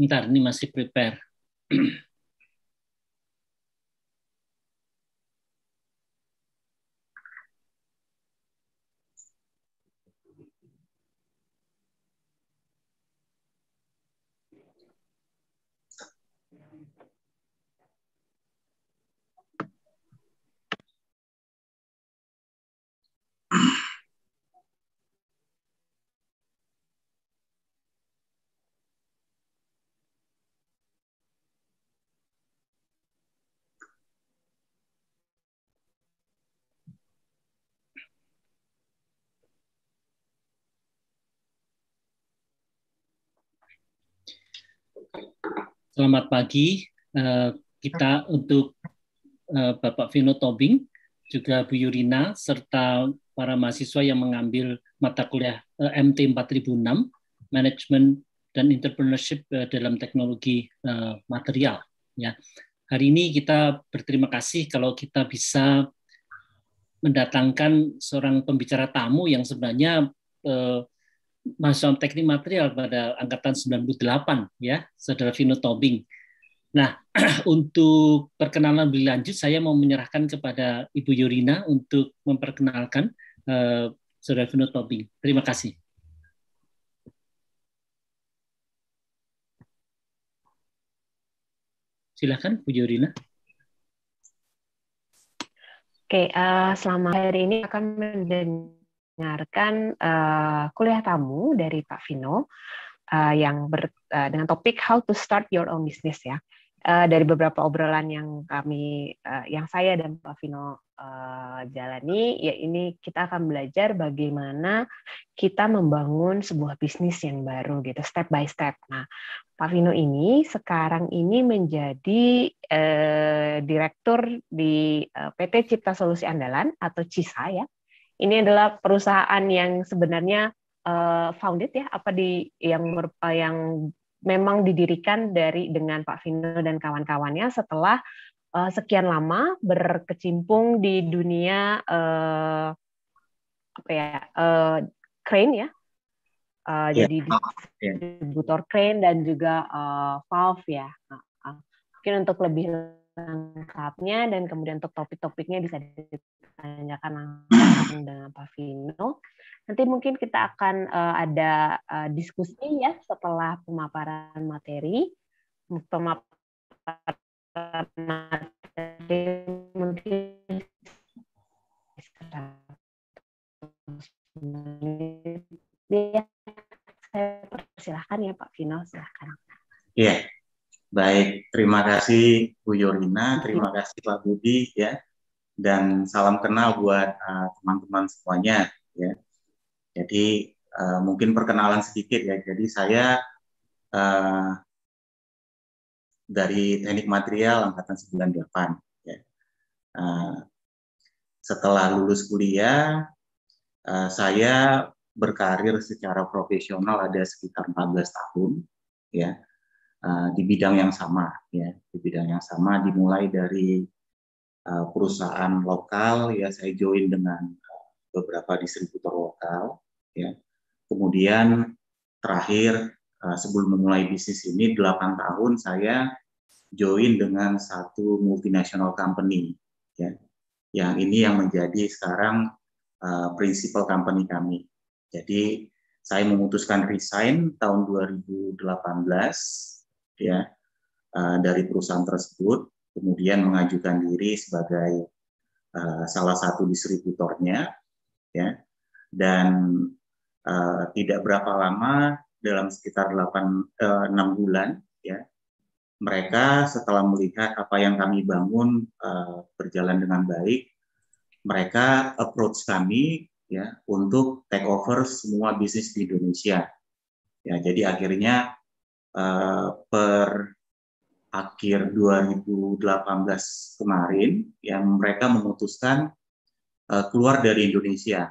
Bentar, ini masih prepare. Selamat pagi. Uh, kita untuk uh, Bapak Vino Tobing, juga Bu Yurina, serta para mahasiswa yang mengambil mata kuliah uh, MT 4006, Management dan Entrepreneurship uh, dalam Teknologi uh, Material. Ya, hari ini kita berterima kasih kalau kita bisa mendatangkan seorang pembicara tamu yang sebenarnya uh, mahasiswa teknik material pada angkatan 98 ya, Saudara Vino Tobing. Nah, untuk perkenalan lebih lanjut saya mau menyerahkan kepada Ibu Yurina untuk memperkenalkan uh, Saudara Vino Tobing. Terima kasih. Silakan Bu Yurina. Oke, uh, selama hari ini akan mendengar mendengarkan uh, kuliah tamu dari Pak Vino uh, yang ber, uh, dengan topik How to Start Your Own Business ya. Uh, dari beberapa obrolan yang kami, uh, yang saya dan Pak Vino uh, jalani, ya ini kita akan belajar bagaimana kita membangun sebuah bisnis yang baru gitu, step by step. Nah, Pak Vino ini sekarang ini menjadi uh, direktur di uh, PT Cipta Solusi Andalan atau CISA ya, ini adalah perusahaan yang sebenarnya uh, founded ya apa di yang uh, yang memang didirikan dari dengan Pak Vino dan kawan-kawannya setelah uh, sekian lama berkecimpung di dunia uh, apa ya uh, crane ya. Uh, yeah. jadi distributor crane dan juga uh, valve ya. Uh, uh, mungkin untuk lebih lengkapnya dan kemudian untuk topik-topiknya bisa ditanyakan langsung dengan Pak Vino. Nanti mungkin kita akan uh, ada uh, diskusi ya setelah pemaparan materi. Pemaparan materi mungkin ya, saya persilahkan ya Pak Vino, silahkan. Iya, baik. Terima kasih Bu Yorina, terima kasih Pak Budi ya dan salam kenal buat uh, teman-teman uh, semuanya ya. Jadi uh, mungkin perkenalan sedikit ya. Jadi saya uh, dari Teknik Material angkatan 98 ya. Uh, setelah lulus kuliah uh, saya berkarir secara profesional ada sekitar 14 tahun ya. Uh, di bidang yang sama ya, di bidang yang sama dimulai dari uh, perusahaan lokal ya saya join dengan uh, beberapa distributor lokal ya. Kemudian terakhir uh, sebelum memulai bisnis ini 8 tahun saya join dengan satu multinational company ya. Yang ini yang menjadi sekarang uh, principal company kami. Jadi saya memutuskan resign tahun 2018 ya uh, dari perusahaan tersebut kemudian mengajukan diri sebagai uh, salah satu distributornya, ya, dan uh, tidak berapa lama dalam sekitar 8 uh, 6 bulan, ya, mereka setelah melihat apa yang kami bangun uh, berjalan dengan baik, mereka approach kami ya untuk take over semua bisnis di Indonesia. Ya, jadi akhirnya uh, per akhir 2018 kemarin yang mereka memutuskan uh, keluar dari Indonesia.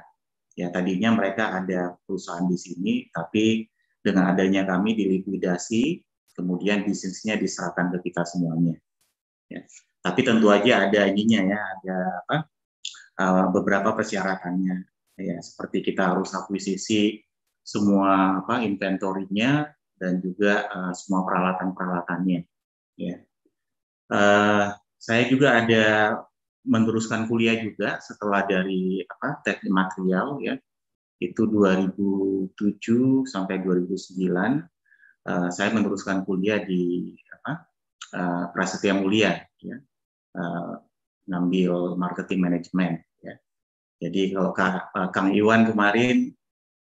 Ya tadinya mereka ada perusahaan di sini, tapi dengan adanya kami dilikuidasi, kemudian bisnisnya diserahkan ke kita semuanya. Ya. Tapi tentu aja ada ininya ya, ada apa? Uh, beberapa persyaratannya. Ya seperti kita harus akuisisi semua apa inventorinya dan juga uh, semua peralatan-peralatannya. Ya. Uh, saya juga ada meneruskan kuliah juga setelah dari apa teknik material ya itu 2007 sampai 2009 uh, saya meneruskan kuliah di apa uh, Prasetya Mulia ya uh, ngambil marketing management ya jadi kalau Kang, Kang Iwan kemarin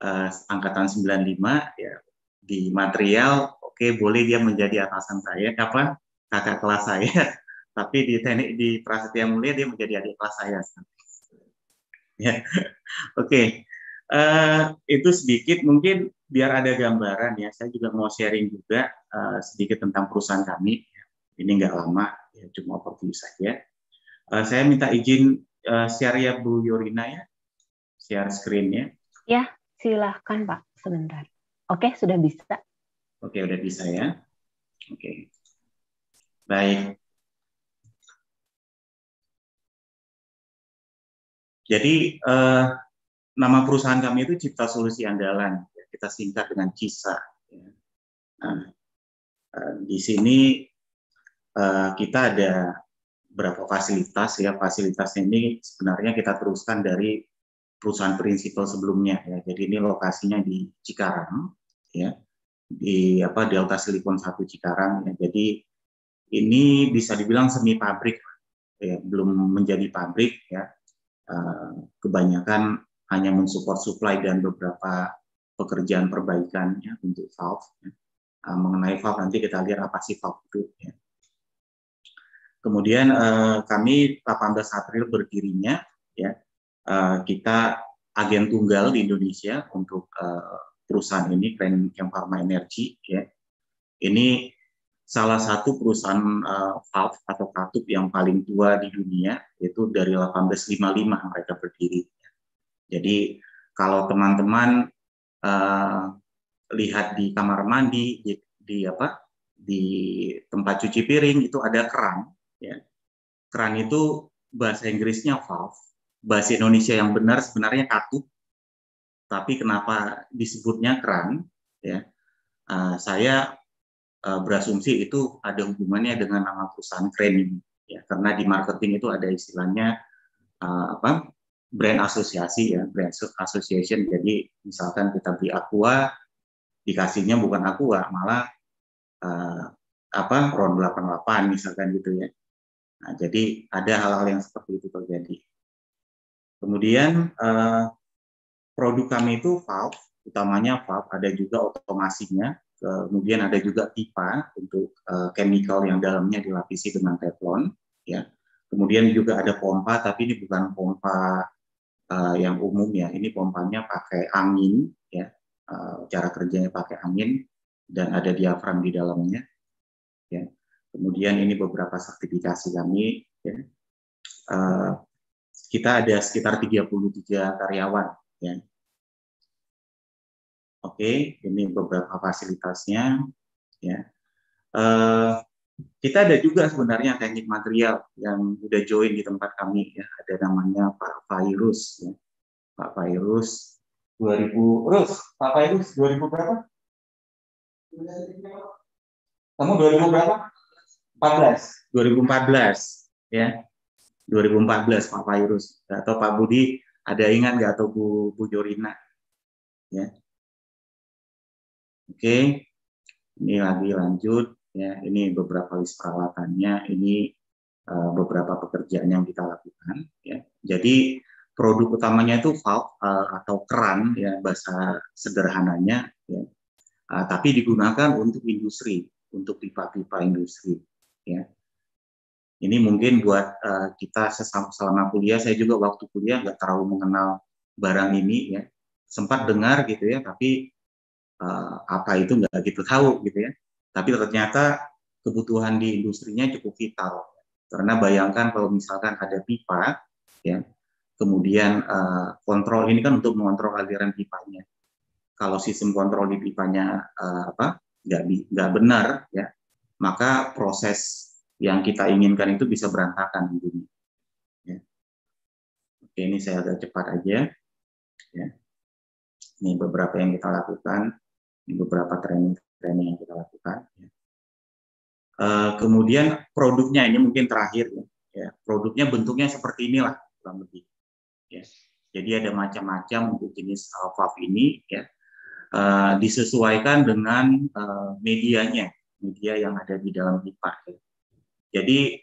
uh, angkatan 95 ya di material oke okay, boleh dia menjadi atasan saya kapan? Kakak kelas saya. Tapi di teknik di Prasetya Mulia dia menjadi adik kelas saya. Ya oke. Okay. uh, itu sedikit mungkin biar ada gambaran ya saya juga mau sharing juga uh, sedikit tentang perusahaan kami. Ini nggak lama ya cuma overview saja. Uh, saya minta izin uh, share ya Bu Yorina ya share screen ya ya Silahkan Pak, sebentar. Oke, sudah bisa. Oke, sudah bisa ya. Oke. Baik. Jadi eh, nama perusahaan kami itu Cipta Solusi Andalan. Kita singkat dengan CISA. Ya. Nah, eh, di sini eh, kita ada berapa fasilitas ya. Fasilitasnya ini sebenarnya kita teruskan dari perusahaan prinsipal sebelumnya ya. Jadi ini lokasinya di Cikarang ya. Di apa Delta Silicon 1 Cikarang ya. Jadi ini bisa dibilang semi pabrik ya, belum menjadi pabrik ya. Uh, kebanyakan hanya mensupport supply dan beberapa pekerjaan perbaikan ya untuk valve. Ya. Uh, mengenai valve nanti kita lihat apa sih valve itu ya. Kemudian uh, kami 18 April berdirinya ya kita agen tunggal di Indonesia untuk uh, perusahaan ini, Chem Pharma Energy. Ya. Ini salah satu perusahaan uh, valve atau katup yang paling tua di dunia, yaitu dari 1855 mereka berdiri. Jadi kalau teman-teman uh, lihat di kamar mandi, di, di apa, di tempat cuci piring itu ada keran. Ya. Keran itu bahasa Inggrisnya valve bahasa Indonesia yang benar sebenarnya katup, tapi kenapa disebutnya keran? Ya, uh, saya uh, berasumsi itu ada hubungannya dengan nama perusahaan kren ya, karena di marketing itu ada istilahnya uh, apa? brand asosiasi ya, brand association. Jadi misalkan kita beli aqua, dikasihnya bukan aqua, malah uh, apa ron 88 misalkan gitu ya. Nah, jadi ada hal-hal yang seperti itu terjadi. Kemudian uh, produk kami itu valve, utamanya valve, ada juga otomasinya, kemudian ada juga pipa untuk uh, chemical yang dalamnya dilapisi dengan teflon, ya. Kemudian juga ada pompa, tapi ini bukan pompa uh, yang umum ya, ini pompanya pakai angin, ya. Uh, cara kerjanya pakai angin dan ada diafram di dalamnya, ya. Kemudian ini beberapa sertifikasi kami, ya. Uh, kita ada sekitar 33 karyawan ya. Oke, ini beberapa fasilitasnya ya. Uh, kita ada juga sebenarnya teknik material yang udah join di tempat kami ya. Ada namanya Pak Virus ya. Pak Virus 2000 Rus, Pak Virus 2000 berapa? Kamu 2000 berapa? 14. 2014 ya. 2014 Pak Virus atau Pak Budi ada ingat nggak atau Bu Bu Jorina? Ya. Oke. Ini lagi lanjut ya. Ini beberapa list peralatannya ini uh, beberapa pekerjaan yang kita lakukan ya. Jadi produk utamanya itu valve uh, atau keran ya bahasa sederhananya ya. Uh, tapi digunakan untuk industri untuk pipa-pipa industri ya ini mungkin buat uh, kita sesama selama kuliah saya juga waktu kuliah nggak terlalu mengenal barang ini ya. Sempat dengar gitu ya tapi uh, apa itu nggak gitu tahu gitu ya. Tapi ternyata kebutuhan di industrinya cukup vital. Karena bayangkan kalau misalkan ada pipa ya kemudian uh, kontrol ini kan untuk mengontrol aliran pipanya. Kalau sistem kontrol di pipanya uh, apa nggak nggak benar ya maka proses yang kita inginkan itu bisa berantakan tentunya. Ya. Oke, ini saya agak cepat aja. Ya. Ini beberapa yang kita lakukan, ini beberapa training training yang kita lakukan. Uh, kemudian produknya ini mungkin terakhir ya, ya produknya bentuknya seperti inilah kurang lebih. Ya. Jadi ada macam-macam untuk jenis valve ini ya uh, disesuaikan dengan uh, medianya, media yang ada di dalam pipa. Ya. Jadi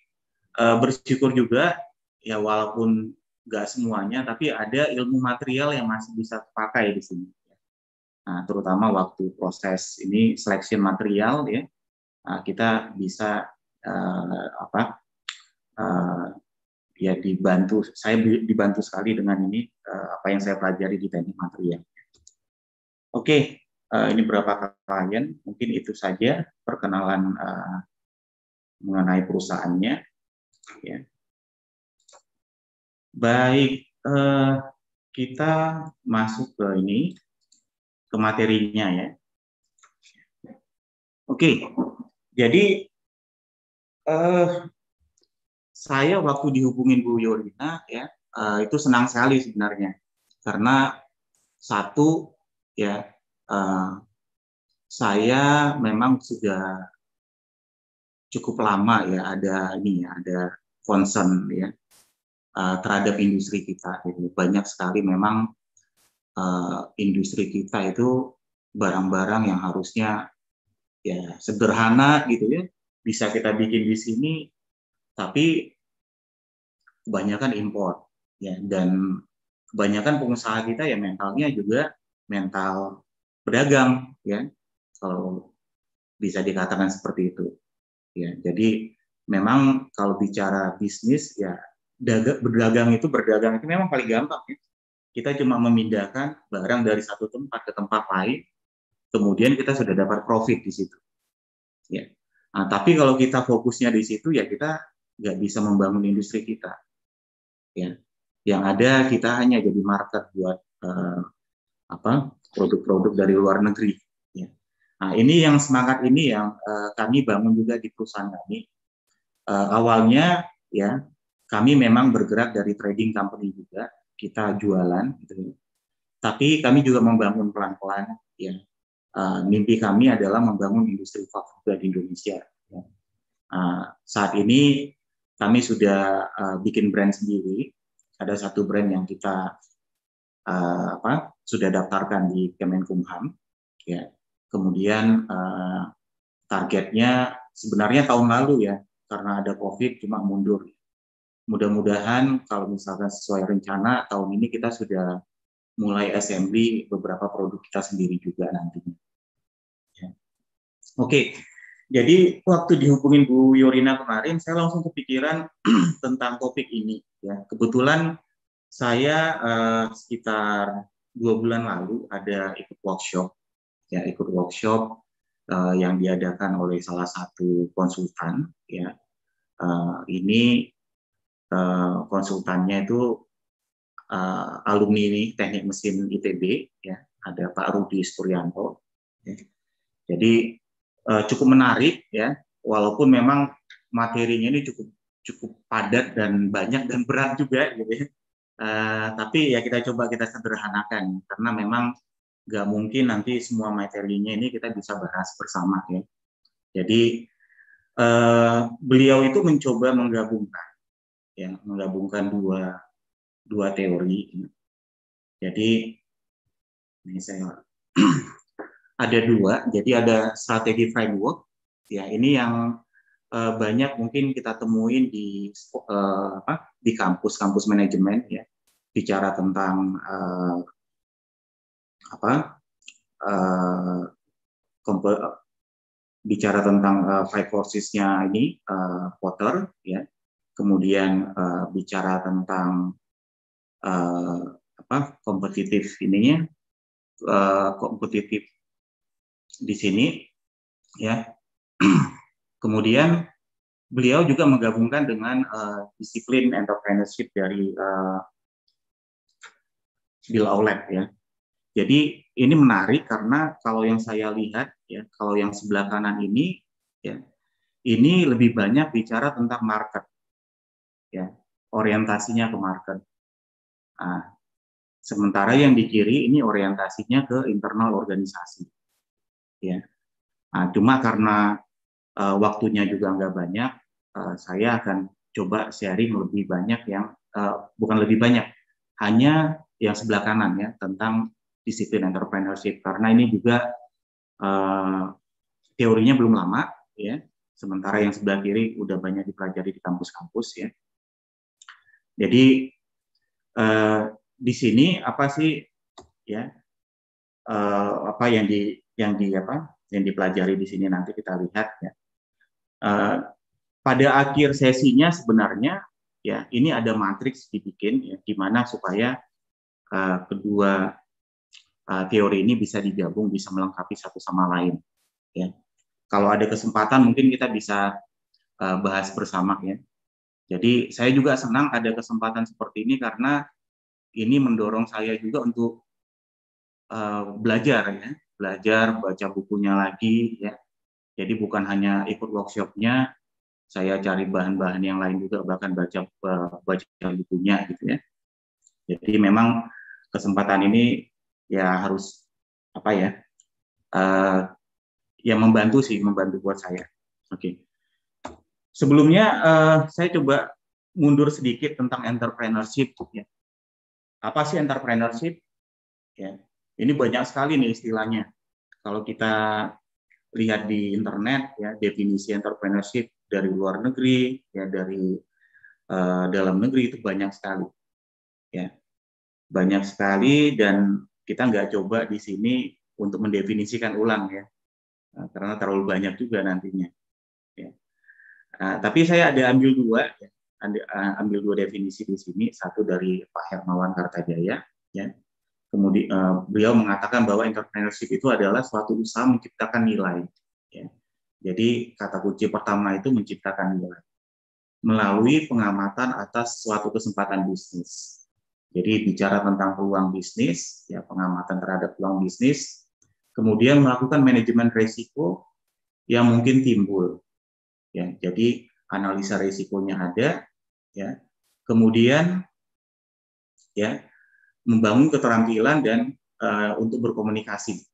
uh, bersyukur juga ya walaupun nggak semuanya, tapi ada ilmu material yang masih bisa pakai di sini. Nah, terutama waktu proses ini seleksi material ya, nah, kita bisa uh, apa uh, ya dibantu. Saya dibantu sekali dengan ini uh, apa yang saya pelajari di teknik material. Oke, uh, ini berapa klien? Mungkin itu saja perkenalan uh, mengenai perusahaannya. Ya. Baik, uh, kita masuk ke ini ke materinya ya. Oke, jadi uh, saya waktu dihubungin Bu Yorina ya uh, itu senang sekali sebenarnya karena satu ya uh, saya memang sudah cukup lama ya ada ini ya ada concern ya uh, terhadap industri kita gitu. banyak sekali memang uh, industri kita itu barang-barang yang harusnya ya sederhana gitu ya bisa kita bikin di sini tapi kebanyakan impor ya dan kebanyakan pengusaha kita ya mentalnya juga mental pedagang ya kalau bisa dikatakan seperti itu ya jadi memang kalau bicara bisnis ya dagang, berdagang itu berdagang itu memang paling gampang ya. kita cuma memindahkan barang dari satu tempat ke tempat lain kemudian kita sudah dapat profit di situ ya nah, tapi kalau kita fokusnya di situ ya kita nggak bisa membangun industri kita ya yang ada kita hanya jadi market buat uh, apa produk-produk dari luar negeri. Nah, ini yang semangat ini yang uh, kami bangun juga di perusahaan kami. Uh, awalnya ya kami memang bergerak dari trading company juga, kita jualan gitu. Tapi kami juga membangun pelan-pelan ya. Uh, mimpi kami adalah membangun industri juga di Indonesia. Ya. Uh, saat ini kami sudah uh, bikin brand sendiri. Ada satu brand yang kita uh, apa sudah daftarkan di Kemenkumham ya kemudian uh, targetnya sebenarnya tahun lalu ya karena ada COVID cuma mundur. Mudah-mudahan kalau misalkan sesuai rencana tahun ini kita sudah mulai assembly beberapa produk kita sendiri juga nantinya. Ya. oke jadi waktu dihubungin Bu Yorina kemarin saya langsung kepikiran tentang topik ini ya. Kebetulan saya uh, sekitar dua bulan lalu ada ikut workshop, ya ikut workshop uh, yang diadakan oleh salah satu konsultan, ya. Uh, ini uh, konsultannya itu uh, alumni ini teknik mesin ITB, ya. Ada Pak Rudi Sturyanto. Ya. Jadi uh, cukup menarik, ya. Walaupun memang materinya ini cukup cukup padat dan banyak dan berat juga, gitu ya Uh, tapi ya kita coba kita sederhanakan karena memang nggak mungkin nanti semua materinya ini kita bisa bahas bersama ya. Jadi uh, beliau itu mencoba menggabungkan ya menggabungkan dua dua teori. Jadi ini saya ada dua. Jadi ada strategi framework ya ini yang uh, banyak mungkin kita temuin di uh, apa di kampus-kampus manajemen ya bicara tentang uh, apa uh, bicara tentang uh, five forces-nya ini uh, Potter ya kemudian uh, bicara tentang uh, apa kompetitif ininya uh, kompetitif di sini ya Kemudian beliau juga menggabungkan dengan uh, disiplin entrepreneurship dari uh, Bill Aulet ya. Jadi ini menarik karena kalau yang saya lihat ya, kalau yang sebelah kanan ini ya, ini lebih banyak bicara tentang market ya, orientasinya ke market. Nah, sementara yang di kiri ini orientasinya ke internal organisasi. Ya. Nah, cuma karena uh, waktunya juga nggak banyak, uh, saya akan coba sharing lebih banyak yang uh, bukan lebih banyak, hanya yang sebelah kanan ya tentang disiplin entrepreneurship. Karena ini juga uh, teorinya belum lama ya. Sementara yang sebelah kiri udah banyak dipelajari di kampus-kampus ya. Jadi uh, di sini apa sih ya uh, apa yang di yang di apa yang dipelajari di sini nanti kita lihat ya. Uh, pada akhir sesinya sebenarnya ya ini ada matriks dibikin ya di mana supaya uh, kedua uh, teori ini bisa digabung bisa melengkapi satu sama lain ya kalau ada kesempatan mungkin kita bisa uh, bahas bersama ya jadi saya juga senang ada kesempatan seperti ini karena ini mendorong saya juga untuk uh, belajar ya, belajar baca bukunya lagi ya. Jadi bukan hanya ikut workshopnya, saya cari bahan-bahan yang lain juga bahkan baca uh, baca bukunya gitu ya. Jadi memang kesempatan ini ya harus apa ya, uh, ya membantu sih, membantu buat saya. Oke. Okay. Sebelumnya uh, saya coba mundur sedikit tentang entrepreneurship ya apa sih entrepreneurship? Ya, ini banyak sekali nih istilahnya. Kalau kita lihat di internet ya definisi entrepreneurship dari luar negeri ya dari uh, dalam negeri itu banyak sekali ya banyak sekali dan kita nggak coba di sini untuk mendefinisikan ulang ya nah, karena terlalu banyak juga nantinya ya. Nah, tapi saya ada ambil dua ya. Eh, ambil dua definisi di sini, satu dari Pak Hermawan Kartajaya, ya. Kemudian uh, beliau mengatakan bahwa entrepreneurship itu adalah suatu usaha menciptakan nilai, ya. Jadi kata kunci pertama itu menciptakan nilai melalui pengamatan atas suatu kesempatan bisnis. Jadi bicara tentang peluang bisnis, ya pengamatan terhadap peluang bisnis, kemudian melakukan manajemen risiko yang mungkin timbul. Ya, jadi analisa risikonya ada, ya kemudian ya membangun keterampilan dan uh, untuk berkomunikasi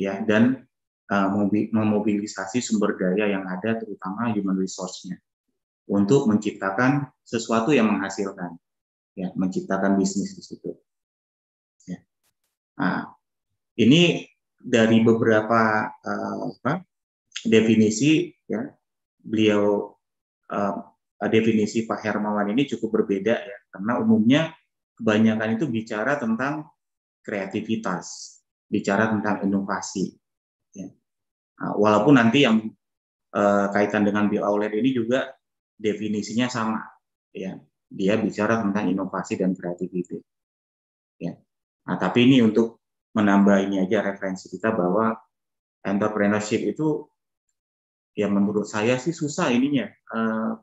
ya dan uh, memobilisasi sumber daya yang ada terutama human resource-nya untuk menciptakan sesuatu yang menghasilkan ya menciptakan bisnis di situ ya nah, ini dari beberapa uh, apa, definisi ya beliau uh, definisi Pak Hermawan ini cukup berbeda ya, karena umumnya kebanyakan itu bicara tentang kreativitas, bicara tentang inovasi. Ya. Nah, walaupun nanti yang uh, kaitan dengan Bill Aulet ini juga definisinya sama, ya, dia bicara tentang inovasi dan kreativitas. Ya. Nah, tapi ini untuk menambah ini aja referensi kita bahwa entrepreneurship itu ya menurut saya sih susah ininya uh,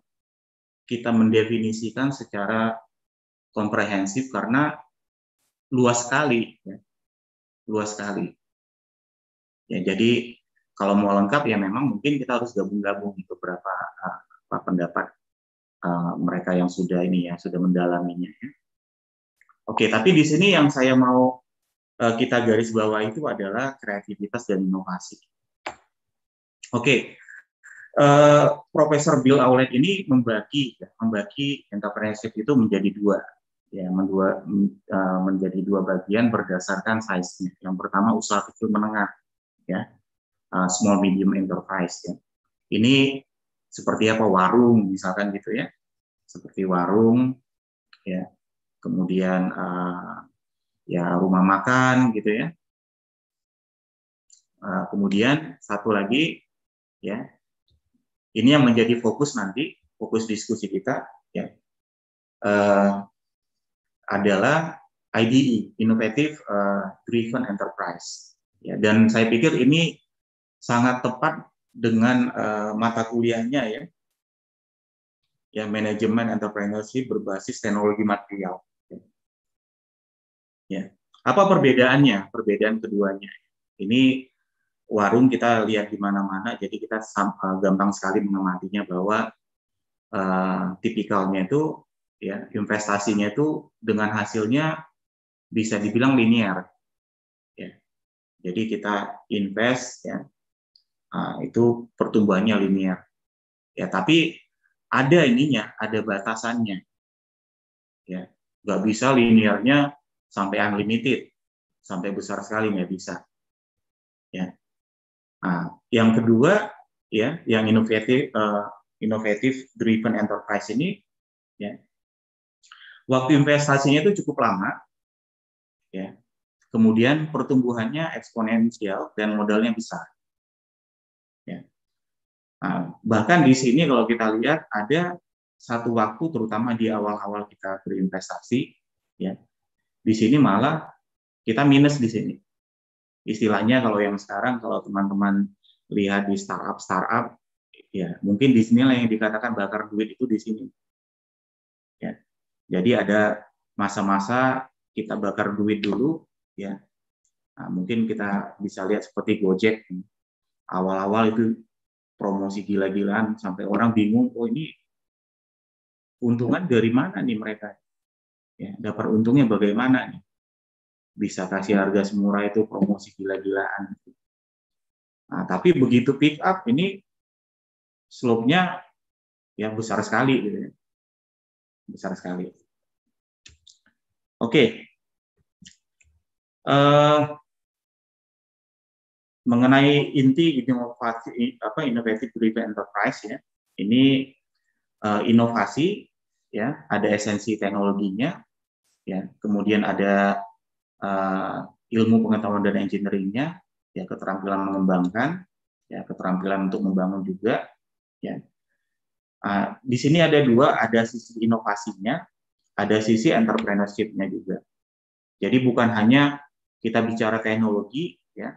kita mendefinisikan secara komprehensif karena luas sekali, ya. luas sekali. Ya, jadi kalau mau lengkap ya memang mungkin kita harus gabung-gabung beberapa uh, pendapat uh, mereka yang sudah ini ya sudah mendalaminya. Ya. Oke, tapi di sini yang saya mau uh, kita garis bawah itu adalah kreativitas dan inovasi. Oke, Uh, Profesor Bill Aulet ini membagi ya, membagi entrepreneurship itu menjadi dua ya mendua, uh, menjadi dua bagian berdasarkan size-nya. Yang pertama usaha kecil menengah ya uh, small medium enterprise ya. Ini seperti apa warung misalkan gitu ya. Seperti warung ya. Kemudian uh, ya rumah makan gitu ya. Uh, kemudian satu lagi ya ini yang menjadi fokus nanti, fokus diskusi kita, ya, uh, adalah IDE, Innovative uh, Driven Enterprise. Ya, dan saya pikir ini sangat tepat dengan uh, mata kuliahnya ya, ya manajemen entrepreneurship berbasis teknologi material. Ya. ya. Apa perbedaannya? Perbedaan keduanya. Ini warung kita lihat di mana-mana, jadi kita uh, gampang sekali mengamatinya bahwa uh, tipikalnya itu ya investasinya itu dengan hasilnya bisa dibilang linear. Ya. Jadi kita invest ya Nah, itu pertumbuhannya linear. Ya, tapi ada ininya, ada batasannya. Ya, nggak bisa linearnya sampai unlimited, sampai besar sekali nggak bisa. Ya. Nah, yang kedua, ya, yang inovatif, uh, inovatif driven enterprise ini, ya, waktu investasinya itu cukup lama, ya. Kemudian pertumbuhannya eksponensial dan modalnya besar. Nah, bahkan di sini kalau kita lihat ada satu waktu terutama di awal-awal kita berinvestasi ya. Di sini malah kita minus di sini. Istilahnya kalau yang sekarang kalau teman-teman lihat di startup startup ya mungkin di sini yang dikatakan bakar duit itu di sini. Ya. Jadi ada masa-masa kita bakar duit dulu ya. Nah, mungkin kita bisa lihat seperti Gojek awal-awal itu promosi gila-gilaan sampai orang bingung, oh ini untungan dari mana nih mereka? Ya, dapat untungnya bagaimana nih? Bisa kasih harga semurah itu promosi gila-gilaan. Nah, tapi begitu pick up ini slope-nya ya besar sekali gitu ya. Besar sekali. Oke. Okay. Uh, eh, mengenai inti inovasi apa inovatif driven enterprise ya. Ini uh, inovasi ya ada esensi teknologinya ya. Kemudian ada uh, ilmu pengetahuan dan engineeringnya ya keterampilan mengembangkan ya keterampilan untuk membangun juga ya. Uh, di sini ada dua ada sisi inovasinya ada sisi entrepreneurship-nya juga. Jadi bukan hanya kita bicara teknologi ya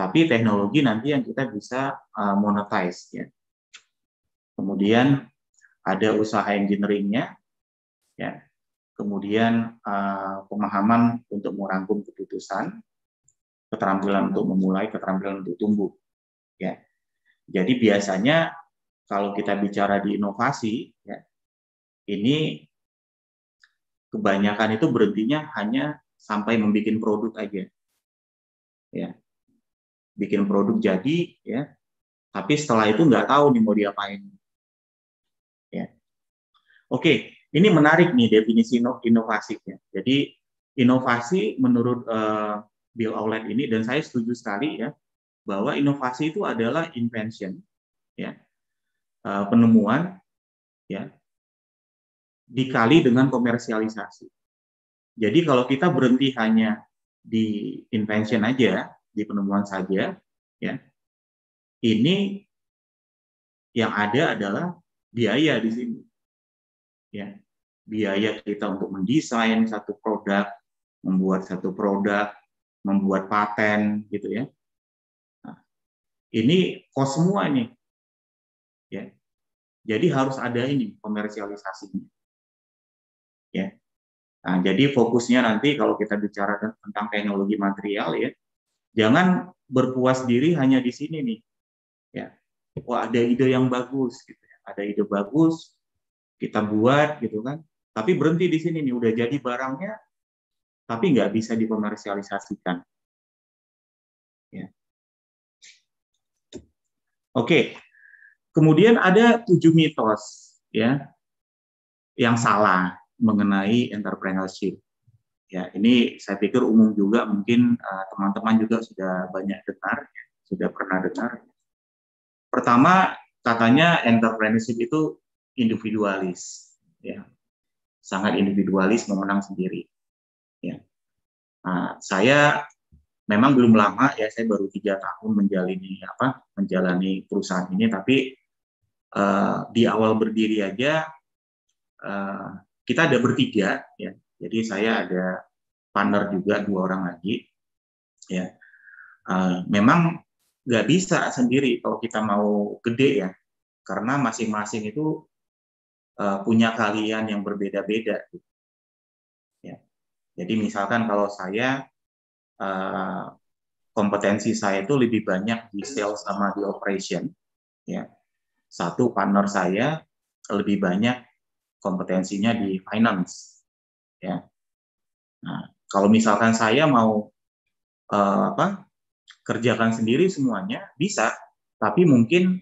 tapi teknologi nanti yang kita bisa uh, monetize ya. Kemudian ada usaha engineeringnya, ya. Kemudian uh, pemahaman untuk merangkum keputusan, keterampilan untuk memulai, keterampilan untuk tumbuh, ya. Jadi biasanya kalau kita bicara di inovasi, ya, ini kebanyakan itu berhentinya hanya sampai membuat produk aja, ya bikin produk jadi ya. Tapi setelah itu nggak tahu nih mau diapain. Ya. Oke ini menarik nih definisi inovasinya jadi inovasi menurut uh, Bill Aulet ini dan saya setuju sekali ya bahwa inovasi itu adalah invention ya. Uh, penemuan ya dikali dengan komersialisasi. Jadi kalau kita berhenti hanya di invention aja di penemuan saja, ya. Ini yang ada adalah biaya di sini. Ya. Biaya kita untuk mendesain satu produk, membuat satu produk, membuat paten gitu ya. Nah, ini kos semua ini. Ya. Jadi harus ada ini komersialisasinya. Ya. Nah, jadi fokusnya nanti kalau kita bicara tentang teknologi material ya, Jangan berpuas diri hanya di sini nih. Ya. Wah, ada ide yang bagus gitu ya. Ada ide bagus, kita buat gitu kan. Tapi berhenti di sini nih, udah jadi barangnya tapi nggak bisa dikomersialisasikan. Ya. Oke. Kemudian ada tujuh mitos ya yang salah mengenai entrepreneurship. Ya, ini saya pikir umum juga mungkin eh, teman-teman uh, juga sudah banyak dengar, ya, sudah pernah dengar. Pertama, katanya entrepreneurship itu individualis, ya, sangat individualis, memenang sendiri. Ya, nah, saya memang belum lama ya, saya baru tiga tahun menjalani apa, menjalani perusahaan ini, tapi uh, di awal berdiri aja uh, kita ada bertiga, ya, jadi saya ada partner juga dua orang lagi. Ya, uh, memang nggak bisa sendiri kalau kita mau gede ya, karena masing-masing itu uh, punya kalian yang berbeda-beda. Ya, jadi misalkan kalau saya uh, kompetensi saya itu lebih banyak di sales sama di operation, ya. Satu partner saya lebih banyak kompetensinya di finance, ya. Nah, kalau misalkan saya mau uh, apa kerjakan sendiri semuanya bisa, tapi mungkin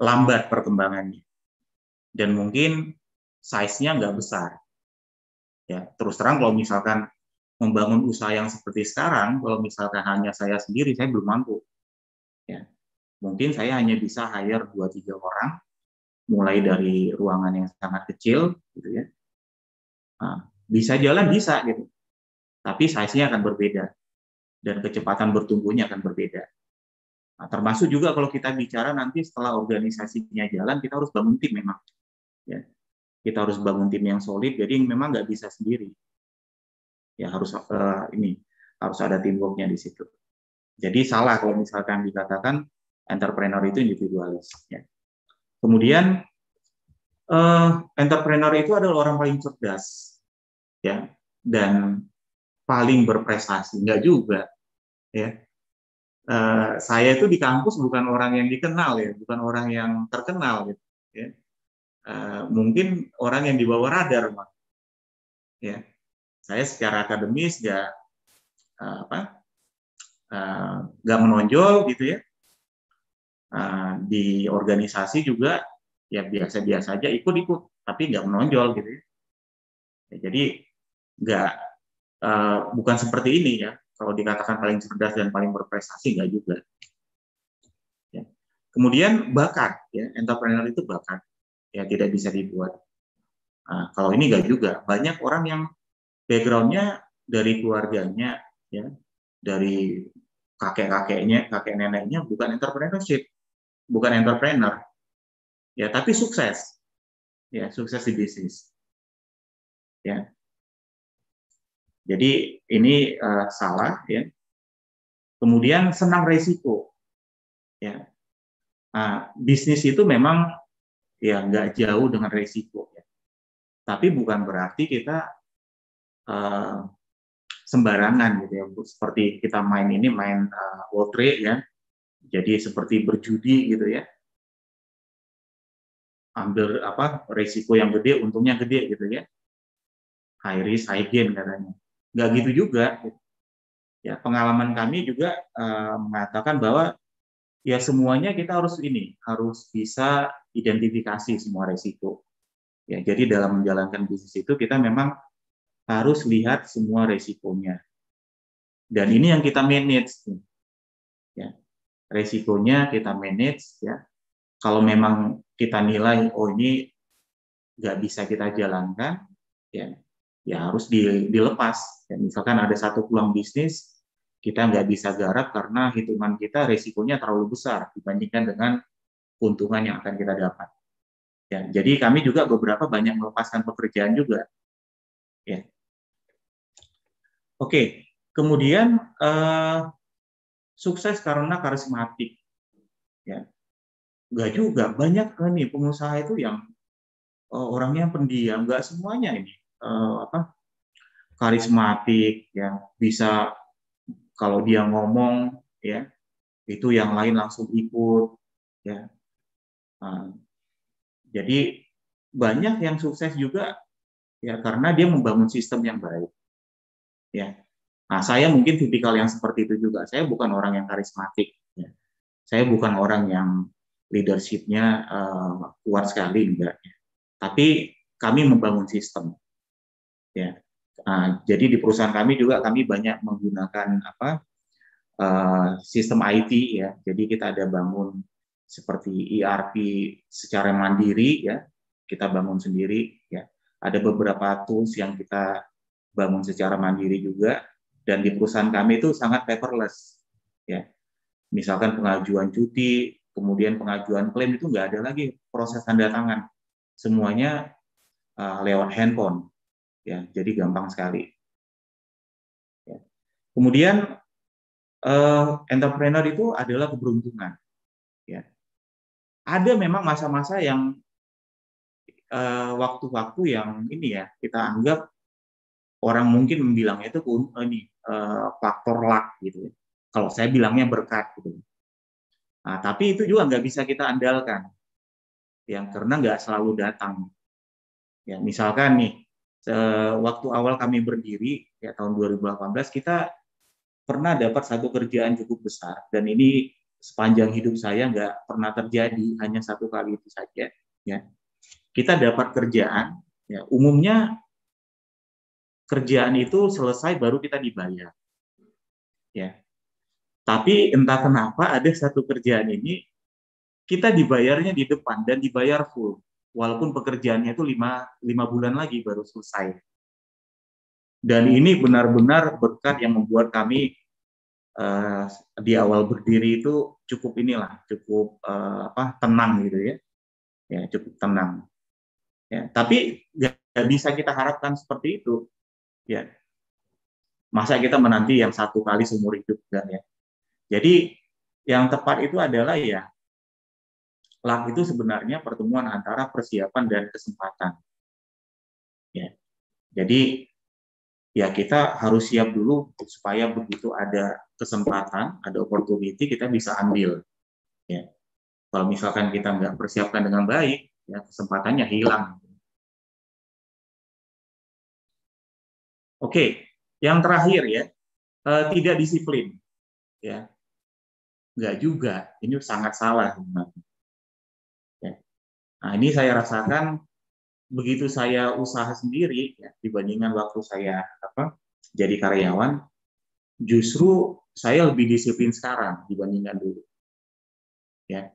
lambat perkembangannya dan mungkin size-nya nggak besar. Ya, terus terang kalau misalkan membangun usaha yang seperti sekarang, kalau misalkan hanya saya sendiri, saya belum mampu. Ya, mungkin saya hanya bisa hire dua tiga orang, mulai dari ruangan yang sangat kecil, gitu ya. Nah, bisa jalan bisa gitu, tapi size-nya akan berbeda. Dan kecepatan bertumbuhnya akan berbeda. Nah, termasuk juga kalau kita bicara nanti setelah organisasinya jalan, kita harus bangun tim memang. Ya, kita harus bangun tim yang solid jadi memang nggak bisa sendiri. Ya harus uh, ini harus ada teamworknya di situ. Jadi salah kalau misalkan dikatakan entrepreneur itu individualis ya. Kemudian uh, entrepreneur itu adalah orang paling cerdas ya dan paling berprestasi. Nggak juga ya. Uh, saya itu di kampus bukan orang yang dikenal ya. Bukan orang yang terkenal gitu ya. Uh, mungkin orang yang dibawa radar mah ya. Saya secara akademis gak uh, apa uh, gak menonjol gitu ya. Uh, di organisasi juga ya biasa-biasa aja ikut-ikut tapi nggak menonjol gitu ya, ya jadi nggak uh, bukan seperti ini ya. Kalau dikatakan paling cerdas dan paling berprestasi nggak juga. Ya. kemudian bakat ya. Entrepreneur itu bakat ya tidak bisa dibuat. Nah, kalau ini enggak juga, banyak orang yang backgroundnya dari keluarganya, ya, dari kakek-kakeknya, kakek neneknya bukan entrepreneurship, bukan entrepreneur, ya, tapi sukses, ya, sukses di bisnis, ya. Jadi ini uh, salah, ya. Kemudian senang resiko, ya. Nah, bisnis itu memang ya nggak jauh dengan resiko ya. Tapi bukan berarti kita uh, sembarangan gitu ya, seperti kita main ini main uh, lotre ya, jadi seperti berjudi gitu ya, ambil apa resiko yang gede, untungnya gede gitu ya, high risk high gain katanya, nggak gitu juga. Ya pengalaman kami juga uh, mengatakan bahwa ya semuanya kita harus ini harus bisa identifikasi semua resiko. Ya, jadi dalam menjalankan bisnis itu kita memang harus lihat semua resikonya. Dan ini yang kita manage. Ya. Resikonya kita manage ya. Kalau memang kita nilai oh ini nggak bisa kita jalankan ya ya harus dilepas. Ya, misalkan ada satu peluang bisnis kita nggak bisa garap karena hitungan kita resikonya terlalu besar dibandingkan dengan keuntungan yang akan kita dapat. Ya, jadi kami juga beberapa banyak melepaskan pekerjaan juga. Ya. Oke, kemudian eh, sukses karena karismatik. Ya, nggak juga banyak kan nih pengusaha itu yang uh, orangnya pendiam, nggak semuanya ini uh, apa karismatik, ya bisa kalau dia ngomong ya itu yang lain langsung ikut ya Nah, jadi banyak yang sukses juga ya karena dia membangun sistem yang baik. Ya. Nah, saya mungkin tipikal yang seperti itu juga. Saya bukan orang yang karismatik. Ya. Saya bukan orang yang leadershipnya uh, kuat sekali enggak. Ya. Tapi kami membangun sistem. Ya. Nah, jadi di perusahaan kami juga kami banyak menggunakan apa uh, sistem IT ya. Jadi kita ada bangun seperti ERP secara mandiri ya. Kita bangun sendiri ya. Ada beberapa tools yang kita bangun secara mandiri juga. Dan di perusahaan kami itu sangat paperless ya. Misalkan pengajuan cuti kemudian pengajuan klaim itu nggak ada lagi proses tanda tangan. Semuanya uh, lewat handphone ya jadi gampang sekali ya. kemudian uh, entrepreneur itu adalah keberuntungan ya ada memang masa-masa yang eh, waktu-waktu yang ini ya kita anggap orang mungkin membilangnya itu uh, ini uh, faktor luck gitu. Ya. Kalau saya bilangnya berkat gitu. Nah, tapi itu juga nggak bisa kita andalkan, yang karena nggak selalu datang. Ya, misalkan nih, waktu awal kami berdiri ya tahun 2018 kita pernah dapat satu kerjaan cukup besar. Dan ini sepanjang hidup saya nggak pernah terjadi hanya satu kali itu saja ya. Kita dapat kerjaan ya umumnya kerjaan itu selesai baru kita dibayar ya. Tapi entah kenapa ada satu kerjaan ini kita dibayarnya di depan dan dibayar full walaupun pekerjaannya itu lima, lima bulan lagi baru selesai. Dan ini benar-benar berkat yang membuat kami uh, di awal berdiri itu cukup inilah cukup uh, apa tenang gitu ya. Ya cukup tenang. Ya tapi nggak bisa kita harapkan seperti itu. Ya. Masa kita menanti yang satu kali seumur hidup kan ya. Jadi yang tepat itu adalah ya luck itu sebenarnya pertemuan antara persiapan dan kesempatan ya jadi ya kita harus siap dulu supaya begitu ada kesempatan, ada opportunity kita bisa ambil. Ya. Kalau misalkan kita nggak persiapkan dengan baik, ya kesempatannya hilang. Oke, yang terakhir ya, eh, tidak disiplin. Ya, nggak juga. Ini sangat salah. Ya. Nah, ini saya rasakan begitu saya usaha sendiri ya, dibandingkan waktu saya apa jadi karyawan justru saya lebih disiplin sekarang dibandingkan dulu. Ya.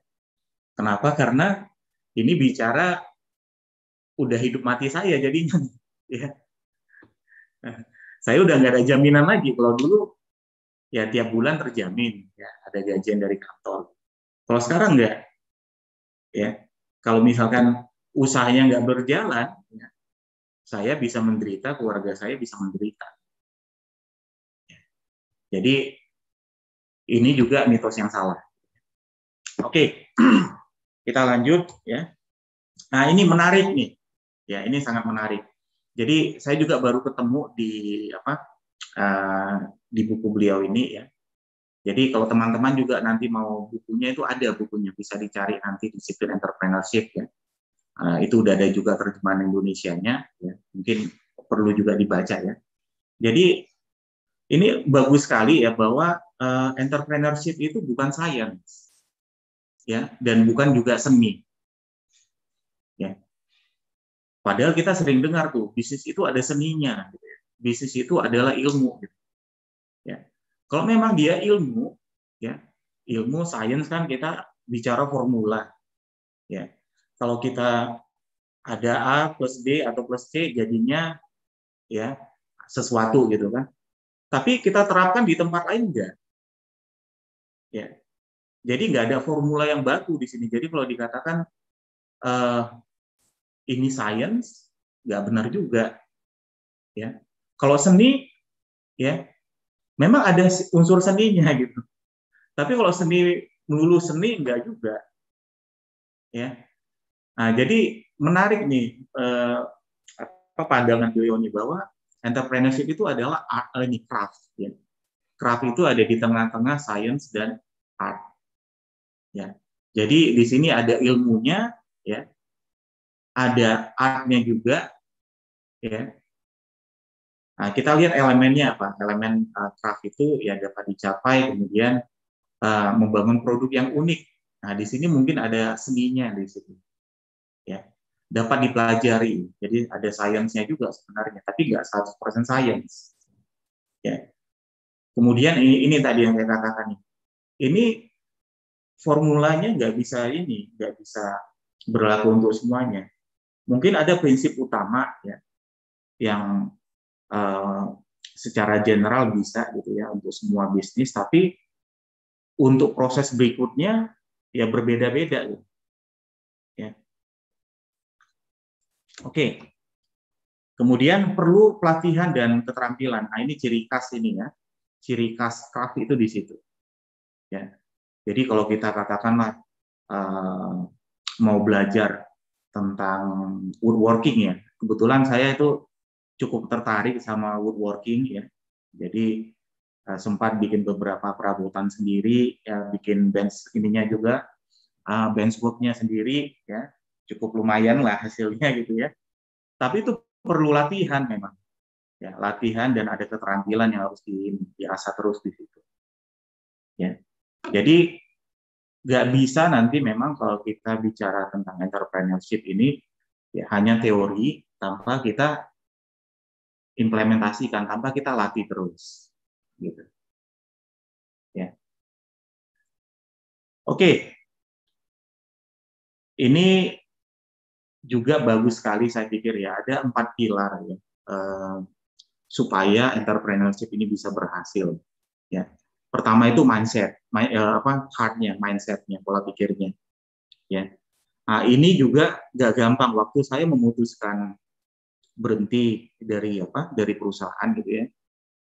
Kenapa? Karena ini bicara udah hidup mati saya jadinya ya. Saya udah nggak ada jaminan lagi. Kalau dulu ya tiap bulan terjamin ya ada gajian dari kantor. Kalau sekarang enggak ya kalau misalkan usahanya nggak berjalan, ya, saya bisa menderita, keluarga saya bisa menderita. Ya. Jadi ini juga mitos yang salah. Oke, kita lanjut ya. Nah ini menarik nih, ya ini sangat menarik. Jadi saya juga baru ketemu di apa uh, di buku beliau ini ya. Jadi kalau teman-teman juga nanti mau bukunya itu ada bukunya bisa dicari nanti disiplin entrepreneurship ya Uh, itu udah ada juga terjemahan Indonesia-nya, ya. mungkin perlu juga dibaca ya. Jadi ini bagus sekali ya bahwa uh, entrepreneurship itu bukan science, ya, dan bukan juga seni, ya. Padahal kita sering dengar tuh bisnis itu ada seninya, bisnis itu adalah ilmu, gitu. Kalau memang dia ilmu, ya, ilmu sains kan kita bicara formula, ya kalau kita ada A plus B atau plus C jadinya ya sesuatu gitu kan. Tapi kita terapkan di tempat lain enggak. Ya. Jadi nggak ada formula yang baku di sini. Jadi kalau dikatakan uh, ini science, nggak benar juga. Ya. Kalau seni, ya memang ada unsur seninya gitu. Tapi kalau seni melulu seni enggak juga. Ya. Nah, jadi menarik nih eh, apa pandangan beliau ini bahwa entrepreneurship itu adalah art, eh, ini craft. Ya. Craft itu ada di tengah-tengah science dan art. Ya. Jadi di sini ada ilmunya, ya, ada artnya juga, ya. Nah, kita lihat elemennya apa? Elemen uh, craft itu ya dapat dicapai kemudian uh, membangun produk yang unik. Nah, di sini mungkin ada seninya di sini ya dapat dipelajari. Jadi ada sainsnya juga sebenarnya, tapi nggak 100% sains. Ya. Kemudian ini, ini tadi yang saya katakan nih. Ini formulanya nggak bisa ini, nggak bisa berlaku untuk semuanya. Mungkin ada prinsip utama ya yang uh, secara general bisa gitu ya untuk semua bisnis, tapi untuk proses berikutnya ya berbeda-beda gitu. Oke. Kemudian perlu pelatihan dan keterampilan. Nah, ini ciri khas ini ya. Ciri khas craft itu di situ. Ya. Jadi kalau kita katakanlah uh, mau belajar tentang woodworking ya. Kebetulan saya itu cukup tertarik sama woodworking ya. Jadi uh, sempat bikin beberapa perabotan sendiri, ya bikin bench ininya juga, uh, bench worknya sendiri ya cukup lumayan lah hasilnya gitu ya. Tapi itu perlu latihan memang. Ya, latihan dan ada keterampilan yang harus di, diasah terus di situ. Ya. Jadi nggak bisa nanti memang kalau kita bicara tentang entrepreneurship ini ya hanya teori tanpa kita implementasikan, tanpa kita latih terus, gitu. Ya. Oke, ini juga bagus sekali saya pikir ya ada empat pilar ya eh, supaya entrepreneurship ini bisa berhasil ya pertama itu mindset, uh, apa heartnya, mindsetnya, pola pikirnya. Ya, nah, ini juga gak gampang. Waktu saya memutuskan berhenti dari apa dari perusahaan gitu ya.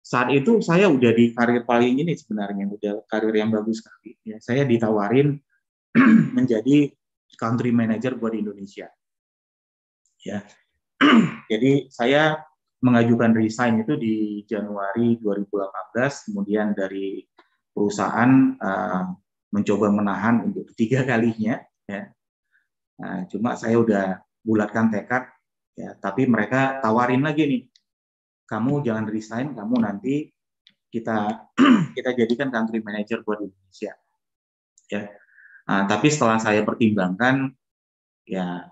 Saat itu saya udah di karir paling ini sebenarnya udah karir yang bagus sekali. Ya, saya ditawarin menjadi country manager buat Indonesia. Ya, jadi saya mengajukan resign itu di Januari 2018, kemudian dari perusahaan uh, mencoba menahan untuk ketiga kalinya. Ya. Nah, cuma saya udah bulatkan tekad, ya. Tapi mereka tawarin lagi nih, kamu jangan resign, kamu nanti kita kita jadikan country manager buat Indonesia. Ya. Nah, tapi setelah saya pertimbangkan, ya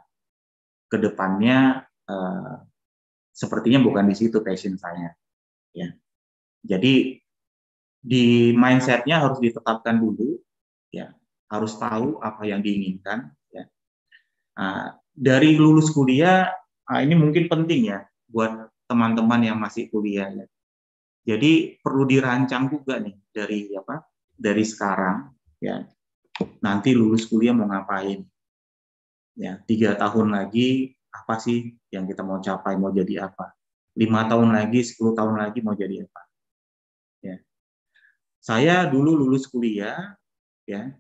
ke depannya uh, sepertinya bukan di situ passion saya. Ya. Jadi di mindsetnya harus ditetapkan dulu, ya harus tahu apa yang diinginkan. Ya. Nah, dari lulus kuliah, nah ini mungkin penting ya buat teman-teman yang masih kuliah. Ya. Jadi perlu dirancang juga nih dari apa? Dari sekarang, ya. Nanti lulus kuliah mau ngapain? Ya, tiga tahun lagi apa sih yang kita mau capai, mau jadi apa. Lima tahun lagi, sepuluh tahun lagi mau jadi apa. Ya. Saya dulu lulus kuliah, ya,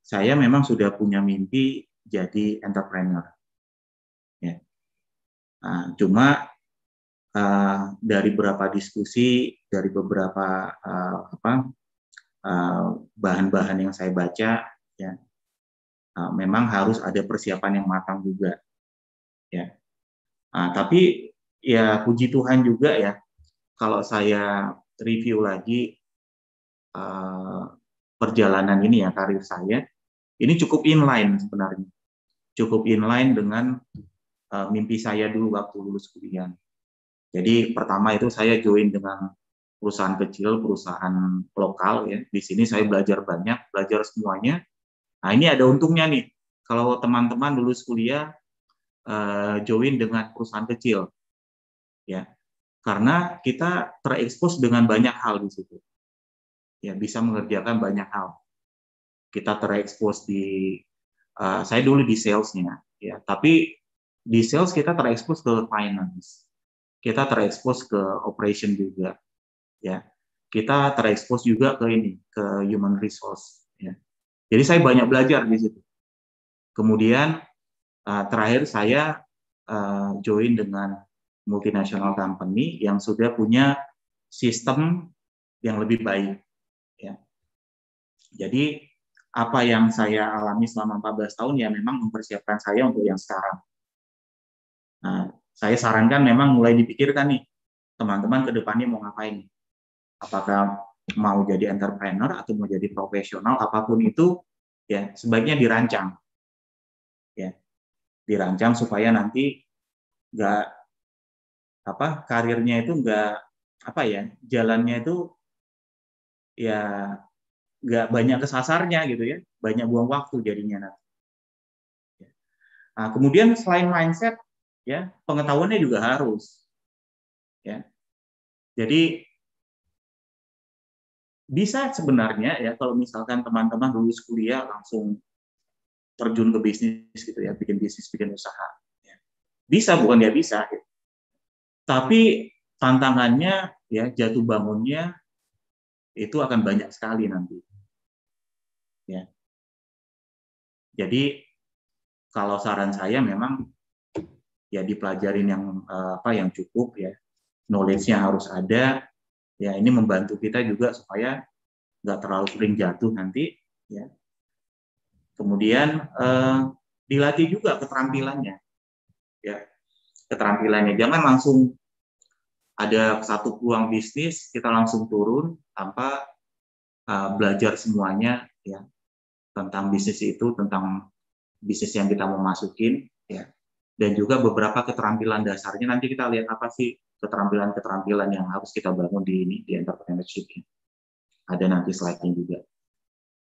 saya memang sudah punya mimpi jadi entrepreneur. Nah, cuma uh, dari beberapa diskusi, dari beberapa uh, apa uh, bahan-bahan yang saya baca, ya, uh, memang harus ada persiapan yang matang juga ya. Nah, tapi ya puji Tuhan juga ya kalau saya review lagi uh, perjalanan ini ya karir saya ini cukup inline sebenarnya cukup inline dengan uh, mimpi saya dulu waktu lulus kuliah. Jadi pertama itu saya join dengan perusahaan kecil, perusahaan lokal ya. Di sini saya belajar banyak, belajar semuanya. Nah ini ada untungnya nih. Kalau teman-teman lulus kuliah uh, join dengan perusahaan kecil, ya, karena kita terekspos dengan banyak hal di situ, ya, bisa mengerjakan banyak hal. Kita terekspos di, uh, saya dulu di salesnya, ya, tapi di sales kita terekspos ke finance, kita terekspos ke operation juga, ya, kita terekspos juga ke ini, ke human resource, ya. Jadi saya banyak belajar di situ. Kemudian uh, terakhir saya uh, join dengan multinational company yang sudah punya sistem yang lebih baik. Ya. Jadi apa yang saya alami selama 14 tahun ya memang mempersiapkan saya untuk yang sekarang. Nah, saya sarankan memang mulai dipikirkan nih, teman-teman ke depannya mau ngapain. Apakah mau jadi entrepreneur atau mau jadi profesional, apa pun itu, ya sebaiknya dirancang. Ya, dirancang supaya nanti nggak apa karirnya itu nggak apa ya jalannya itu ya nggak banyak kesasarnya gitu ya banyak buang waktu jadinya nanti nah, kemudian selain mindset ya pengetahuannya juga harus ya jadi bisa sebenarnya ya kalau misalkan teman-teman lulus kuliah langsung terjun ke bisnis gitu ya, bikin bisnis, bikin usaha. Ya. Bisa bukan dia bisa. Gitu. Tapi tantangannya ya jatuh bangunnya itu akan banyak sekali nanti. Ya. Jadi kalau saran saya memang ya dipelajarin yang eh, apa yang cukup ya, knowledge-nya harus ada. Ya ini membantu kita juga supaya nggak terlalu sering jatuh nanti ya Kemudian eh, dilatih juga keterampilannya. Ya, keterampilannya. Jangan langsung ada satu peluang bisnis kita langsung turun tanpa uh, belajar semuanya ya tentang bisnis itu, tentang bisnis yang kita mau masukin, ya. Dan juga beberapa keterampilan dasarnya nanti kita lihat apa sih keterampilan-keterampilan yang harus kita bangun di ini di entrepreneurship ini. Ada nanti slide-nya juga.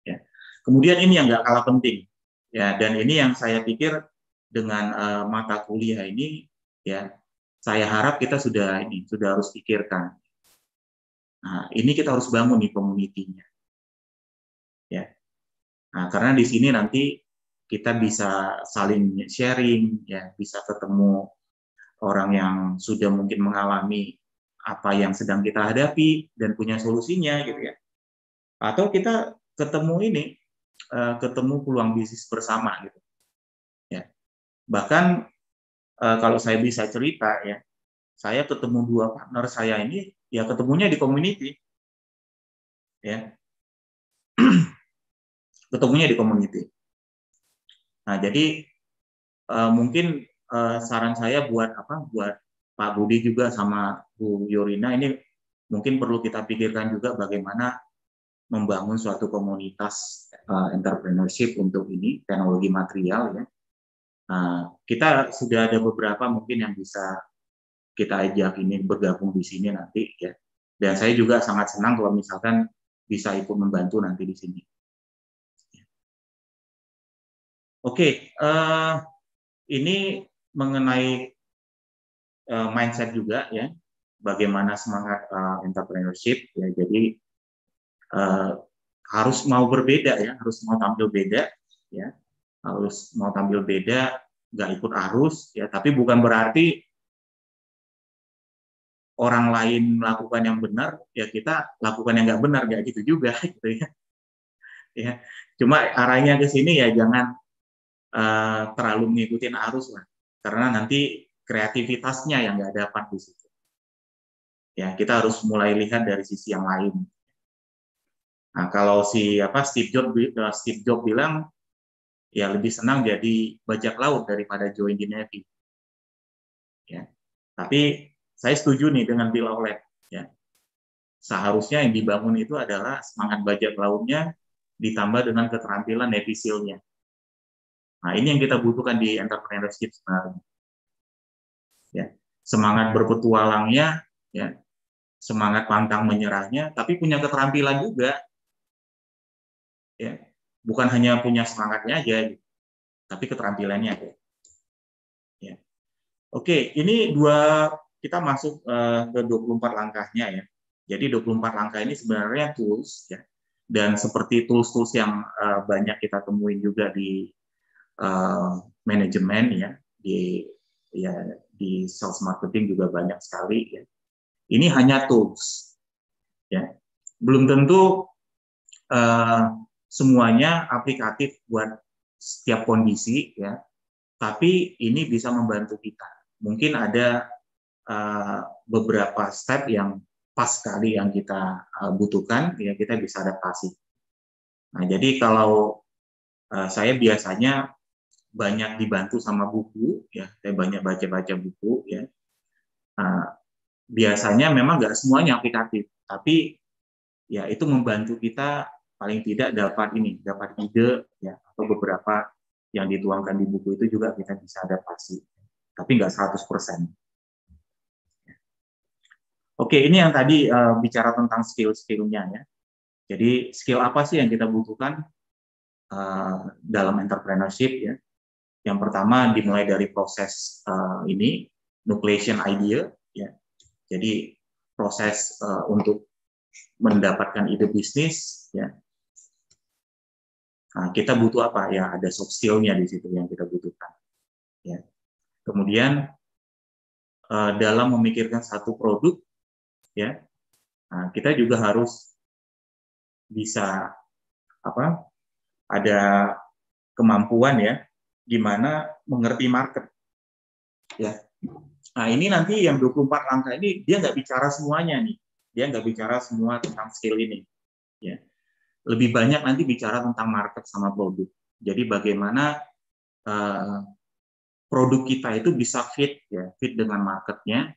Ya. Kemudian ini yang nggak kalah penting, ya. Dan ini yang saya pikir dengan uh, mata kuliah ini, ya, saya harap kita sudah ini sudah harus pikirkan. Nah, ini kita harus bangun nih community-nya. Ya. Nah, karena di sini nanti kita bisa saling sharing, ya, bisa ketemu orang yang sudah mungkin mengalami apa yang sedang kita hadapi dan punya solusinya, gitu ya. Atau kita ketemu ini, uh, ketemu peluang bisnis bersama, gitu. Ya. Bahkan uh, kalau saya bisa cerita, ya, saya ketemu dua partner saya ini, ya ketemunya di community, ya. ketemunya di community Nah, jadi uh, mungkin uh, saran saya buat apa? Buat Pak Budi juga sama Bu Yorina ini mungkin perlu kita pikirkan juga bagaimana membangun suatu komunitas uh, entrepreneurship untuk ini teknologi material ya. Uh, kita sudah ada beberapa mungkin yang bisa kita ajak ini bergabung di sini nanti ya. Dan saya juga sangat senang kalau misalkan bisa ikut membantu nanti di sini. Oke, uh, ini mengenai uh, mindset juga ya, bagaimana semangat uh, entrepreneurship ya. Jadi uh, harus mau berbeda ya, harus mau tampil beda ya, harus mau tampil beda, nggak ikut arus ya. Tapi bukan berarti orang lain melakukan yang benar, ya kita lakukan yang nggak benar, nggak gitu juga gitu ya. Ya, cuma arahnya ke sini ya jangan uh, terlalu mengikuti arus lah. Karena nanti kreativitasnya yang nggak dapat di situ. Ya kita harus mulai lihat dari sisi yang lain. Nah kalau si apa Steve Jobs eh, Steve Jobs bilang ya lebih senang jadi bajak laut daripada join di Navy. Ya. Tapi saya setuju nih dengan Bill Olet ya. Seharusnya yang dibangun itu adalah semangat bajak lautnya ditambah dengan keterampilan Navy SEAL-nya Nah, ini yang kita butuhkan di entrepreneurship sebenarnya. Ya, semangat berpetualangnya, ya, semangat pantang menyerahnya, tapi punya keterampilan juga. Ya, bukan hanya punya semangatnya aja, tapi keterampilannya. Ya. Oke, ini dua kita masuk uh, ke 24 langkahnya ya. Jadi 24 langkah ini sebenarnya tools ya. Dan seperti tools-tools yang uh, banyak kita temuin juga di uh, manajemen ya di ya di sales marketing juga banyak sekali ya. Ini hanya tools ya. Belum tentu uh, semuanya aplikatif buat setiap kondisi ya. Tapi ini bisa membantu kita. Mungkin ada uh, beberapa step yang pas sekali yang kita uh, butuhkan ya kita bisa adaptasi. Nah, jadi kalau uh, saya biasanya banyak dibantu sama buku ya saya banyak baca-baca buku ya nah, biasanya memang nggak semuanya aplikatif tapi ya itu membantu kita paling tidak dapat ini dapat ide ya atau beberapa yang dituangkan di buku itu juga kita bisa adaptasi tapi nggak 100% Oke, ini yang tadi uh, bicara tentang skill-skillnya ya. Jadi skill apa sih yang kita butuhkan uh, dalam entrepreneurship ya? Yang pertama dimulai dari proses uh, ini nucleation idea ya. Jadi proses uh, untuk mendapatkan ide bisnis ya. Nah, kita butuh apa ya? Ada soft skill-nya di situ yang kita butuhkan. Ya. Kemudian uh, dalam memikirkan satu produk ya, nah, kita juga harus bisa apa? Ada kemampuan ya gimana mengerti market. Ya. Nah, ini nanti yang 24 langkah ini dia nggak bicara semuanya nih. Dia nggak bicara semua tentang skill ini. Ya. Lebih banyak nanti bicara tentang market sama produk. Jadi bagaimana uh, produk kita itu bisa fit ya, fit dengan marketnya.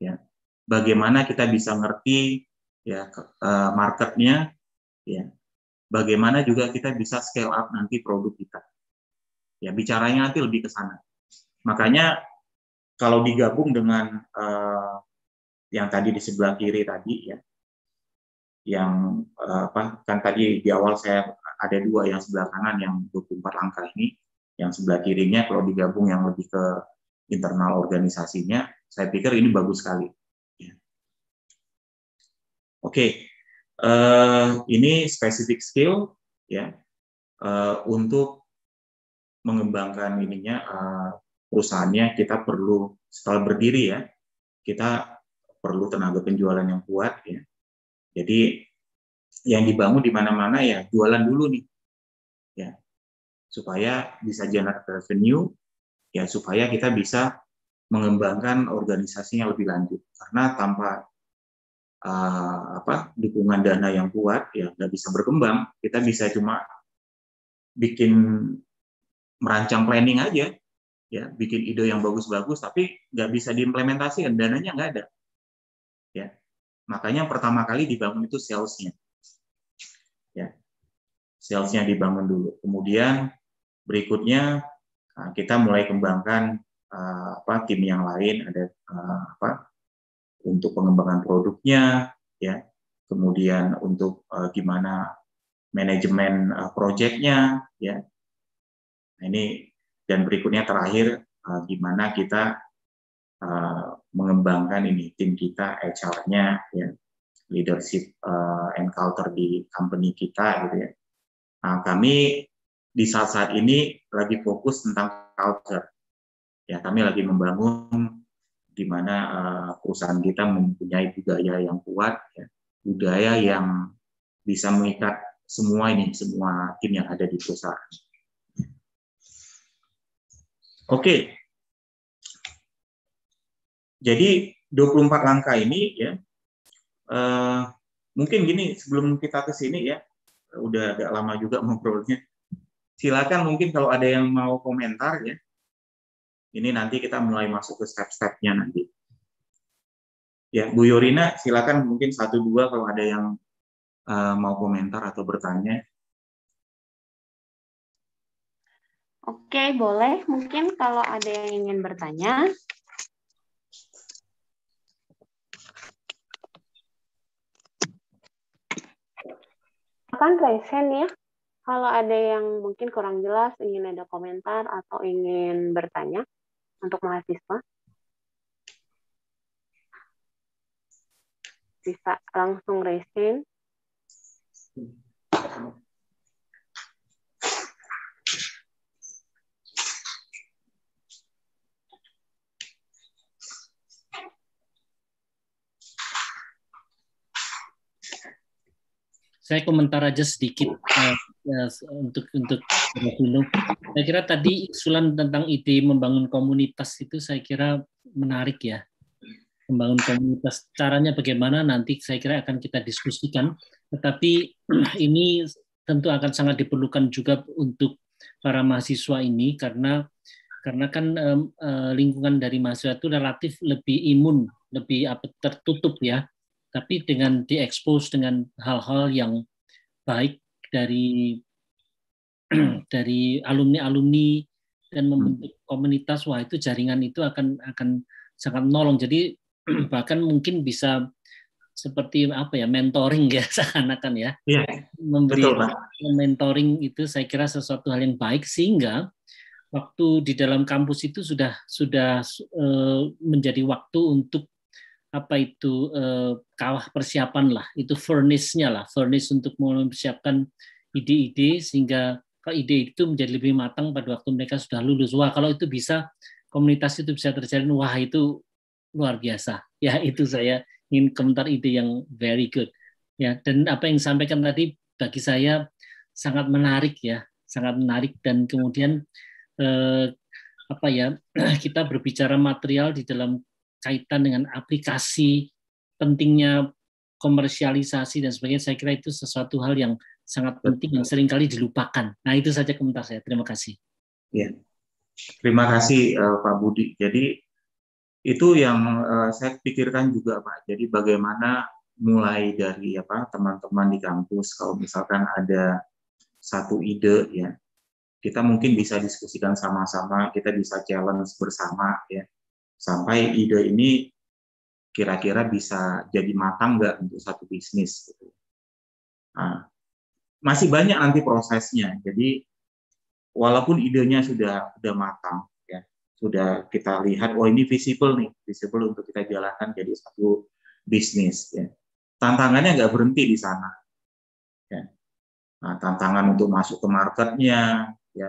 Ya. Bagaimana kita bisa ngerti ya uh, marketnya ya bagaimana juga kita bisa scale up nanti produk kita. Ya, bicaranya nanti lebih ke sana. Makanya kalau digabung dengan uh, yang tadi di sebelah kiri tadi ya, yang uh, apa kan tadi di awal saya ada dua yang sebelah kanan yang 24 langkah ini, yang sebelah kirinya kalau digabung yang lebih ke internal organisasinya, saya pikir ini bagus sekali. Ya. Oke, okay. uh, ini specific skill ya uh, untuk mengembangkan ininya uh, perusahaannya kita perlu setelah berdiri ya kita perlu tenaga penjualan yang kuat ya. Jadi yang dibangun di mana-mana ya jualan dulu nih. Ya supaya bisa generate revenue ya supaya kita bisa mengembangkan organisasinya lebih lanjut. Karena tanpa uh, apa dukungan dana yang kuat ya nggak bisa berkembang. Kita bisa cuma bikin merancang planning aja. Ya bikin ide yang bagus-bagus tapi nggak bisa diimplementasikan dananya nggak ada. Ya makanya pertama kali dibangun itu salesnya. Ya salesnya dibangun dulu. Kemudian berikutnya nah, kita mulai kembangkan uh, apa tim yang lain ada uh, apa untuk pengembangan produknya ya. Kemudian untuk gimana manajemen proyeknya ya nah, ini dan berikutnya terakhir uh, gimana kita uh, mengembangkan ini tim kita HR-nya ya leadership uh, and culture di company kita gitu ya. Nah, kami di saat-saat ini lagi fokus tentang culture. Ya, kami lagi membangun di mana uh, perusahaan kita mempunyai budaya yang kuat, ya, budaya yang bisa mengikat semua ini, semua tim yang ada di perusahaan. Oke. Jadi 24 langkah ini ya uh, mungkin gini sebelum kita ke sini ya udah agak lama juga ngobrolnya. Silakan mungkin kalau ada yang mau komentar ya. Ini nanti kita mulai masuk ke step-stepnya nanti. Ya, Bu Yorina, silakan mungkin satu dua kalau ada yang uh, mau komentar atau bertanya. Oke, boleh. Mungkin kalau ada yang ingin bertanya. Akan resen ya. Kalau ada yang mungkin kurang jelas, ingin ada komentar atau ingin bertanya untuk mahasiswa. Bisa langsung resen. Saya komentar aja sedikit ya, untuk untuk. Saya kira tadi usulan tentang ide membangun komunitas itu saya kira menarik ya. Membangun komunitas caranya bagaimana nanti saya kira akan kita diskusikan. Tetapi ini tentu akan sangat diperlukan juga untuk para mahasiswa ini karena karena kan uh, lingkungan dari mahasiswa itu relatif lebih imun, lebih apa tertutup ya tapi dengan diekspos dengan hal-hal yang baik dari dari alumni-alumni dan hmm. membentuk komunitas wah itu jaringan itu akan akan sangat menolong. Jadi bahkan mungkin bisa seperti apa ya mentoring ya seakan-akan ya. Yeah, memberi betul, mentoring itu saya kira sesuatu hal yang baik sehingga waktu di dalam kampus itu sudah sudah uh, menjadi waktu untuk apa itu eh, kawah persiapan lah. Itu furnace-nya lah furnace untuk mempersiapkan ide-ide sehingga ide itu menjadi lebih matang pada waktu mereka sudah lulus. Wah kalau itu bisa komunitas itu bisa terjalin wah itu luar biasa. Ya itu saya ingin komentar ide yang very good. Ya dan apa yang disampaikan tadi bagi saya sangat menarik ya sangat menarik. Dan kemudian eh, apa ya kita berbicara material di dalam kaitan dengan aplikasi pentingnya komersialisasi dan sebagainya saya kira itu sesuatu hal yang sangat penting yang sering kali dilupakan. Nah itu saja komentar saya. Terima kasih. Ya, terima kasih uh, Pak Budi. Jadi itu yang uh, saya pikirkan juga Pak. Jadi bagaimana mulai dari apa teman-teman di kampus kalau misalkan ada satu ide ya kita mungkin bisa diskusikan sama-sama kita bisa challenge bersama ya sampai ide ini kira-kira bisa jadi matang nggak untuk satu bisnis gitu. Nah, masih banyak nanti prosesnya jadi walaupun idenya sudah sudah matang ya sudah kita lihat oh ini visible nih visible untuk kita jalankan jadi satu bisnis ya tantangannya nggak berhenti di sana. Ya. Nah, tantangan untuk masuk ke marketnya, ya,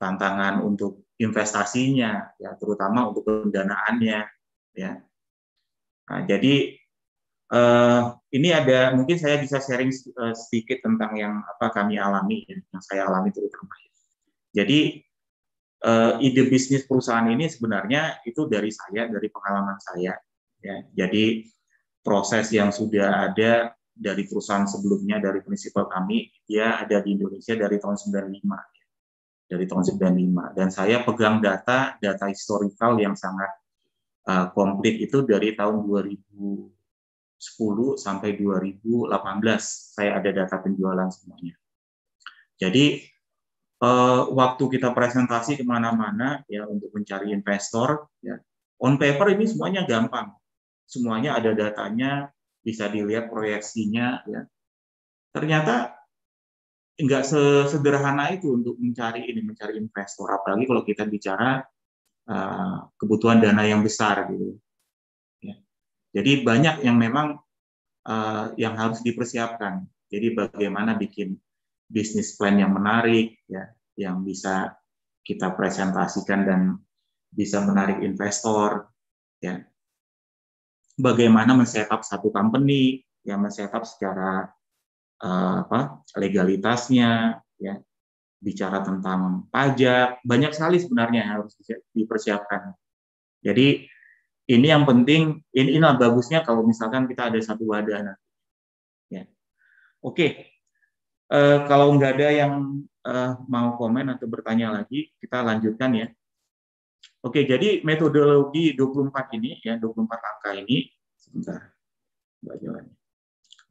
tantangan untuk investasinya, ya, terutama untuk pendanaannya, ya. Nah, jadi eh, ini ada mungkin saya bisa sharing uh, sedikit tentang yang apa kami alami, ya, yang saya alami terutama. Jadi uh, ide bisnis perusahaan ini sebenarnya itu dari saya, dari pengalaman saya, ya. Jadi proses yang sudah ada dari perusahaan sebelumnya dari prinsipal kami dia ada di Indonesia dari tahun 95 dari tahun 95 dan saya pegang data data historical yang sangat uh, komplit itu dari tahun 2010 sampai 2018 saya ada data penjualan semuanya jadi uh, waktu kita presentasi ke mana-mana ya untuk mencari investor ya on paper ini semuanya gampang semuanya ada datanya, bisa dilihat proyeksinya. Ya. Ternyata nggak sesederhana itu untuk mencari ini, mencari investor. Apalagi kalau kita bicara uh, kebutuhan dana yang besar gitu. Ya. Jadi banyak yang memang uh, yang harus dipersiapkan. Jadi bagaimana bikin bisnis plan yang menarik, ya, yang bisa kita presentasikan dan bisa menarik investor, ya bagaimana men-setup satu company, yang men-setup secara uh, apa legalitasnya, ya bicara tentang pajak, banyak sekali sebenarnya yang harus dipersiapkan. Jadi ini yang penting, ini, ini bagusnya kalau misalkan kita ada satu wadah nanti. Ya. Oke, uh, kalau nggak ada yang uh, mau komen atau bertanya lagi, kita lanjutkan ya. Oke, jadi metodologi 24 ini, ya 24 angka ini, sebentar, jalannya.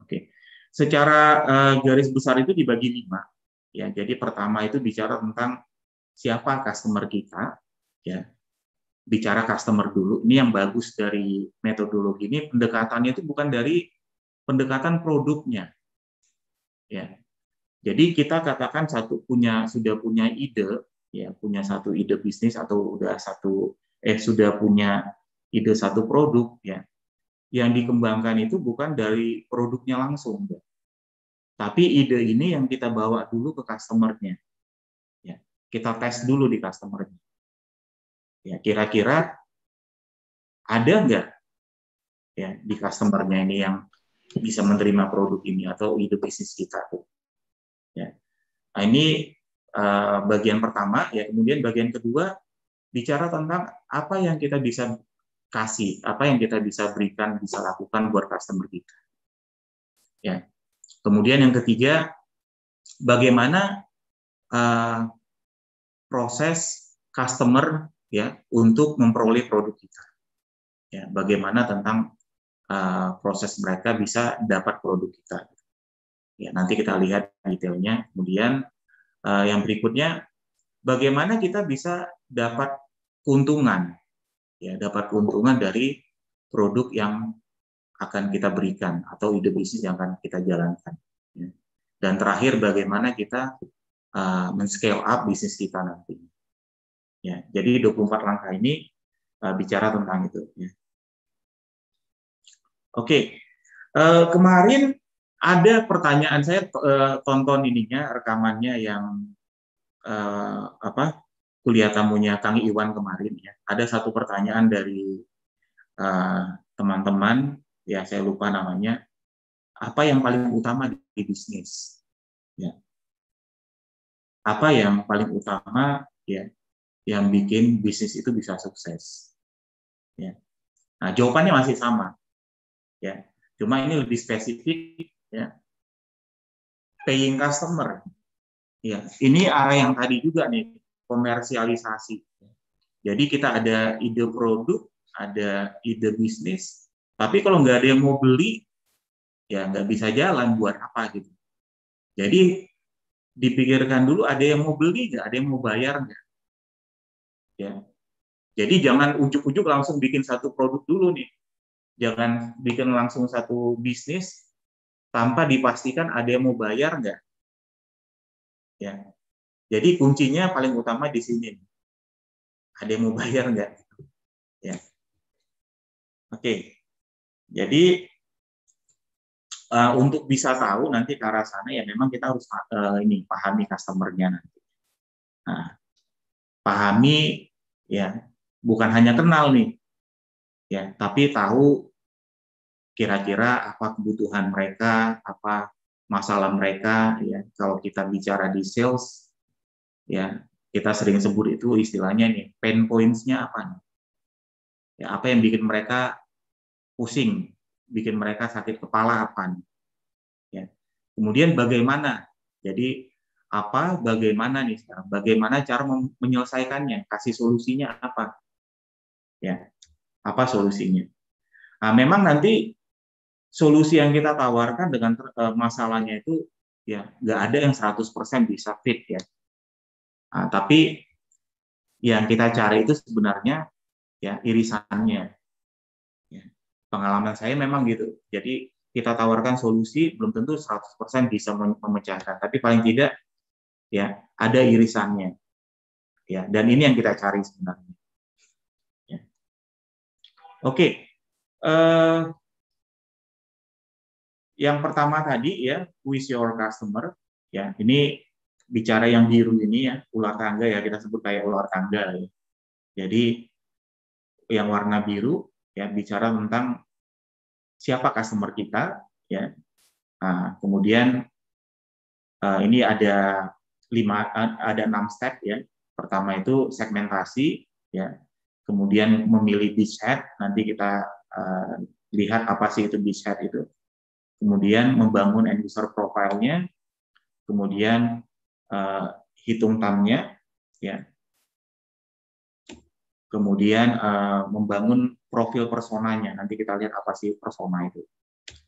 Oke, secara uh, garis besar itu dibagi lima. Ya, jadi pertama itu bicara tentang siapa customer kita, ya. Bicara customer dulu. Ini yang bagus dari metodologi ini pendekatannya itu bukan dari pendekatan produknya. Ya. Jadi kita katakan satu punya sudah punya ide ya punya satu ide bisnis atau udah satu eh sudah punya ide satu produk ya yang dikembangkan itu bukan dari produknya langsung tapi ide ini yang kita bawa dulu ke customernya. Ya kita tes dulu di customernya. Ya kira-kira ada nggak ya di customernya ini yang bisa menerima produk ini atau ide bisnis kita ya. Nah, ini Eh, bagian pertama ya kemudian bagian kedua bicara tentang apa yang kita bisa kasih apa yang kita bisa berikan bisa lakukan buat customer kita. Ya. Kemudian yang ketiga bagaimana uh, proses customer ya untuk memperoleh produk kita. Ya bagaimana tentang uh, proses mereka bisa dapat produk kita. Ya nanti kita lihat detailnya. Kemudian uh, yang berikutnya bagaimana kita bisa dapat keuntungan ya dapat keuntungan dari produk yang akan kita berikan atau ide bisnis yang akan kita jalankan ya. dan terakhir bagaimana kita uh, men-scale up bisnis kita nanti ya jadi 24 langkah ini uh, bicara tentang itu ya oke uh, kemarin ada pertanyaan saya uh, tonton ininya rekamannya yang uh, apa kuliah tamunya Kang Iwan kemarin ya. Ada satu pertanyaan dari eh, teman-teman uh, ya saya lupa namanya. Apa yang paling utama di bisnis? Ya. Apa yang paling utama ya yang bikin bisnis itu bisa sukses? Ya. Nah jawabannya masih sama. Ya. Cuma ini lebih spesifik ya. Paying customer. Ya. Ini arah yang tadi juga nih komersialisasi jadi kita ada ide produk ada ide bisnis tapi kalau nggak ada yang mau beli ya nggak bisa jalan buat apa gitu. Jadi dipikirkan dulu ada yang mau beli nggak, ada yang mau bayar nggak. Ya. Jadi jangan ujuk-ujuk langsung bikin satu produk dulu nih. Jangan bikin langsung satu bisnis tanpa dipastikan ada yang mau bayar nggak. Ya. Jadi kuncinya paling utama di sini. Ada yang mau bayar nggak? Ya. Oke. Jadi uh, untuk bisa tahu nanti ke arah sana ya memang kita harus uh, ini pahami customernya nanti. Nah, pahami ya bukan hanya kenal nih ya tapi tahu kira-kira apa kebutuhan mereka apa masalah mereka ya kalau kita bicara di sales ya kita sering sebut itu istilahnya nih pain points-nya apa nih ya apa yang bikin mereka pusing bikin mereka sakit kepala apa nih. Ya. Kemudian bagaimana? Jadi apa bagaimana nih sekarang? Bagaimana cara menyelesaikannya? Kasih solusinya apa? Ya. Apa solusinya? Nah, memang nanti solusi yang kita tawarkan dengan uh, masalahnya itu ya nggak ada yang 100% bisa fit ya. Nah, tapi yang kita cari itu sebenarnya ya irisannya pengalaman saya memang gitu. Jadi kita tawarkan solusi belum tentu 100% bisa memecahkan, tapi paling tidak ya ada irisannya. Ya, dan ini yang kita cari sebenarnya. Ya. Oke. Uh, yang pertama tadi ya, is your customer? Ya, ini bicara yang biru ini ya, ular tangga ya, kita sebut kayak ular tangga ya. Jadi yang warna biru ya bicara tentang siapa customer kita ya. Nah, kemudian uh, ini ada lima ada enam step ya. Pertama itu segmentasi ya. Kemudian memilih beachhead nanti kita uh, lihat apa sih itu beachhead itu. Kemudian membangun end user profile-nya. Kemudian uh, hitung tamnya ya kemudian uh, membangun profil personanya. Nanti kita lihat apa sih persona itu.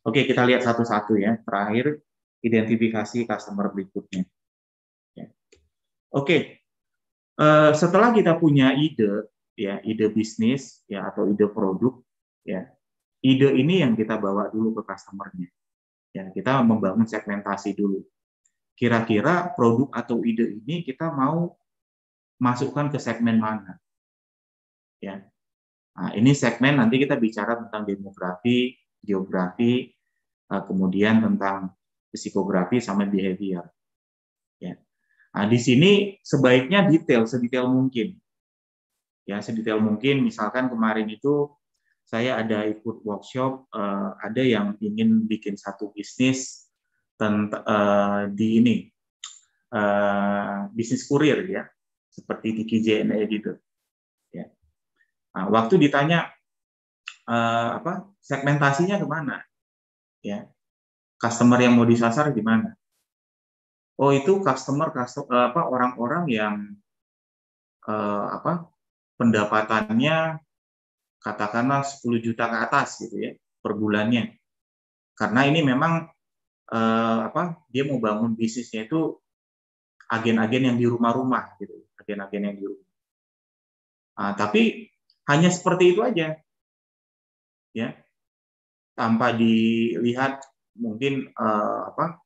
Oke, kita lihat satu-satu ya. Terakhir, identifikasi customer berikutnya. Ya. Oke, uh, setelah kita punya ide, ya ide bisnis ya atau ide produk, ya ide ini yang kita bawa dulu ke customernya. Ya, kita membangun segmentasi dulu. Kira-kira produk atau ide ini kita mau masukkan ke segmen mana? Ya. Nah, ini segmen nanti kita bicara tentang demografi, geografi, eh, kemudian tentang psikografi sama behavior. Ya. Nah, di sini sebaiknya detail, sedetail mungkin. Ya, sedetail mungkin. Misalkan kemarin itu saya ada ikut workshop, eh, ada yang ingin bikin satu bisnis tentang eh, di ini bisnis kurir ya, seperti di KJNE gitu. Nah, waktu ditanya uh, apa segmentasinya ke mana, ya customer yang mau disasar gimana? Oh itu customer, customer apa orang-orang yang uh, apa pendapatannya katakanlah 10 juta ke atas gitu ya per bulannya. Karena ini memang uh, apa dia mau bangun bisnisnya itu agen-agen yang di rumah-rumah gitu, agen-agen yang di rumah. Nah, tapi hanya seperti itu aja. Ya. Tanpa dilihat mungkin uh, apa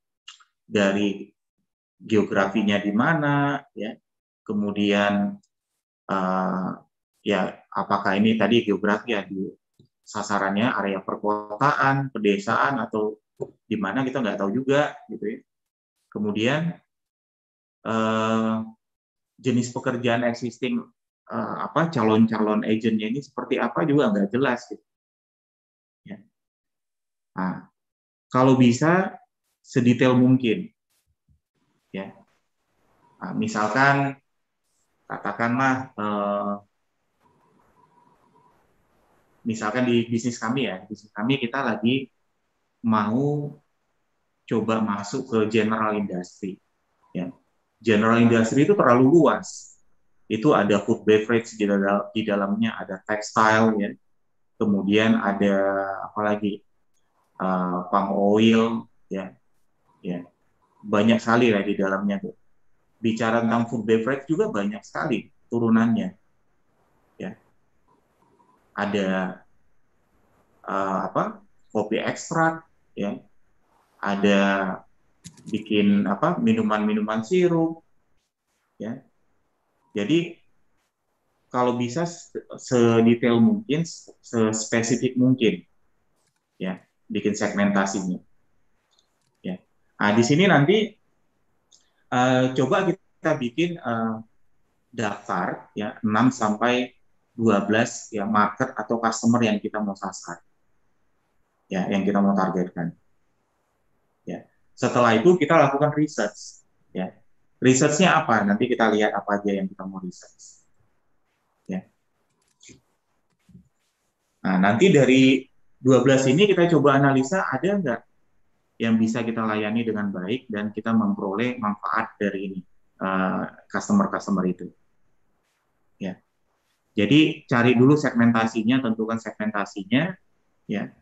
dari geografinya di mana ya. Kemudian uh, ya apakah ini tadi geografi ya di sasarannya area perkotaan, pedesaan atau di mana kita nggak tahu juga gitu ya. Kemudian uh, jenis pekerjaan existing uh, apa calon-calon agentnya ini seperti apa juga nggak jelas gitu. Ya. Nah, kalau bisa sedetail mungkin, ya. Nah, misalkan katakanlah uh, misalkan di bisnis kami ya, bisnis kami kita lagi mau coba masuk ke general industry. Ya. General industry itu terlalu luas itu ada food beverage di, dalam, di dalamnya ada textile ya kemudian ada apa lagi uh, palm oil, ya, ya banyak sekali lah di dalamnya tuh. Bicara tentang food beverage juga banyak sekali turunannya, ya. Ada uh, apa kopi ekstrak, ya, ada bikin apa minuman-minuman sirup, ya. Jadi kalau bisa sedetail mungkin, sespesifik mungkin, ya, bikin segmentasinya. Ya, nah di sini nanti uh, coba kita bikin uh, daftar ya 6 sampai 12 ya market atau customer yang kita mau sasar. Ya, yang kita mau targetkan. Ya. Setelah itu kita lakukan research ya. Researchnya apa? Nanti kita lihat apa aja yang kita mau research. Nah, nanti dari 12 ini kita coba analisa ada nggak yang bisa kita layani dengan baik dan kita memperoleh manfaat dari ini eh, customer-customer uh, itu. Ya. Jadi cari dulu segmentasinya, tentukan segmentasinya, ya.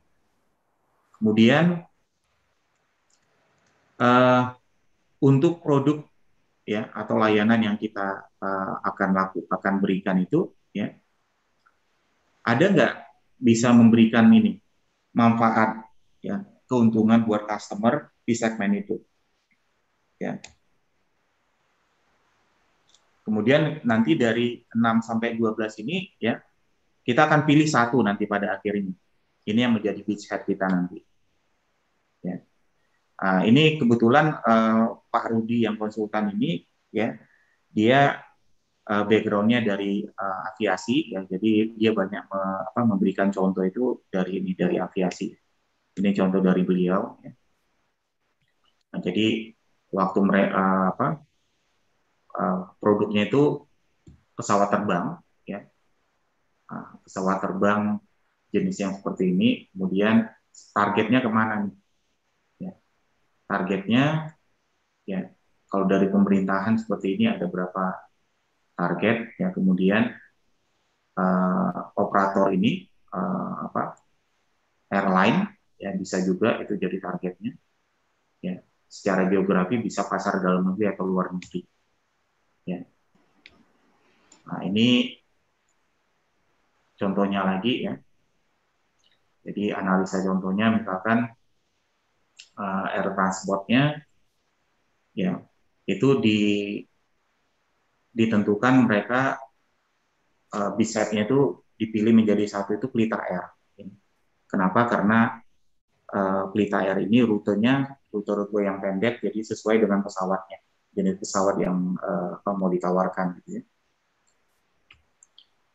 Kemudian uh, untuk produk ya atau layanan yang kita uh, akan lakukan akan berikan itu, ya, ada nggak bisa memberikan ini manfaat ya keuntungan buat customer di segmen itu? Ya. Kemudian nanti dari 6 sampai 12 ini ya kita akan pilih satu nanti pada akhir ini ini yang menjadi beachhead kita nanti ya. Nah, ini kebetulan uh, Pak Rudi yang konsultan ini ya dia uh, backgroundnya dari uh, aviasi ya. Jadi dia banyak me, apa, memberikan contoh itu dari ini dari aviasi. Ini contoh dari beliau ya. nah, jadi waktu mereka uh, apa uh, produknya itu pesawat terbang ya. Uh, pesawat terbang jenis yang seperti ini kemudian targetnya ke mana nih targetnya ya kalau dari pemerintahan seperti ini ada berapa target ya kemudian uh, operator ini uh, apa airline ya bisa juga itu jadi targetnya. Ya secara geografi bisa pasar dalam negeri atau luar negeri. Ya. Nah ini contohnya lagi ya. Jadi analisa contohnya misalkan uh, air transportnya ya itu di ditentukan mereka uh, bisatnya itu dipilih menjadi satu itu pelita air. Kenapa? Karena uh, pelita air ini rutenya rute-rute yang pendek, jadi sesuai dengan pesawatnya, jenis pesawat yang uh, mau ditawarkan. Gitu ya.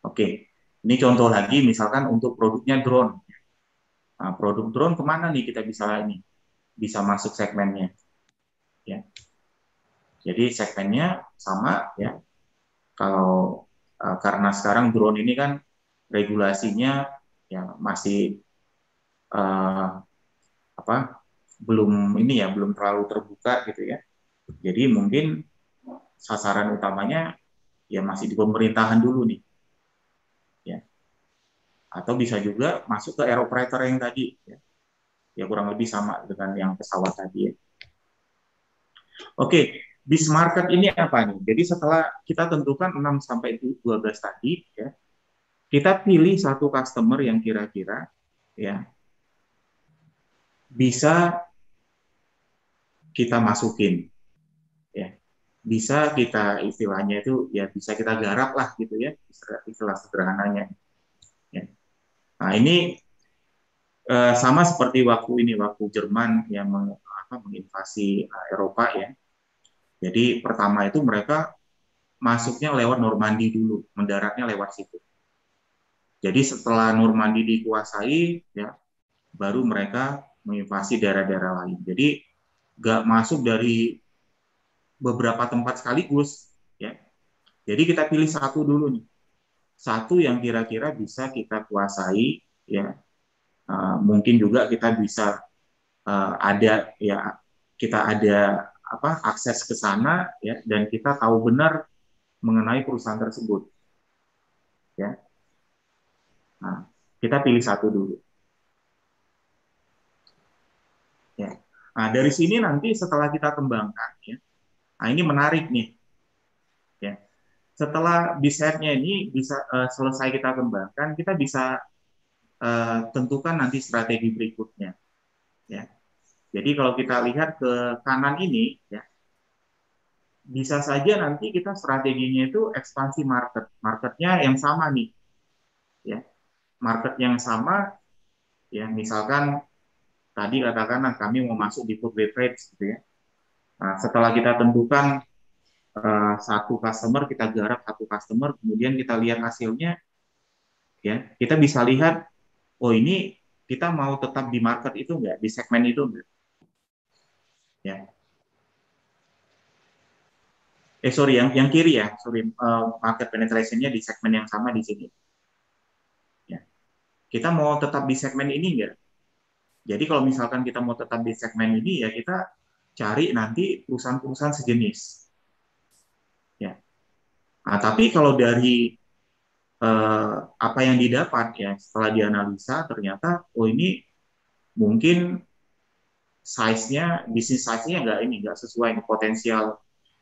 Oke, ini contoh lagi, misalkan untuk produknya drone. Nah, produk drone ke mana nih kita bisa ini bisa masuk segmennya? Ya. Jadi segmennya sama ya, kalau uh, karena sekarang drone ini kan regulasinya ya masih uh, apa belum ini ya belum terlalu terbuka gitu ya. Jadi mungkin sasaran utamanya ya masih di pemerintahan dulu nih. Ya. Atau bisa juga masuk ke air operator yang tadi ya, ya kurang lebih sama dengan yang pesawat tadi ya oke bis market ini apa nih? Jadi setelah kita tentukan 6 sampai 12 tadi ya. Kita pilih satu customer yang kira-kira ya bisa kita masukin ya. Bisa kita istilahnya itu ya bisa kita garap lah gitu ya, istilah sederhananya. Ya. Nah, ini eh, sama seperti waktu ini waktu Jerman yang meng, apa, menginvasi eh, Eropa ya jadi pertama itu mereka masuknya lewat Normandi dulu, mendaratnya lewat situ. Jadi setelah Normandi dikuasai, ya baru mereka menginvasi daerah-daerah lain. Jadi nggak masuk dari beberapa tempat sekaligus, ya. Jadi kita pilih satu dulu nih, satu yang kira-kira bisa kita kuasai, ya. Uh, mungkin juga kita bisa uh, ada ya kita ada apa akses ke sana ya dan kita tahu benar mengenai perusahaan tersebut. Ya. Nah kita pilih satu dulu. Nah, dari sini nanti setelah kita kembangkan, ya, nah ini menarik nih. Ya. Setelah bisnisnya ini bisa uh, selesai kita kembangkan, kita bisa uh, tentukan nanti strategi berikutnya. Ya. Jadi kalau kita lihat ke kanan ini, ya, bisa saja nanti kita strateginya itu ekspansi market. Marketnya yang sama nih. Ya. Market yang sama, ya misalkan tadi katakanlah kami mau masuk di food beverage gitu ya. Nah, setelah kita tentukan uh, satu customer, kita garap satu customer, kemudian kita lihat hasilnya, ya kita bisa lihat, oh ini kita mau tetap di market itu enggak, di segmen itu enggak. Ya. Eh sorry, yang yang kiri ya, sorry, uh, market penetrationnya di segmen yang sama di sini. Ya. Kita mau tetap di segmen ini enggak? Jadi kalau misalkan kita mau tetap di segmen ini ya kita cari nanti perusahaan-perusahaan sejenis. Ya. Nah, tapi kalau dari eh, apa yang didapat ya setelah dianalisa ternyata oh ini mungkin size-nya bisnis size-nya nggak ini nggak sesuai potensial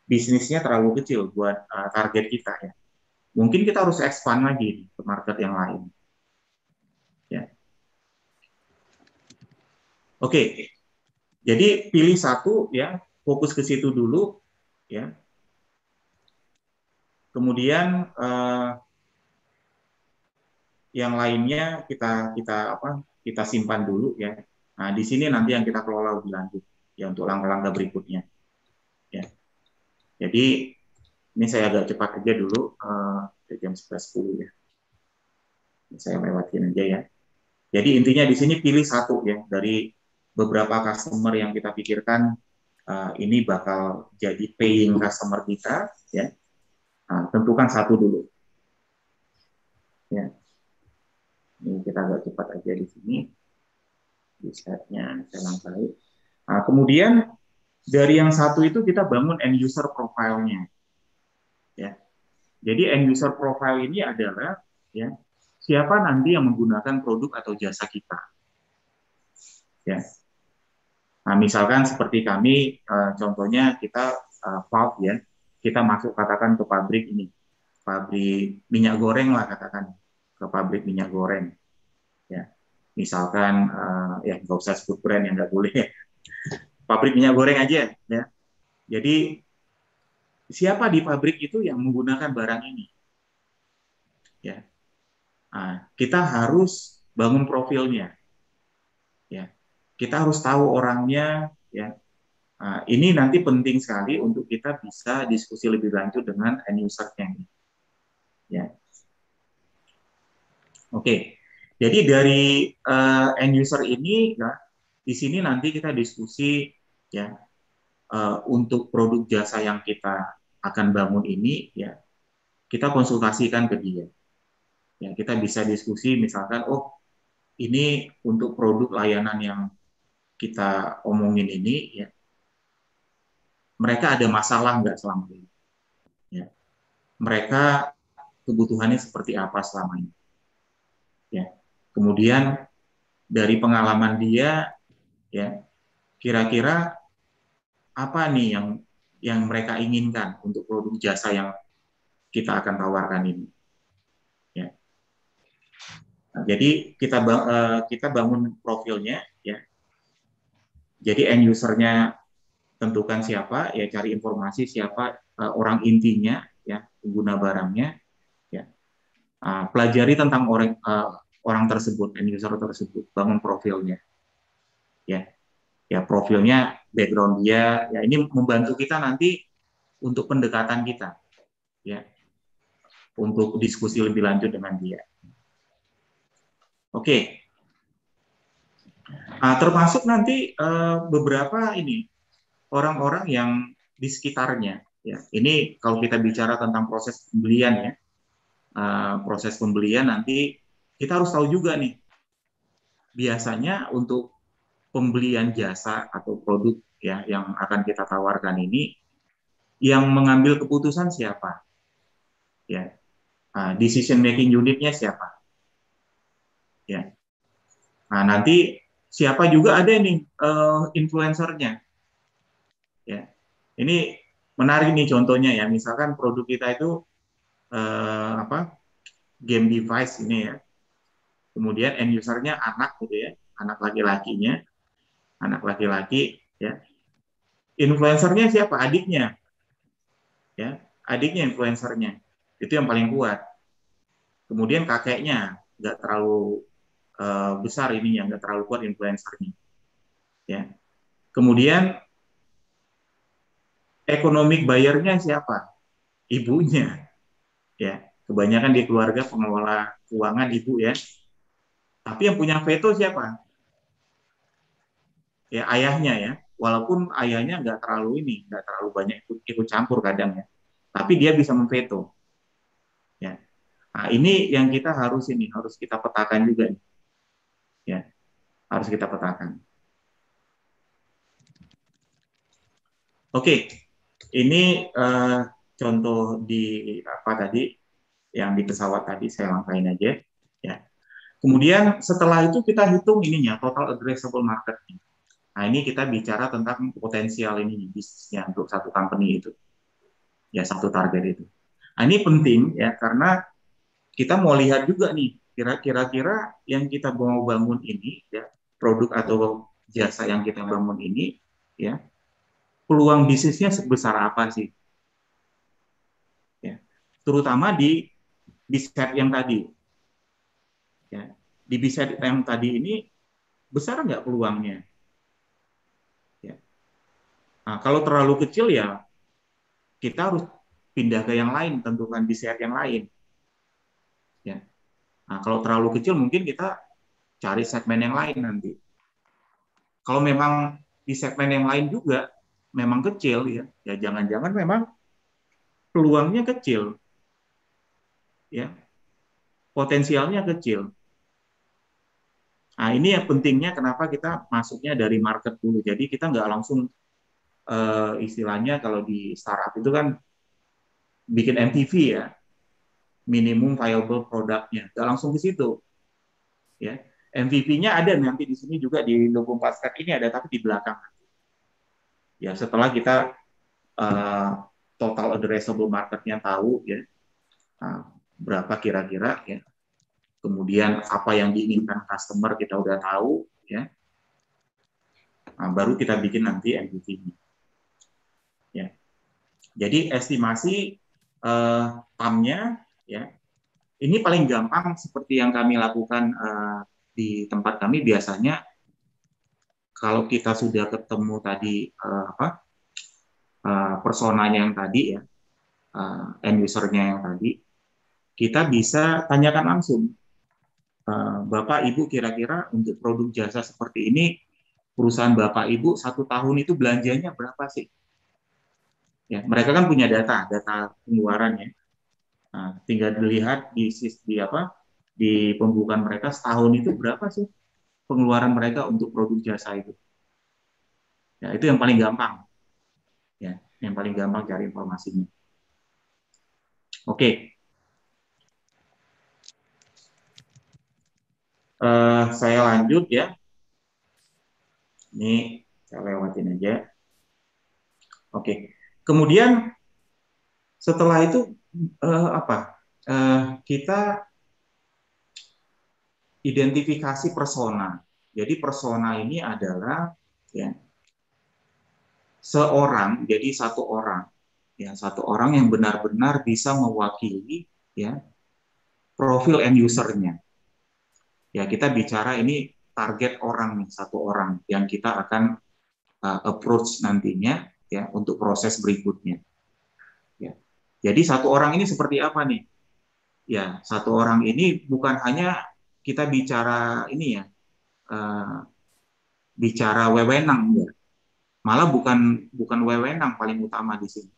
bisnisnya terlalu kecil buat uh, target kita ya. Mungkin kita harus expand lagi ke market yang lain. Oke, jadi pilih satu ya, fokus ke situ dulu ya. Kemudian eh, yang lainnya kita kita apa? Kita simpan dulu ya. Nah, di sini nanti yang kita kelola lebih lanjut ya untuk langkah-langkah berikutnya. Ya. Jadi ini saya agak cepat aja dulu eh, jam 11.10 ya. Saya lewatin aja ya. Jadi intinya di sini pilih satu ya dari beberapa customer yang kita pikirkan uh, ini bakal jadi paying customer kita, ya. Nah, tentukan satu dulu. Ya. Ini kita agak cepat aja di sini. Di slide-nya saya langkai. Nah, kemudian dari yang satu itu kita bangun end user profile-nya. Ya. Jadi end user profile ini adalah ya siapa nanti yang menggunakan produk atau jasa kita. Ya. Nah, misalkan seperti kami, uh, contohnya kita valve ya, kita masuk katakan ke pabrik ini, pabrik minyak goreng lah katakan, ke pabrik minyak goreng. Ya, misalkan uh, ya nggak usah sebut brand yang nggak boleh, pabrik minyak goreng aja ya. Jadi siapa di pabrik itu yang menggunakan barang ini? Ya, nah, kita harus bangun profilnya. Ya, kita harus tahu orangnya ya nah, ini nanti penting sekali untuk kita bisa diskusi lebih lanjut dengan end user-nya ya oke. Jadi dari uh, end user ini ya di sini nanti kita diskusi ya uh, untuk produk jasa yang kita akan bangun ini ya kita konsultasikan ke dia. Ya kita bisa diskusi misalkan oh ini untuk produk layanan yang kita omongin ini ya mereka ada masalah nggak selama ini? Ya mereka kebutuhannya seperti apa selama ini kemudian dari pengalaman dia ya kira-kira apa nih yang yang mereka inginkan untuk produk jasa yang kita akan tawarkan ini? Ya. Nah, jadi kita eh, kita bangun profilnya ya. Jadi end usernya tentukan siapa, ya cari informasi siapa uh, orang intinya, ya pengguna barangnya, ya. Uh, pelajari tentang orang uh, orang tersebut, end user tersebut, bangun profilnya, ya. Ya profilnya, background dia, ya ini membantu kita nanti untuk pendekatan kita, ya. Untuk diskusi lebih lanjut dengan dia. Oke, Nah, termasuk nanti uh, beberapa ini orang-orang yang di sekitarnya. Ya, ini kalau kita bicara tentang proses pembelian ya, uh, proses pembelian nanti kita harus tahu juga nih. Biasanya untuk pembelian jasa atau produk ya yang akan kita tawarkan ini, yang mengambil keputusan siapa? Ya, uh, decision making unitnya siapa? Ya, nah nanti siapa juga ada nih uh, influencernya. Ya, ini menarik nih contohnya ya. Misalkan produk kita itu uh, apa game device ini ya. Kemudian end usernya anak gitu ya, anak laki-lakinya, anak laki-laki ya. Influencernya siapa? Adiknya. Ya, adiknya influencernya. Itu yang paling kuat. Kemudian kakeknya nggak terlalu uh, besar ini yang nggak terlalu kuat influencernya. Ya. Kemudian ekonomik bayarnya siapa? Ibunya. Ya, kebanyakan di keluarga pengelola keuangan ibu ya. Tapi yang punya veto siapa? Ya ayahnya ya. Walaupun ayahnya nggak terlalu ini, nggak terlalu banyak ikut, ikut campur kadang ya. Tapi dia bisa memveto. Ya. Nah, ini yang kita harus ini harus kita petakan juga nih. Ya. Harus kita petakan. Oke. Ini uh, contoh di apa tadi yang di pesawat tadi saya langkain aja. Kemudian setelah itu kita hitung ininya total addressable market. Nah ini kita bicara tentang potensial ini bisnisnya untuk satu company itu ya satu target itu. Nah, ini penting ya karena kita mau lihat juga nih kira-kira yang kita mau bangun ini ya produk atau jasa yang kita bangun ini ya peluang bisnisnya sebesar apa sih? Ya, terutama di biset yang tadi. Ya, di biset yang tadi ini besar nggak peluangnya? Ya. Nah, kalau terlalu kecil ya kita harus pindah ke yang lain, tentukan biset yang lain. Ya. Nah, kalau terlalu kecil mungkin kita cari segmen yang lain nanti. Kalau memang di segmen yang lain juga memang kecil ya, ya jangan-jangan memang peluangnya kecil ya potensialnya kecil. Nah ini yang pentingnya kenapa kita masuknya dari market dulu. Jadi kita nggak langsung uh, istilahnya kalau di startup itu kan bikin MTV ya, minimum viable produknya, nggak langsung ke situ. Ya, MVP-nya ada nanti di sini juga di 24 step ini ada tapi di belakang. Ya setelah kita uh, total addressable marketnya tahu ya, nah, berapa kira-kira ya. Kemudian apa yang diinginkan customer kita udah tahu ya. Nah, baru kita bikin nanti MVP-nya. Ya. Jadi estimasi eh, PAM-nya ya. Ini paling gampang seperti yang kami lakukan eh, di tempat kami biasanya kalau kita sudah ketemu tadi eh, apa eh, personanya yang tadi ya uh, end usernya yang tadi kita bisa tanyakan langsung, uh, Bapak Ibu kira-kira untuk produk jasa seperti ini perusahaan Bapak Ibu satu tahun itu belanjanya berapa sih? Ya, mereka kan punya data, data pengeluarannya. Nah, tinggal dilihat di di apa di pembukaan mereka setahun itu berapa sih pengeluaran mereka untuk produk jasa itu. Ya, itu yang paling gampang. Ya, yang paling gampang cari informasinya. Oke, Uh, saya lanjut ya. Ini saya lewatin aja. Oke. Kemudian setelah itu uh, apa? Uh, kita identifikasi persona. Jadi persona ini adalah ya seorang, jadi satu orang, ya satu orang yang benar-benar bisa mewakili ya profil end usernya ya kita bicara ini target orang satu orang yang kita akan uh, approach nantinya ya untuk proses berikutnya. Ya. Jadi satu orang ini seperti apa nih? Ya satu orang ini bukan hanya kita bicara ini ya uh, bicara wewenang ya. Malah bukan bukan wewenang paling utama di sini.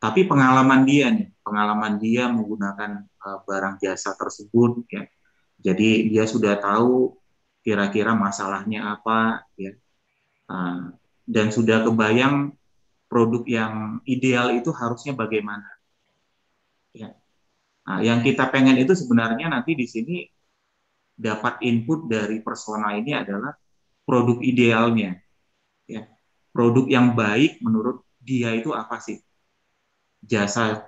Tapi pengalaman dia nih, pengalaman dia menggunakan uh, barang jasa tersebut ya jadi dia sudah tahu kira-kira masalahnya apa, ya, uh, dan sudah kebayang produk yang ideal itu harusnya bagaimana. Ya. Nah, yang kita pengen itu sebenarnya nanti di sini dapat input dari persona ini adalah produk idealnya. Ya. Produk yang baik menurut dia itu apa sih? Jasa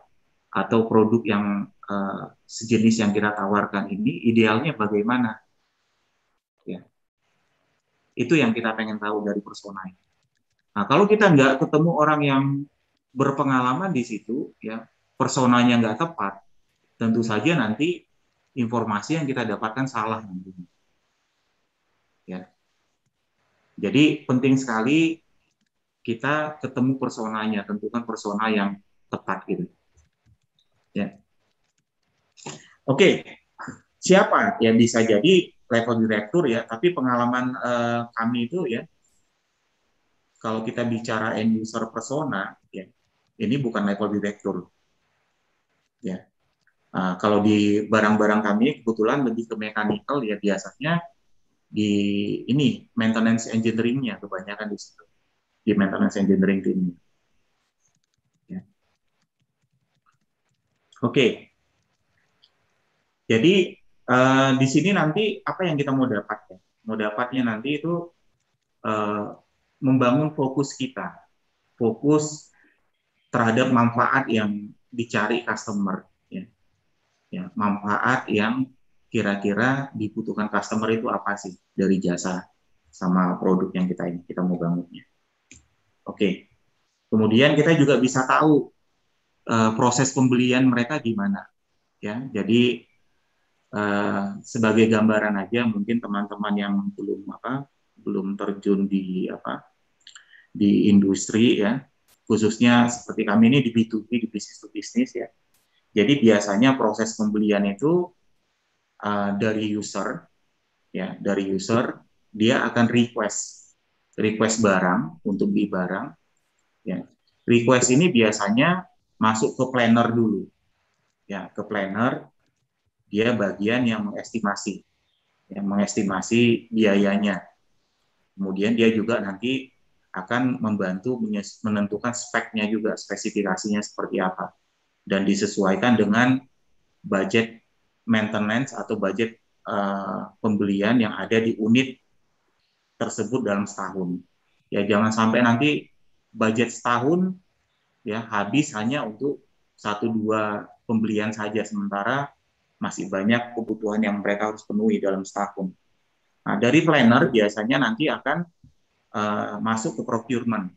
atau produk yang uh, sejenis yang kita tawarkan ini idealnya bagaimana? Ya. Itu yang kita pengen tahu dari persona. Nah, kalau kita nggak ketemu orang yang berpengalaman di situ, ya personanya nggak tepat, tentu saja nanti informasi yang kita dapatkan salah nantinya. Ya. Jadi penting sekali kita ketemu personanya, tentukan persona yang tepat gitu. Ya. Oke, siapa yang bisa jadi level direktur ya, tapi pengalaman eh, kami itu ya, kalau kita bicara end user persona, ya, ini bukan level direktur. Ya, uh, kalau di barang-barang kami kebetulan lebih ke mechanical ya biasanya di ini maintenance engineering-nya kebanyakan di situ di maintenance engineering tim. Ya. Oke. Jadi uh, di sini nanti apa yang kita mau dapat ya? Mau dapatnya nanti itu uh, membangun fokus kita, fokus terhadap manfaat yang dicari customer ya. ya manfaat yang kira-kira dibutuhkan customer itu apa sih dari jasa sama produk yang kita ini kita mau bangunnya oke kemudian kita juga bisa tahu uh, proses pembelian mereka gimana ya jadi uh, sebagai gambaran aja mungkin teman-teman yang belum apa belum terjun di apa di industri ya khususnya seperti kami ini di B2B, di bisnis to bisnis ya. Jadi biasanya proses pembelian itu uh, dari user, ya dari user dia akan request request barang untuk beli barang. Ya. Request ini biasanya masuk ke planner dulu, ya ke planner dia bagian yang mengestimasi, yang mengestimasi biayanya. Kemudian dia juga nanti akan membantu menentukan speknya juga, spesifikasinya seperti apa. Dan disesuaikan dengan budget maintenance atau budget uh, pembelian yang ada di unit tersebut dalam setahun. Ya jangan sampai nanti budget setahun ya habis hanya untuk satu dua pembelian saja sementara masih banyak kebutuhan yang mereka harus penuhi dalam setahun. Nah, dari planner biasanya nanti akan uh, masuk ke procurement.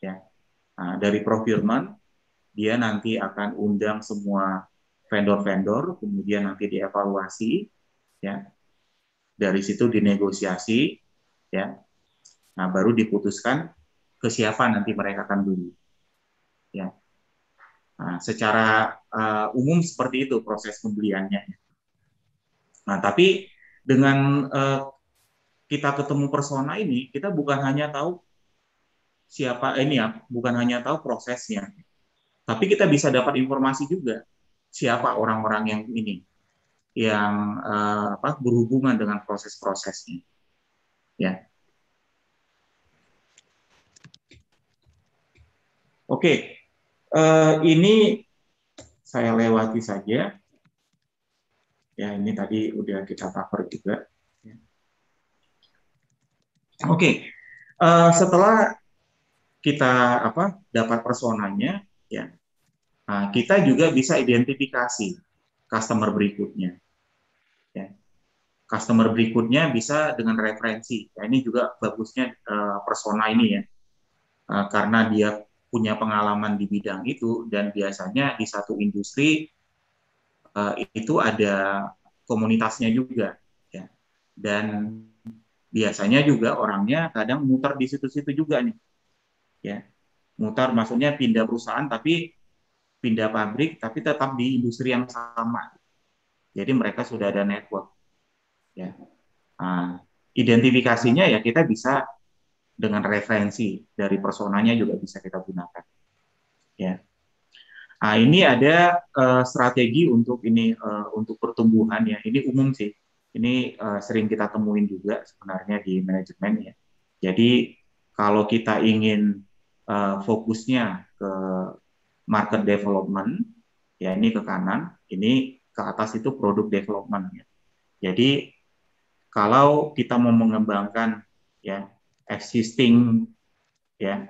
Ya. Nah, dari procurement dia nanti akan undang semua vendor-vendor, kemudian nanti dievaluasi, ya. Dari situ dinegosiasi, ya. Nah, baru diputuskan ke siapa nanti mereka akan beli. Nah, secara uh, umum seperti itu proses pembeliannya. Nah, tapi dengan uh, kita ketemu persona ini, kita bukan hanya tahu siapa ini ya, bukan hanya tahu prosesnya, tapi kita bisa dapat informasi juga siapa orang-orang yang ini yang uh, apa berhubungan dengan proses-prosesnya. Ya. Oke, uh, ini saya lewati saja. Ya, ini tadi udah kita cover juga. Oke, okay. uh, eh, setelah kita apa dapat personanya, ya, nah, kita juga bisa identifikasi customer berikutnya. Ya. Customer berikutnya bisa dengan referensi. Ya, ini juga bagusnya uh, persona ini ya, uh, karena dia punya pengalaman di bidang itu dan biasanya di satu industri uh, itu ada komunitasnya juga, ya. Dan biasanya juga orangnya kadang muter di situ-situ juga nih. Ya. Mutar maksudnya pindah perusahaan tapi pindah pabrik tapi tetap di industri yang sama. Jadi mereka sudah ada network. Ya. Nah, identifikasinya ya kita bisa dengan referensi dari personanya juga bisa kita gunakan. Ya. Nah, ini ada uh, strategi untuk ini uh, untuk pertumbuhan ya. Ini umum sih ini uh, sering kita temuin juga sebenarnya di manajemen ya. Jadi kalau kita ingin uh, fokusnya ke market development, ya ini ke kanan, ini ke atas itu product development. Ya. Jadi kalau kita mau mengembangkan ya existing ya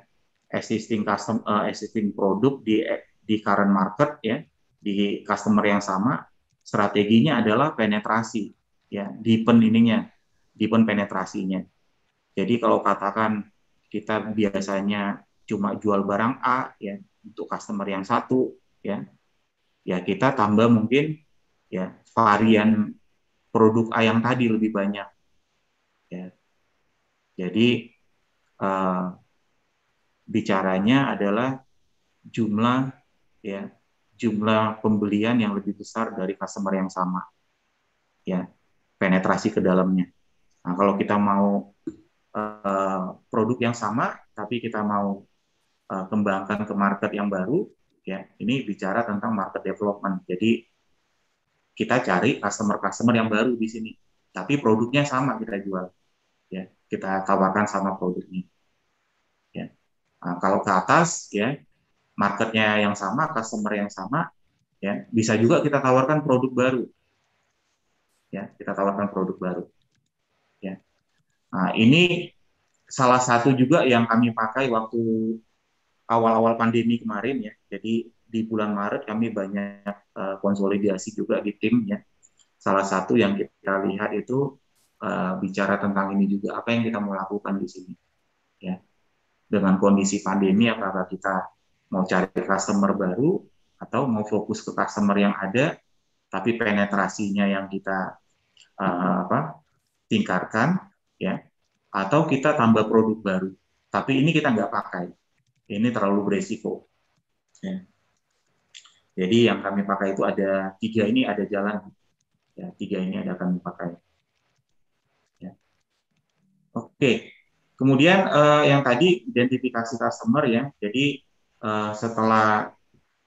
existing custom uh, existing produk di di current market ya di customer yang sama strateginya adalah penetrasi ya deepen ininya deepen penetrasinya. Jadi kalau katakan kita biasanya cuma jual barang A ya untuk customer yang satu ya ya kita tambah mungkin ya varian produk A yang tadi lebih banyak ya jadi uh, bicaranya adalah jumlah ya jumlah pembelian yang lebih besar dari customer yang sama ya penetrasi ke dalamnya. Nah kalau kita mau uh, produk yang sama tapi kita mau uh, kembangkan ke market yang baru ya ini bicara tentang market development. Jadi kita cari customer-customer yang baru di sini tapi produknya sama kita jual ya kita tawarkan sama produknya Nah, kalau ke atas ya marketnya yang sama, customer yang sama, ya bisa juga kita tawarkan produk baru. Ya, kita tawarkan produk baru. Ya. Nah, ini salah satu juga yang kami pakai waktu awal-awal pandemi kemarin ya. Jadi di bulan Maret kami banyak uh, konsolidasi juga di tim ya. Salah satu yang kita lihat itu uh, bicara tentang ini juga apa yang kita mau lakukan di sini. Ya dengan kondisi pandemi apakah kita mau cari customer baru atau mau fokus ke customer yang ada tapi penetrasinya yang kita uh, apa tingkatkan ya atau kita tambah produk baru tapi ini kita nggak pakai ini terlalu beresiko ya. jadi yang kami pakai itu ada tiga ini ada jalan ya tiga ini ada kami pakai. Oke Kemudian uh, yang tadi identifikasi customer ya. Jadi uh, setelah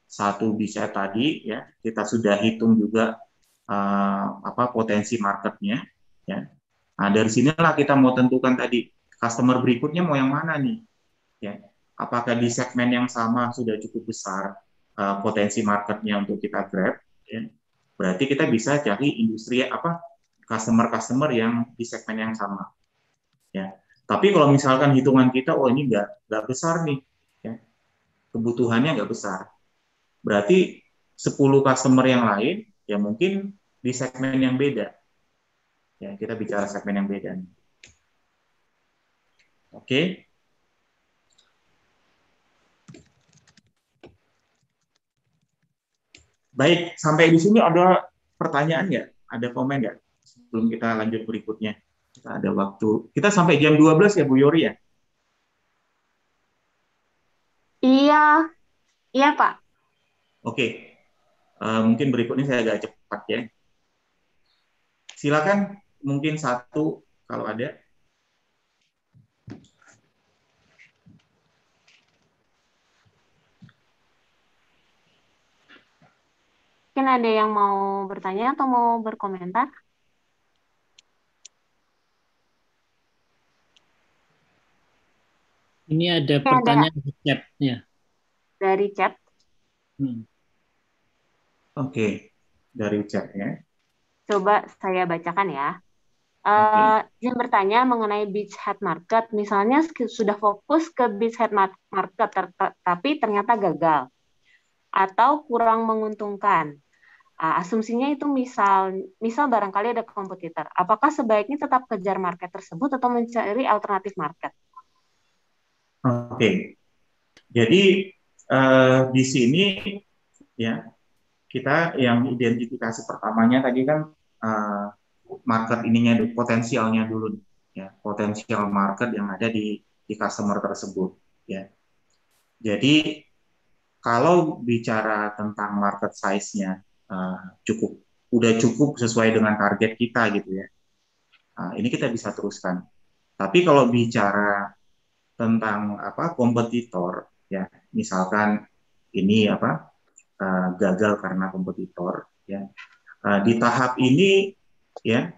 satu bisa tadi ya kita sudah hitung juga uh, apa potensi marketnya ya. Nah dari sinilah kita mau tentukan tadi customer berikutnya mau yang mana nih ya. Apakah di segmen yang sama sudah cukup besar uh, potensi marketnya untuk kita grab ya. Berarti kita bisa cari industri apa customer-customer yang di segmen yang sama ya tapi kalau misalkan hitungan kita, oh ini nggak nggak besar nih, ya. kebutuhannya nggak besar. Berarti 10 customer yang lain, ya mungkin di segmen yang beda. Ya, kita bicara segmen yang beda. Oke. Baik, sampai di sini ada pertanyaan nggak? Ada komen nggak? Sebelum kita lanjut berikutnya. Kita ada waktu. Kita sampai jam 12 ya Bu Yori ya? Iya. Iya, Pak. Oke. Uh, mungkin berikutnya saya agak cepat ya. Silakan mungkin satu kalau ada. Mungkin ada yang mau bertanya atau mau berkomentar? Ini ada pertanyaan ada. di chat-nya. Dari chat. Hmm. Oke, okay. dari chat ya. Coba saya bacakan ya. Uh, okay. Yang bertanya mengenai beachhead market, misalnya sudah fokus ke beachhead market, ter tapi ternyata gagal atau kurang menguntungkan. Uh, asumsinya itu misal, misal barangkali ada kompetitor. Apakah sebaiknya tetap kejar market tersebut atau mencari alternatif market? Oke, jadi uh, di sini ya kita yang identifikasi pertamanya tadi kan uh, market ininya potensialnya dulu ya potensial market yang ada di di customer tersebut ya. Jadi kalau bicara tentang market size-nya uh, cukup udah cukup sesuai dengan target kita gitu ya. Uh, ini kita bisa teruskan. Tapi kalau bicara tentang apa kompetitor ya. Misalkan ini apa uh, gagal karena kompetitor ya. Uh, di tahap ini ya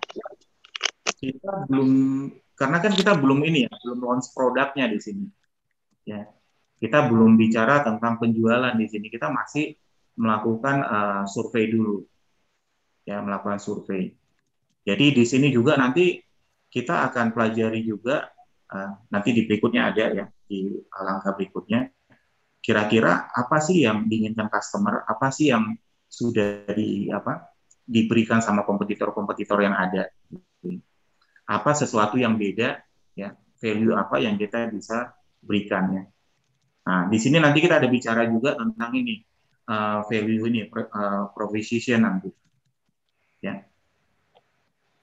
kita belum karena kan kita belum ini ya belum launch produknya di sini ya. Kita belum bicara tentang penjualan di sini. Kita masih melakukan uh, survei dulu ya melakukan survei. Jadi di sini juga nanti kita akan pelajari juga uh, nanti di berikutnya ada ya di langkah berikutnya kira-kira apa sih yang diinginkan customer, apa sih yang sudah di apa diberikan sama kompetitor-kompetitor yang ada. Apa sesuatu yang beda ya, value apa yang kita bisa berikan ya. Nah, di sini nanti kita ada bicara juga tentang ini uh, value ini uh, proposition nanti. Ya.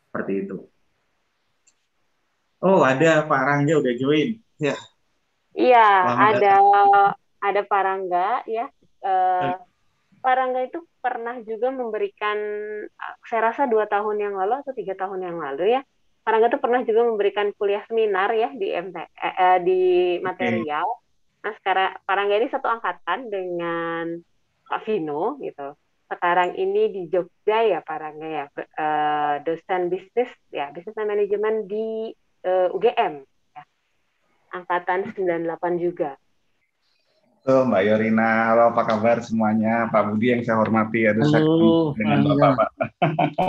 Seperti itu. Oh, ada Pak Rangga udah join. Ya. Iya, ada ada Parangga ya. Uh, Parangga itu pernah juga memberikan, saya rasa dua tahun yang lalu atau tiga tahun yang lalu ya. Parangga itu pernah juga memberikan kuliah seminar ya di MT, eh, eh, di material. Nah sekarang Parangga ini satu angkatan dengan Pak Vino gitu. Sekarang ini di Jogja ya Parangga ya, uh, dosen bisnis ya, bisnis dan manajemen di uh, UGM. Ya. Angkatan 98 juga. Halo Mbak Yorina, halo apa kabar semuanya? Pak Budi yang saya hormati, ada Halo, dengan Bapak-Bapak.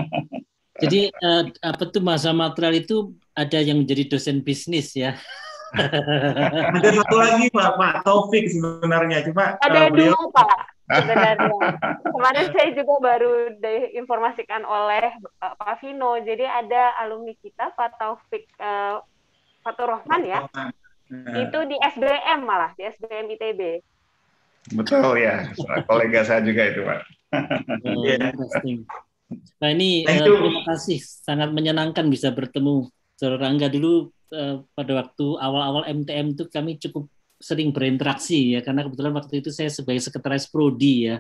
Jadi uh, apa tuh masa material itu ada yang menjadi dosen bisnis ya? ada satu lagi Pak, Pak Taufik sebenarnya, cuma ada uh, beliau... dua Pak sebenarnya. Kemarin saya juga baru diinformasikan oleh uh, Pak Vino, jadi ada alumni kita Pak Taufik uh, Fatur Rohman ya. Nah. Itu di SBM malah, di SBM ITB. Betul ya, kolega saya juga itu Pak. Oh, yeah. Nah ini uh, terima kasih, sangat menyenangkan bisa bertemu Saudara Rangga dulu uh, pada waktu awal-awal MTM itu kami cukup sering berinteraksi ya karena kebetulan waktu itu saya sebagai sekretaris prodi ya.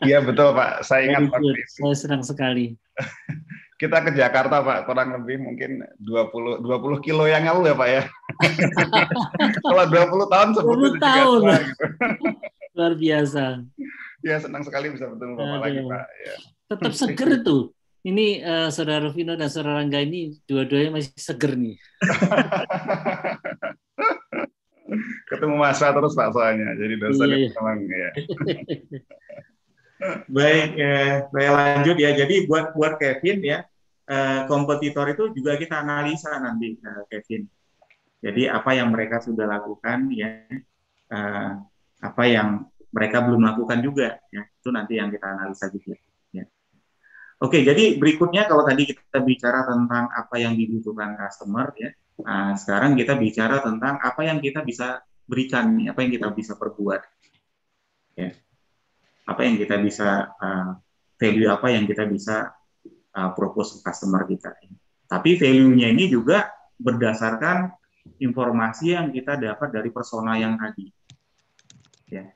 Iya betul Pak, saya ingat. Saya senang sekali. kita ke Jakarta Pak kurang lebih mungkin 20 20 kilo yang lalu ya Pak ya. Kalau 20 tahun sebetulnya 20 tahun. Juga, gitu. Luar biasa. Ya senang sekali bisa bertemu Bapak Aduh. lagi Pak. Ya. Tetap seger tuh. Ini uh, saudara Vino dan saudara Rangga ini dua-duanya masih seger nih. Ketemu masa terus Pak soalnya. Jadi dosa iya, iya. memang ya. Baik, eh, saya lanjut ya. Jadi buat buat Kevin ya, eh, kompetitor itu juga kita analisa nanti eh, Kevin. Jadi apa yang mereka sudah lakukan ya, eh, apa yang mereka belum lakukan juga ya, itu nanti yang kita analisa juga. Ya. Oke, jadi berikutnya kalau tadi kita bicara tentang apa yang dibutuhkan customer ya, nah, sekarang kita bicara tentang apa yang kita bisa berikan, apa yang kita bisa perbuat. Ya apa yang kita bisa uh, value apa yang kita bisa uh, propose ke customer kita. Tapi value-nya ini juga berdasarkan informasi yang kita dapat dari persona yang tadi. Ya.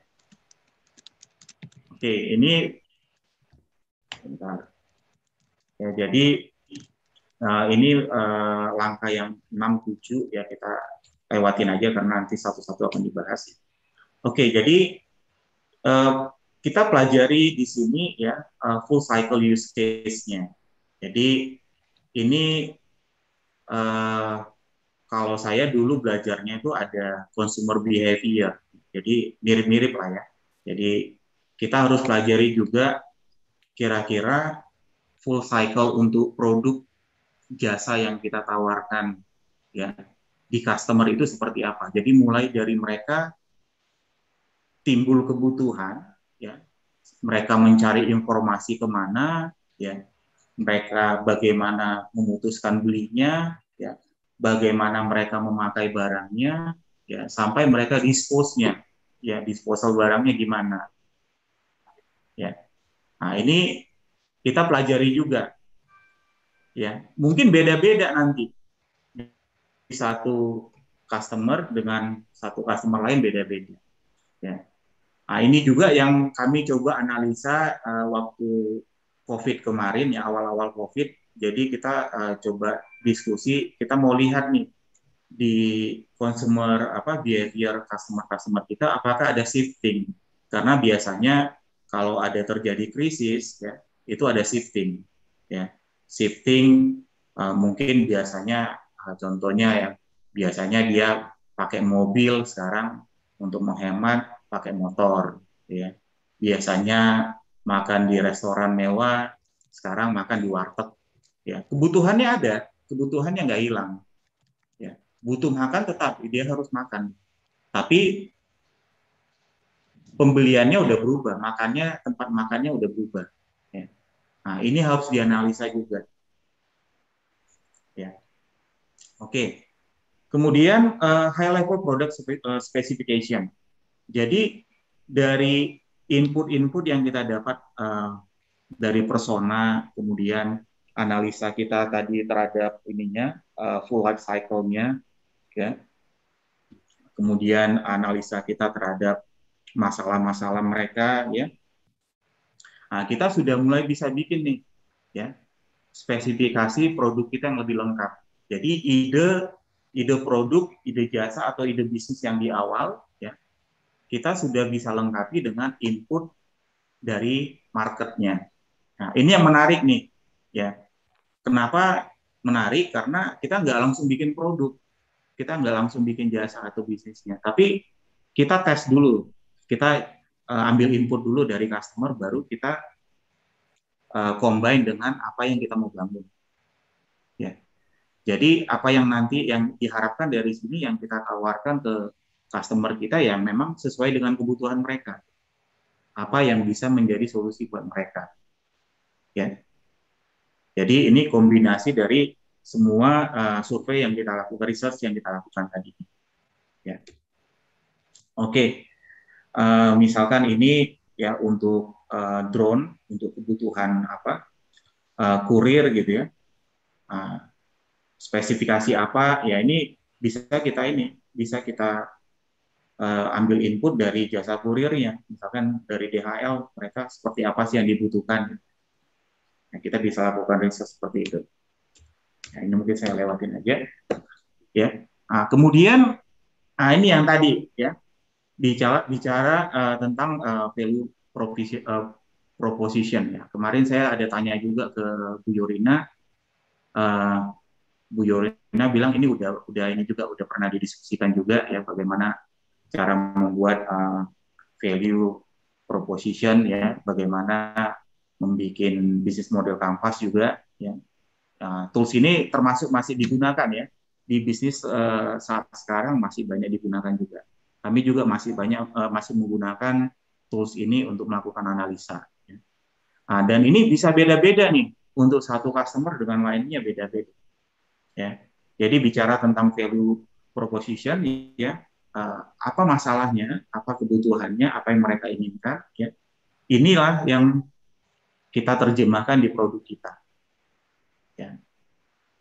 Oke, ini bentar. Ya, jadi uh, ini uh, langkah yang 6 7 ya kita lewatin aja karena nanti satu-satu akan dibahas. Oke, jadi uh, kita pelajari di sini ya uh, full cycle use case-nya. Jadi ini uh, kalau saya dulu belajarnya itu ada consumer behavior. Jadi mirip-mirip lah ya. Jadi kita harus pelajari juga kira-kira full cycle untuk produk jasa yang kita tawarkan ya di customer itu seperti apa. Jadi mulai dari mereka timbul kebutuhan ya mereka mencari informasi ke mana ya mereka bagaimana memutuskan belinya ya bagaimana mereka memakai barangnya ya sampai mereka dispose-nya ya disposal barangnya gimana ya nah ini kita pelajari juga ya mungkin beda-beda nanti di satu customer dengan satu customer lain beda-beda ya Nah, ini juga yang kami coba analisa uh, waktu COVID kemarin ya awal-awal COVID. Jadi kita uh, coba diskusi, kita mau lihat nih di consumer apa behavior customer-customer kita apakah ada shifting. Karena biasanya kalau ada terjadi krisis ya, itu ada shifting ya. Shifting uh, mungkin biasanya uh, contohnya ya biasanya dia pakai mobil sekarang untuk menghemat pakai motor ya biasanya makan di restoran mewah sekarang makan di warteg ya kebutuhannya ada kebutuhannya nggak hilang. Ya, butuh makan tetap dia harus makan. Tapi pembeliannya udah berubah, makannya tempat makannya udah berubah. Nah, ini harus dianalisa juga. Ya. Oke. Kemudian uh, high level product eh, specification. Jadi dari input-input yang kita dapat uh, dari persona, kemudian analisa kita tadi terhadap ininya uh, full life cycle-nya, ya. Kemudian analisa kita terhadap masalah-masalah mereka, ya. Nah, kita sudah mulai bisa bikin nih, ya, spesifikasi produk kita yang lebih lengkap. Jadi ide ide produk, ide jasa atau ide bisnis yang di awal, ya, kita sudah bisa lengkapi dengan input dari marketnya. Nah, ini yang menarik nih, ya. Kenapa menarik? Karena kita nggak langsung bikin produk, kita nggak langsung bikin jasa atau bisnisnya, tapi kita tes dulu, kita uh, ambil input dulu dari customer, baru kita uh, combine dengan apa yang kita mau bangun. Ya, jadi apa yang nanti yang diharapkan dari sini yang kita tawarkan ke customer kita ya memang sesuai dengan kebutuhan mereka. Apa yang bisa menjadi solusi buat mereka. Ya. Jadi ini kombinasi dari semua uh, survei yang kita lakukan, research yang kita lakukan tadi. Ya. Oke. Uh, misalkan ini ya untuk uh, drone untuk kebutuhan apa? Uh, kurir gitu ya. Uh, spesifikasi apa ya ini bisa kita ini bisa kita uh, ambil input dari jasa kurirnya misalkan dari DHL mereka seperti apa sih yang dibutuhkan nah, kita bisa lakukan riset seperti itu nah, ini mungkin saya lewatin aja ya nah, kemudian nah ini yang tadi ya bicara bicara uh, tentang uh, value proposition, uh, proposition ya. Kemarin saya ada tanya juga ke Bu Yorina. Uh, Bu Yorina bilang ini udah udah ini juga udah pernah didiskusikan juga ya bagaimana cara membuat uh, value proposition ya. Bagaimana membuat bisnis model kanvas juga ya. Uh, tools ini termasuk masih digunakan ya. Di bisnis uh, saat sekarang masih banyak digunakan juga kami juga masih banyak uh, masih menggunakan tools ini untuk melakukan analisa ya. uh, dan ini bisa beda-beda nih untuk satu customer dengan lainnya beda-beda ya jadi bicara tentang value proposition ya uh, apa masalahnya apa kebutuhannya apa yang mereka inginkan ya inilah yang kita terjemahkan di produk kita ya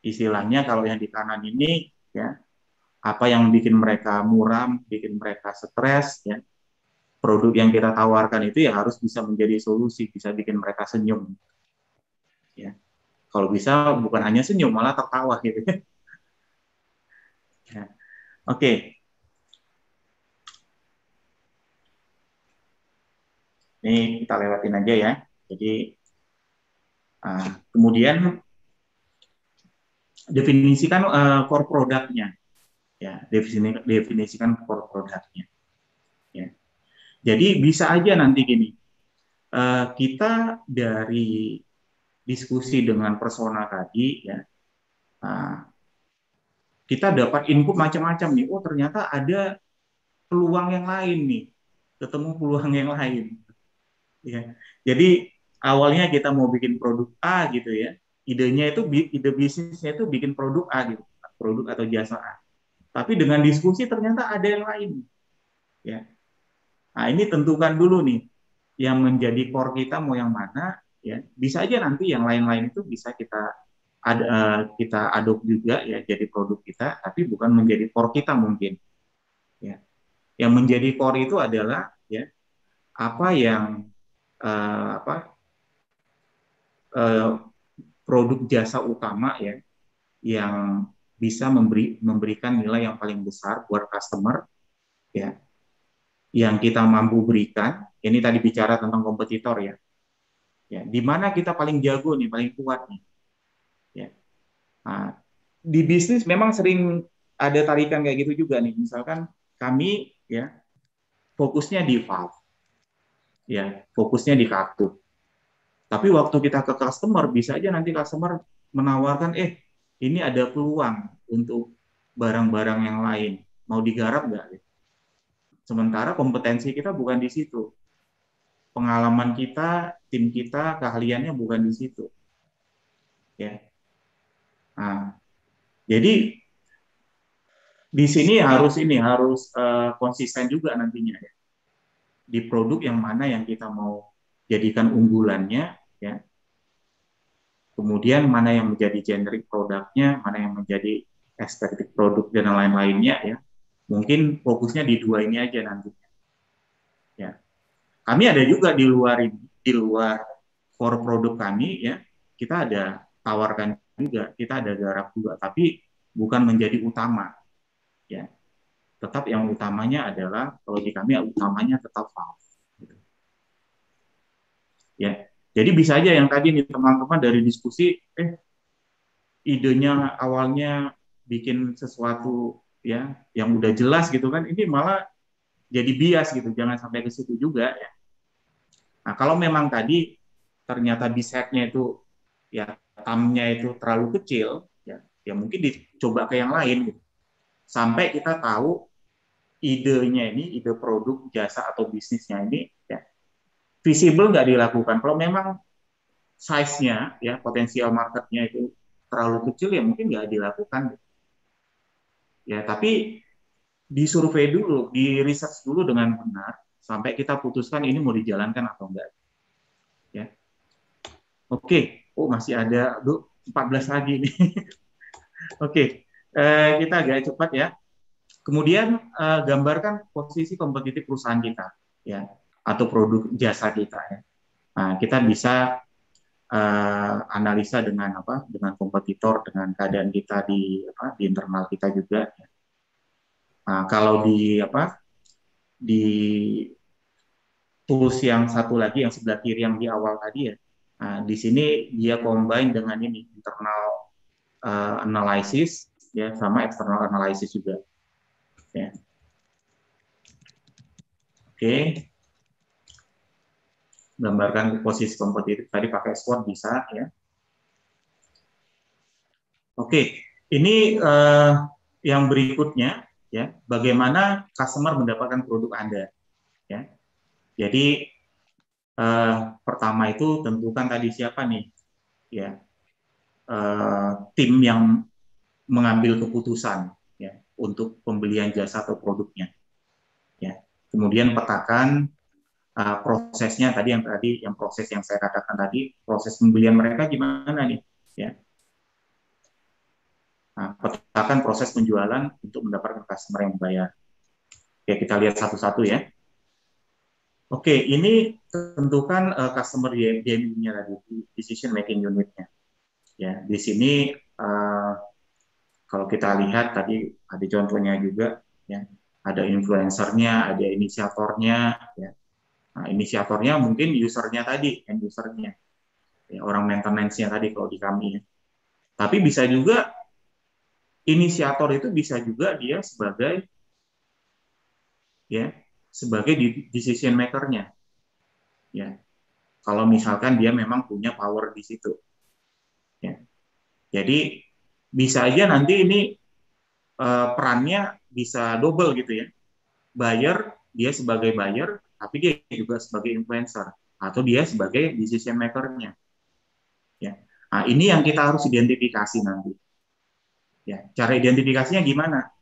istilahnya kalau yang di kanan ini ya apa yang bikin mereka muram bikin mereka stres ya produk yang kita tawarkan itu ya harus bisa menjadi solusi bisa bikin mereka senyum ya kalau bisa bukan hanya senyum, malah tertawa gitu. ya. Oke. Ini kita lewatin aja ya. Jadi uh, kemudian definisikan uh, core produknya. Ya, definisi, definisikan core produknya. Ya. Jadi bisa aja nanti gini. Uh, kita dari diskusi dengan persona tadi ya nah, kita dapat input macam-macam nih oh ternyata ada peluang yang lain nih ketemu peluang yang lain ya jadi awalnya kita mau bikin produk A gitu ya idenya itu ide bisnisnya itu bikin produk A gitu produk atau jasa A tapi dengan diskusi ternyata ada yang lain. Ya. Nah ini tentukan dulu nih yang menjadi core kita mau yang mana ya. Bisa aja nanti yang lain-lain itu bisa kita ada uh, kita aduk juga ya jadi produk kita tapi bukan menjadi core kita mungkin. Ya. Yang menjadi core itu adalah ya apa yang uh, apa uh, produk jasa utama ya yang bisa memberi memberikan nilai yang paling besar buat customer ya yang kita mampu berikan ini tadi bicara tentang kompetitor ya Ya, di mana kita paling jago nih, paling kuat nih. Ya. Nah, di bisnis memang sering ada tarikan kayak gitu juga nih. Misalkan kami ya fokusnya di valve. Ya, fokusnya di kartu. Tapi waktu kita ke customer bisa aja nanti customer menawarkan eh ini ada peluang untuk barang-barang yang lain. Mau digarap nggak? Sementara kompetensi kita bukan di situ. Pengalaman kita, tim kita, keahliannya bukan di situ. Ya. Nah, jadi di sini harus ini harus uh, konsisten juga nantinya ya. Di produk yang mana yang kita mau jadikan unggulannya ya kemudian mana yang menjadi generic produknya, mana yang menjadi estetik produk dan lain-lainnya ya. Mungkin fokusnya di dua ini aja nantinya. Ya. Kami ada juga di luar di luar core produk kami ya. Kita ada tawarkan juga, kita ada garap juga, tapi bukan menjadi utama. Ya. Tetap yang utamanya adalah kalau di kami utamanya tetap valve. Ya, jadi bisa aja yang tadi nih teman-teman dari diskusi, eh idenya awalnya bikin sesuatu ya yang udah jelas gitu kan, ini malah jadi bias gitu, jangan sampai ke situ juga ya. Nah kalau memang tadi ternyata bisaknya itu ya tamnya itu terlalu kecil, ya, ya mungkin dicoba ke yang lain gitu. Sampai kita tahu idenya ini, ide produk, jasa atau bisnisnya ini visible nggak dilakukan. Kalau memang size-nya, ya potensial marketnya itu terlalu kecil, ya mungkin nggak dilakukan. Ya, tapi disurvei dulu, di research dulu dengan benar, sampai kita putuskan ini mau dijalankan atau enggak. Ya. Oke, oh masih ada Duh, 14 lagi nih. Oke, eh, kita agak cepat ya. Kemudian eh, gambarkan posisi kompetitif perusahaan kita, ya atau produk jasa kita ya. Nah, kita bisa uh, analisa dengan apa? Dengan kompetitor, dengan keadaan kita di apa? Di internal kita juga. Ya. Nah, kalau di apa? Di tools yang satu lagi yang sebelah kiri yang di awal tadi ya. Nah, di sini dia combine dengan ini internal uh, analysis ya sama external analysis juga. Ya. Oke. Gambarkan posisi kompetitif tadi pakai SWOT bisa ya. Oke, ini uh, yang berikutnya ya, bagaimana customer mendapatkan produk Anda ya. Jadi uh, pertama itu tentukan tadi siapa nih ya. Uh, tim yang mengambil keputusan ya untuk pembelian jasa atau produknya. Ya. Kemudian petakan uh, prosesnya tadi yang tadi yang proses yang saya katakan tadi proses pembelian mereka gimana nih ya? Nah, petakan proses penjualan untuk mendapatkan customer yang bayar oke kita lihat satu-satu ya. Oke ini tentukan uh, customer DMU-nya tadi decision making unitnya. Ya di sini uh, kalau kita lihat tadi ada contohnya juga ya. Ada influencernya ada inisiatornya ya Nah, inisiatornya mungkin usernya tadi, end usernya, ya, orang maintenance-nya tadi kalau di kami. Ya. Tapi bisa juga inisiator itu bisa juga dia sebagai ya sebagai decision maker-nya. Ya. Kalau misalkan dia memang punya power di situ. Ya. Jadi bisa aja nanti ini uh, perannya bisa double gitu ya. Buyer dia sebagai buyer tapi dia juga sebagai influencer atau dia sebagai decision maker-nya. Ya. Nah, ini yang kita harus identifikasi nanti. Ya, cara identifikasinya gimana?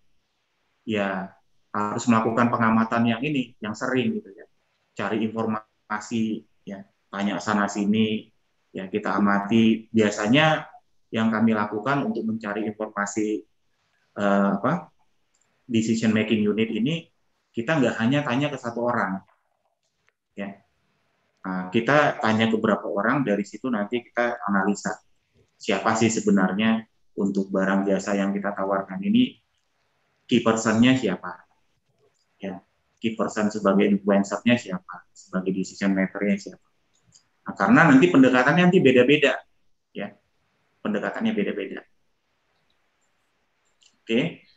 Ya, harus melakukan pengamatan yang ini, yang sering gitu ya. Cari informasi, ya, tanya sana sini, ya kita amati. Biasanya yang kami lakukan untuk mencari informasi eh, apa decision making unit ini kita nggak hanya tanya ke satu orang, ya. Nah, kita tanya ke beberapa orang dari situ nanti kita analisa siapa sih sebenarnya untuk barang jasa yang kita tawarkan ini key personnya siapa? Ya key person sebagai influencernya siapa? Sebagai decision makernya siapa? Nah, karena nanti pendekatannya nanti beda-beda ya. Pendekatannya beda-beda. Oke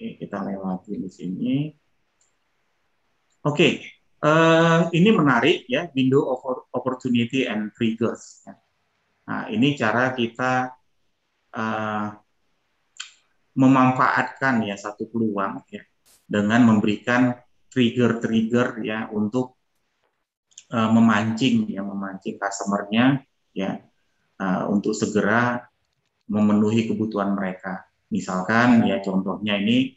Oke, kita lewati di sini. Oke, Uh, ini menarik ya, window of opportunity and triggers. Nah, ini cara kita uh, memanfaatkan ya satu peluang ya dengan memberikan trigger-trigger ya untuk uh, memancing ya memancing customernya ya uh, untuk segera memenuhi kebutuhan mereka. Misalkan ya contohnya ini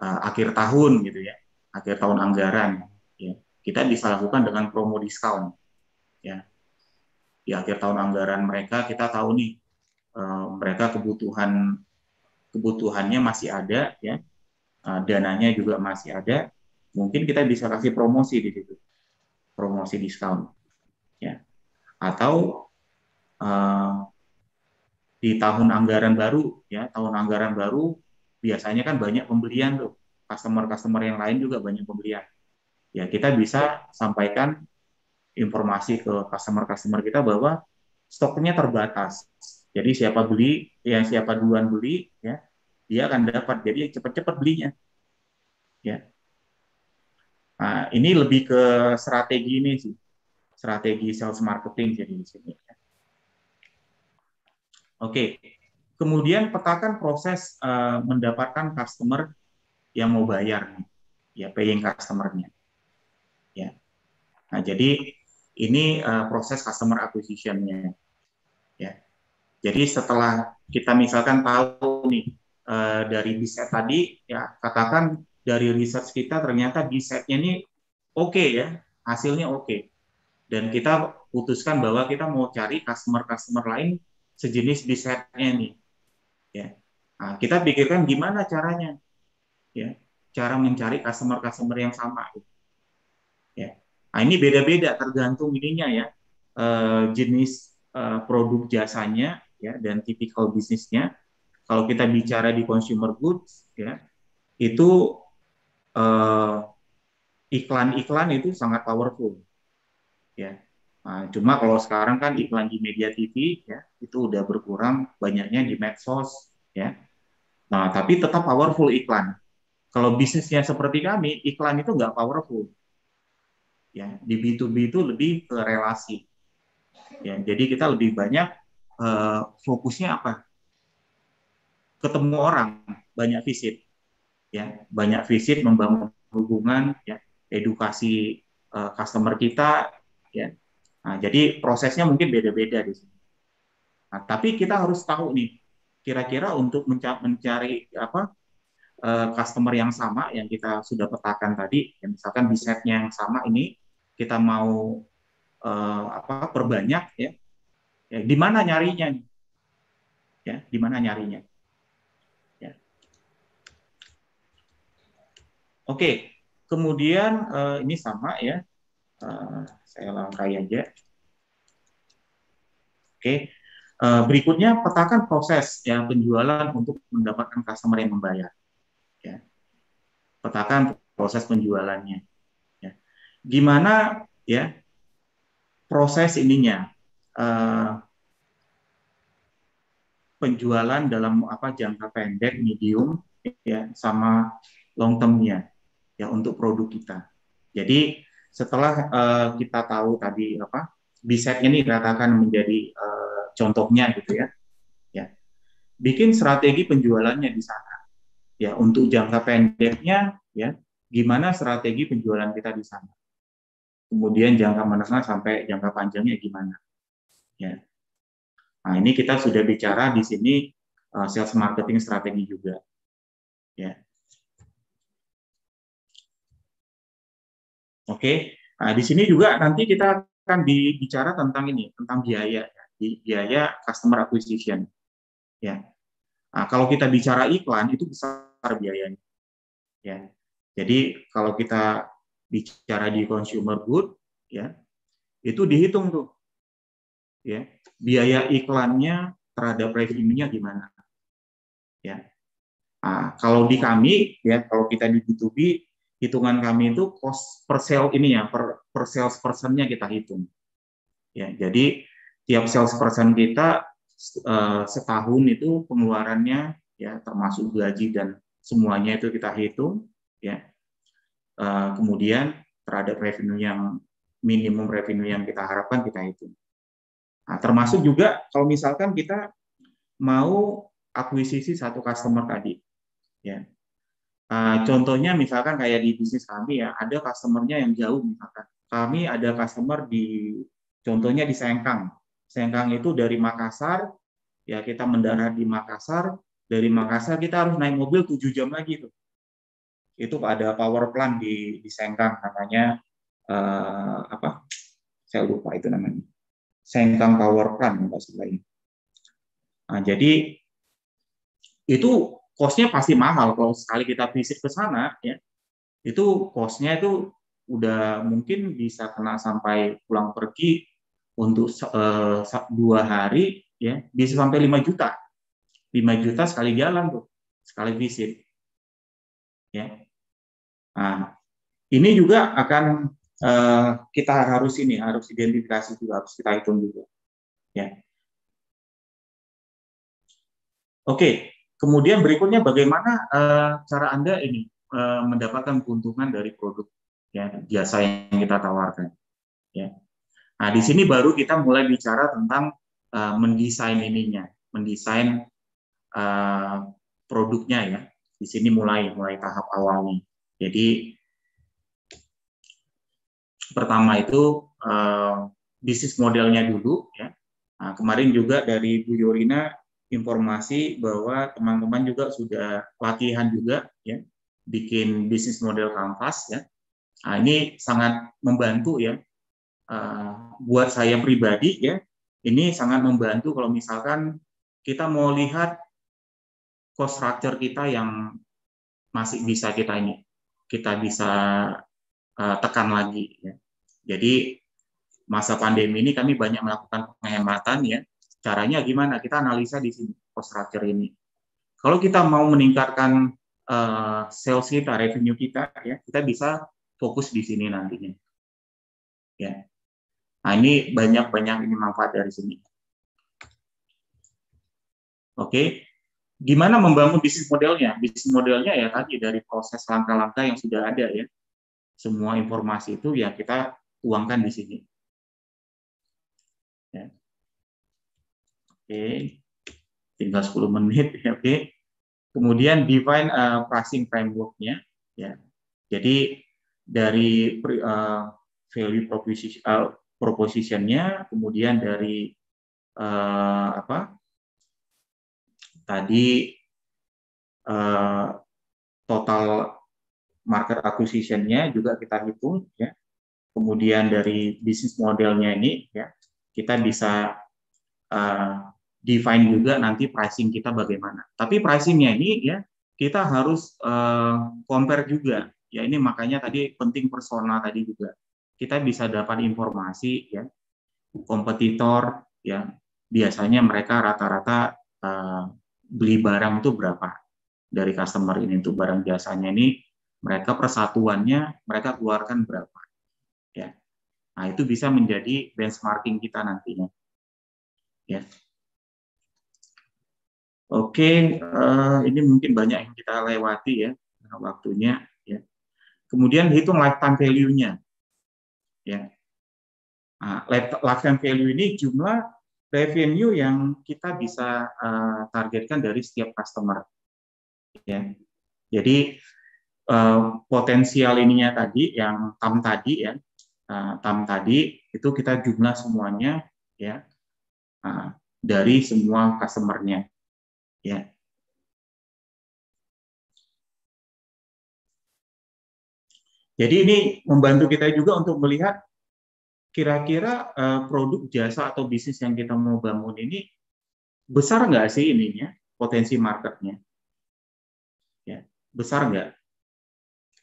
uh, akhir tahun gitu ya, akhir tahun anggaran kita bisa lakukan dengan promo diskon ya. Di akhir tahun anggaran mereka kita tahu nih uh, mereka kebutuhan kebutuhannya masih ada ya. Uh, dananya juga masih ada. Mungkin kita bisa kasih promosi di situ promosi diskon ya. Atau uh, di tahun anggaran baru ya tahun anggaran baru biasanya kan banyak pembelian tuh customer customer yang lain juga banyak pembelian ya kita bisa sampaikan informasi ke customer-customer kita bahwa stoknya terbatas. Jadi siapa beli, ya siapa duluan beli, ya dia akan dapat. Jadi cepat-cepat belinya. Ya. Nah, ini lebih ke strategi ini sih, strategi sales marketing jadi di sini. Oke, kemudian petakan proses uh, mendapatkan customer yang mau bayar, ya paying customernya. Ya. Nah, jadi ini uh, proses customer acquisition-nya. Ya. Jadi setelah kita misalkan tahu nih uh, dari biset tadi, ya katakan dari research kita ternyata bisetnya ini oke okay ya, hasilnya oke. Okay. Dan kita putuskan bahwa kita mau cari customer-customer lain sejenis bisetnya nih. Ya. Nah, kita pikirkan gimana caranya. Ya, cara mencari customer-customer yang sama. Gitu Ya. Nah, ini beda-beda tergantung ininya ya uh, jenis uh, produk jasanya ya dan tipikal bisnisnya. Kalau kita bicara di consumer goods ya itu eh, iklan-iklan itu sangat powerful ya. Nah, cuma kalau sekarang kan iklan di media TV ya itu udah berkurang banyaknya di medsos ya. Nah tapi tetap powerful iklan. Kalau bisnisnya seperti kami iklan itu nggak powerful. Ya di B2B itu lebih ke relasi. Ya jadi kita lebih banyak uh, fokusnya apa? Ketemu orang banyak visit. Ya banyak visit membangun hubungan ya edukasi uh, customer kita ya nah, jadi prosesnya mungkin beda-beda di sini. Nah, tapi kita harus tahu nih kira-kira untuk mencari apa uh, customer yang sama yang kita sudah petakan tadi ya misalkan bisnisnya yang sama ini kita mau uh, apa perbanyak ya, ya di mana nyarinya ya di mana nyarinya? Ya. Oke kemudian uh, ini sama ya saya langkai aja. Oke uh, berikutnya petakan proses ya penjualan untuk mendapatkan customer yang membayar. Ya. Petakan proses penjualannya. Gimana ya proses ininya? Uh, penjualan dalam apa jangka pendek, medium, ya sama long termnya ya untuk produk kita. Jadi setelah uh, kita tahu tadi apa biset ini katakan menjadi uh, contohnya gitu ya, ya bikin strategi penjualannya di sana. Ya untuk jangka pendeknya ya gimana strategi penjualan kita di sana kemudian jangka menengah sampai jangka panjangnya gimana. Ya. Nah, ini kita sudah bicara di sini uh, sales marketing strategi juga. Ya. Oke, nah, di sini juga nanti kita akan bicara tentang ini, tentang biaya, ya. biaya customer acquisition. Ya. Nah, kalau kita bicara iklan itu besar biayanya. Ya. Jadi kalau kita bicara di consumer good ya itu dihitung tuh ya biaya iklannya terhadap revenue-nya gimana ya nah, kalau di kami ya kalau kita di B2B hitungan kami itu cost per sale ini ya per, per sales personnya kita hitung ya jadi tiap sales person kita uh, setahun itu pengeluarannya ya termasuk gaji dan semuanya itu kita hitung ya Uh, kemudian terhadap revenue yang minimum revenue yang kita harapkan kita hitung. Nah, termasuk juga kalau misalkan kita mau akuisisi satu customer tadi, ya. Uh, contohnya misalkan kayak di bisnis kami ya, ada customernya yang jauh misalkan. Kami ada customer di, contohnya di Sengkang. Sengkang itu dari Makassar, ya kita mendarat di Makassar, dari Makassar kita harus naik mobil 7 jam lagi tuh. Itu ada power plant di, di Sengkang namanya uh, apa? Saya lupa itu namanya. Sengkang Power Plant Nah, jadi itu kosnya pasti mahal kalau sekali kita visit ke sana ya. Itu kosnya itu udah mungkin bisa kena sampai pulang pergi untuk uh, dua hari ya bisa sampai 5 juta. 5 juta sekali jalan tuh, sekali visit. Ya. Nah, ini juga akan uh, kita harus ini harus identifikasi juga harus kita hitung juga ya oke kemudian berikutnya bagaimana uh, cara anda ini uh, mendapatkan keuntungan dari produk ya jasa yang kita tawarkan ya. Nah di sini baru kita mulai bicara tentang uh, mendesain ininya mendesain produknya ya. Di sini mulai mulai tahap awalnya. Jadi pertama itu bisnis modelnya dulu ya. Nah, kemarin juga dari Bu Yorina informasi bahwa teman-teman juga sudah latihan juga ya bikin bisnis model kanvas ya. Nah, ini sangat membantu ya uh, buat saya pribadi ya. Ini sangat membantu kalau misalkan kita mau lihat cost structure kita yang masih bisa kita ini kita bisa uh, tekan lagi ya. Jadi masa pandemi ini kami banyak melakukan penghematan ya. Caranya gimana? Kita analisa di sini cost structure ini. Kalau kita mau meningkatkan uh, sales kita, revenue kita ya, kita bisa fokus di sini nantinya. Ya. Nah, ini banyak-banyak ini manfaat dari sini. Oke. Gimana membangun bisnis modelnya? Bisnis modelnya ya tadi dari proses langkah-langkah yang sudah ada ya. Semua informasi itu ya kita tuangkan di sini. Ya. Oke, tinggal 10 menit. Ya, oke. Kemudian define uh, pricing framework-nya. Ya. Jadi dari uh, value proposition, uh, proposition-nya, kemudian dari uh, apa? Tadi uh, total market acquisition-nya juga kita hitung ya kemudian dari bisnis modelnya ini ya kita bisa uh, define juga nanti pricing kita bagaimana. Tapi pricingnya ini ya kita harus uh, compare juga. Ya ini makanya tadi penting persona tadi juga. Kita bisa dapat informasi ya kompetitor ya biasanya mereka rata-rata uh, beli barang itu berapa dari customer ini untuk barang jasanya ini mereka persatuannya mereka keluarkan berapa ya. Nah, itu bisa menjadi benchmarking kita nantinya. Ya. Oke, uh, ini mungkin banyak yang kita lewati ya waktunya ya. Kemudian hitung lifetime value-nya. Ya. Nah, lifetime value ini jumlah revenue yang kita bisa uh, targetkan dari setiap customer. Ya. Jadi uh, potensial ininya tadi yang TAM tadi ya uh, TAM tadi itu kita jumlah semuanya ya uh, dari semua customernya ya. Jadi ini membantu kita juga untuk melihat kira-kira uh, produk jasa atau bisnis yang kita mau bangun ini besar nggak sih ininya potensi marketnya? Ya besar nggak?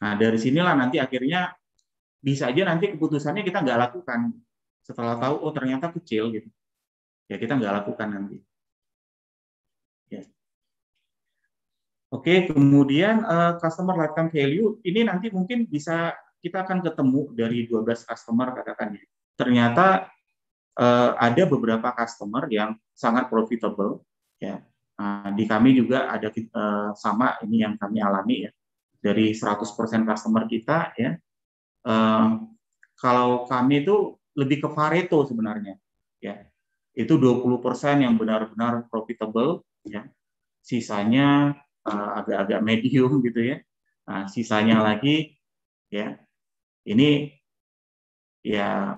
Nah dari sinilah nanti akhirnya bisa aja nanti keputusannya kita nggak lakukan. Setelah tahu oh ternyata kecil gitu. Ya kita nggak lakukan nanti ya oke kemudian uh, customer lifetime value ini nanti mungkin bisa kita akan ketemu dari 12 customer katakan ya. Ternyata uh, ada beberapa customer yang sangat profitable ya. Uh, di kami juga ada uh, sama ini yang kami alami ya. Dari 100% customer kita ya. Uh, kalau kami itu lebih ke Pareto sebenarnya ya. Itu 20% yang benar-benar profitable ya. Sisanya agak-agak medium gitu ya. Nah, sisanya lagi ya ini ya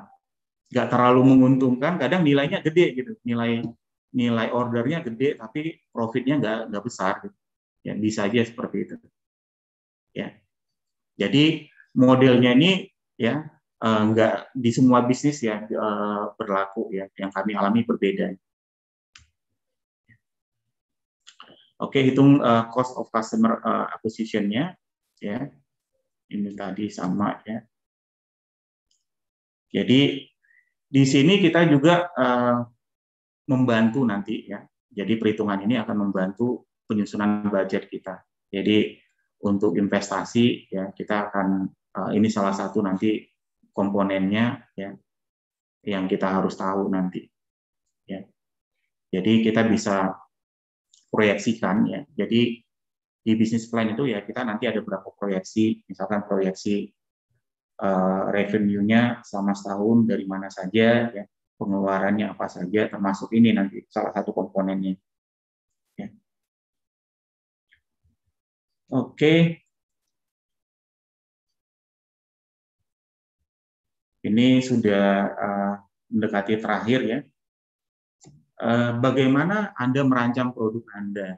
nggak terlalu menguntungkan. Kadang nilainya gede gitu. Nilai nilai ordernya gede tapi profitnya nggak nggak besar gitu. ya bisa aja seperti itu. Ya. Jadi modelnya ini ya eh, nggak di semua bisnis ya eh, berlaku ya. Yang kami alami berbeda oke hitung eh, cost of customer acquisition-nya ya ini tadi sama ya jadi di sini kita juga uh, membantu nanti ya. Jadi perhitungan ini akan membantu penyusunan budget kita. Jadi untuk investasi ya kita akan uh, ini salah satu nanti komponennya ya yang kita harus tahu nanti ya. Jadi kita bisa proyeksikan ya. Jadi di bisnis plan itu ya kita nanti ada berapa proyeksi, misalkan proyeksi uh, revenue-nya selama setahun dari mana saja, ya, pengeluarannya apa saja, termasuk ini nanti salah satu komponennya. Ya. Oke. Ini sudah uh, mendekati terakhir ya. Uh, bagaimana Anda merancang produk Anda?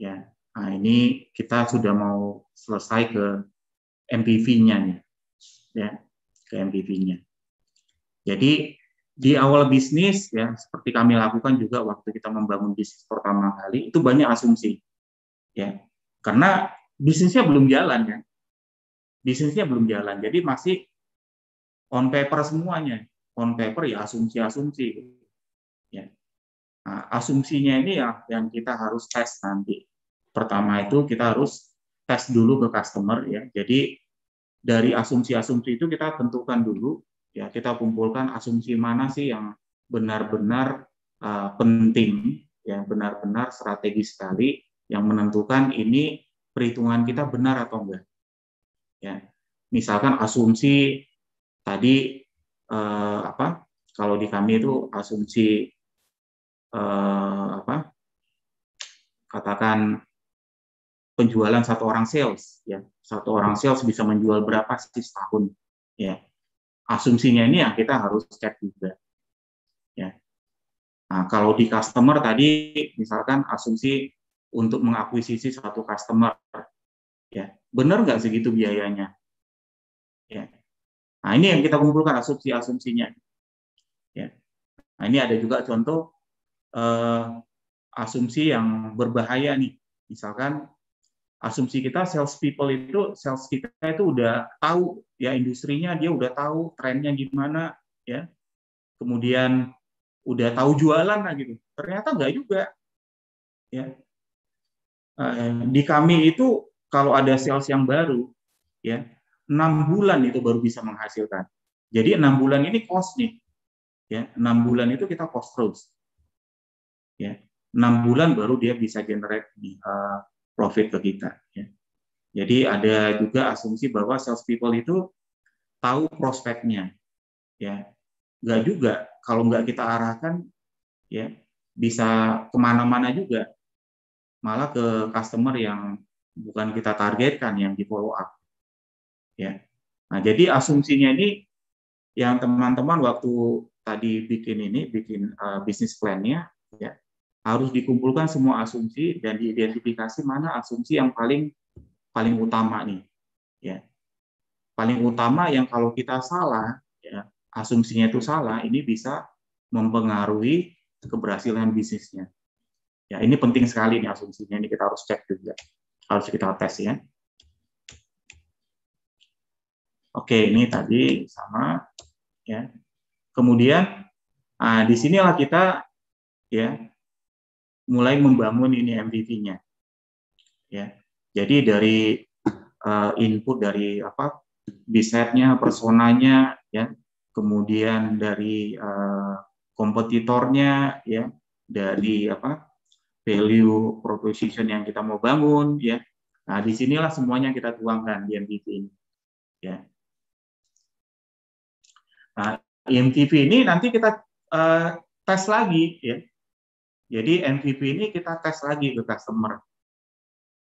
Ya, nah ini kita sudah mau selesai ke MPV-nya nih ya ke MPV-nya. Jadi di awal bisnis ya seperti kami lakukan juga waktu kita membangun bisnis pertama kali itu banyak asumsi ya karena bisnisnya belum jalan ya bisnisnya belum jalan jadi masih on paper semuanya on paper ya asumsi-asumsi nah, asumsinya ini ya yang kita harus tes nanti. Pertama itu kita harus tes dulu ke customer ya. Jadi dari asumsi-asumsi itu kita tentukan dulu ya. Kita kumpulkan asumsi mana sih yang benar-benar uh, penting ya. Benar-benar strategis sekali yang menentukan ini perhitungan kita benar atau enggak ya. Misalkan asumsi tadi uh, apa kalau di kami itu asumsi uh, apa katakan penjualan satu orang sales ya. Satu orang sales bisa menjual berapa sih setahun ya. Asumsinya ini yang kita harus cek juga ya. Nah kalau di customer tadi misalkan asumsi untuk mengakuisisi satu customer ya. Benar nggak segitu biayanya? Ya. Nah ini yang kita kumpulkan asumsi asumsinya ya. Nah ini ada juga contoh eh, asumsi yang berbahaya nih. Misalkan asumsi kita sales people itu sales kita itu udah tahu ya industrinya dia udah tahu trennya gimana ya. Kemudian udah tahu jualan lah gitu. Ternyata enggak juga ya. Eh, di kami itu kalau ada sales yang baru ya enam bulan itu baru bisa menghasilkan. Jadi enam bulan ini cost nih ya. Enam bulan itu kita cost terus ya enam bulan baru dia bisa generate uh, profit ke kita. Ya. Jadi ada juga asumsi bahwa sales people itu tahu prospeknya, ya nggak juga kalau nggak kita arahkan, ya bisa ke mana-mana juga, malah ke customer yang bukan kita targetkan yang di follow up, ya. Nah jadi asumsinya ini yang teman-teman waktu tadi bikin ini, bikin uh, bisnis plan-nya, ya harus dikumpulkan semua asumsi dan diidentifikasi mana asumsi yang paling paling utama nih ya. Paling utama yang kalau kita salah ya asumsinya itu salah ini bisa mempengaruhi keberhasilan bisnisnya. Ya ini penting sekali nih asumsinya ini kita harus cek juga harus kita tes ya. Oke ini tadi sama ya. Kemudian nah, di sinilah kita ya mulai membangun ini MVP-nya. Ya. Jadi dari uh, input dari apa bisnetnya, personanya, ya, kemudian dari uh, kompetitornya, ya, dari apa value proposition yang kita mau bangun, ya. Nah, di sinilah semuanya kita tuangkan di MVP ini. Ya. Nah, MVP ini nanti kita uh, tes lagi ya. Jadi MVP ini kita tes lagi ke customer,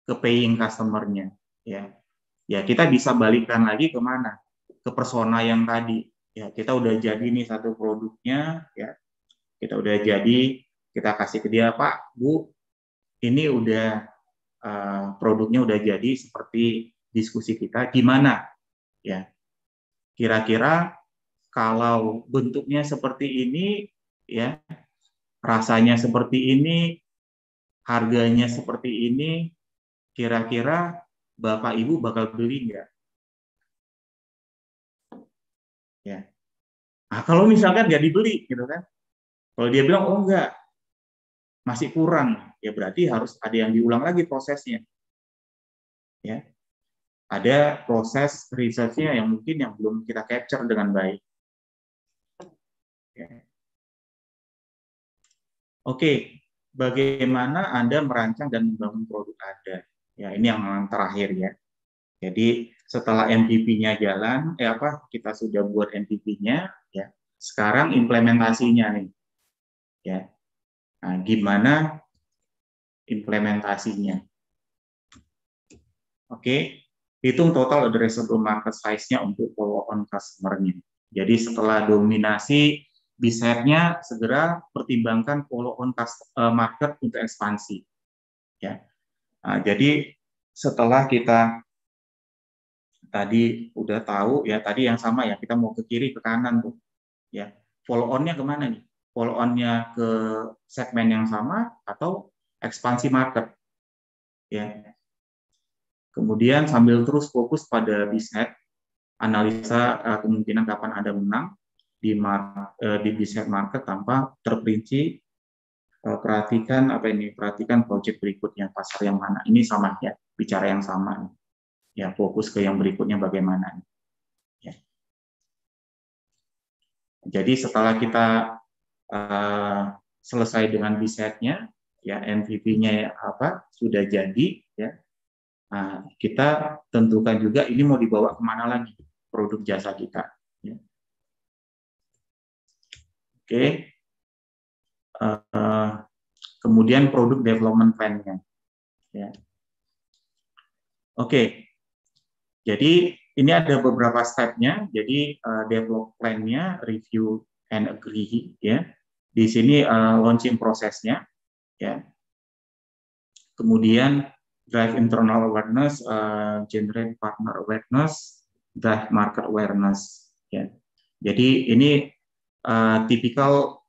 ke paying customernya ya. Ya kita bisa balikan lagi ke mana? Ke persona yang tadi. Ya kita udah jadi nih satu produknya ya. Kita udah jadi, kita kasih ke dia Pak, Bu, ini udah uh, produknya udah jadi seperti diskusi kita. Gimana? Ya kira-kira kalau bentuknya seperti ini ya rasanya seperti ini harganya seperti ini kira-kira bapak ibu bakal beli nggak? Ya. Nah kalau misalkan nggak dibeli gitu kan. Kalau dia bilang oh enggak masih kurang. Ya berarti harus ada yang diulang lagi prosesnya. Ya. Ada proses risetnya yang mungkin yang belum kita capture dengan baik. Oke, bagaimana Anda merancang dan membangun produk Anda? Ya, ini yang terakhir ya. Jadi setelah MVP-nya jalan, eh apa kita sudah buat MVP-nya, ya. Sekarang implementasinya nih, ya. Nah, gimana implementasinya? Oke, hitung total addressable market size-nya untuk follow-on customer-nya. Jadi setelah dominasi bisa-nya segera pertimbangkan follow-on eh, market untuk ekspansi. Ya. Nah, jadi setelah kita tadi udah tahu ya tadi yang sama ya kita mau ke kiri ke kanan tuh. Ya. Follow onnya ke mana nih? Follow onnya ke segmen yang sama atau ekspansi market? Ya. Kemudian sambil terus fokus pada bisnet, analisa uh, kemungkinan kapan Anda menang di mar, uh, di bisnet market tanpa terperinci uh, perhatikan apa ini perhatikan project berikutnya pasar yang mana ini sama ya bicara yang sama ya fokus ke yang berikutnya bagaimana ya. jadi setelah kita uh, selesai dengan bisnetnya ya MVP-nya apa sudah jadi ya Nah, kita tentukan juga ini mau dibawa ke mana lagi produk jasa kita. Oke. Uh, kemudian produk development plan-nya. Ya. Oke. Jadi ini ada beberapa step-nya. Jadi uh, develop plan-nya, review and agree ya. Di sini uh, launching prosesnya ya. Kemudian drive internal awareness, uh, generate partner awareness, drive market awareness. Ya. Jadi ini uh, tipikal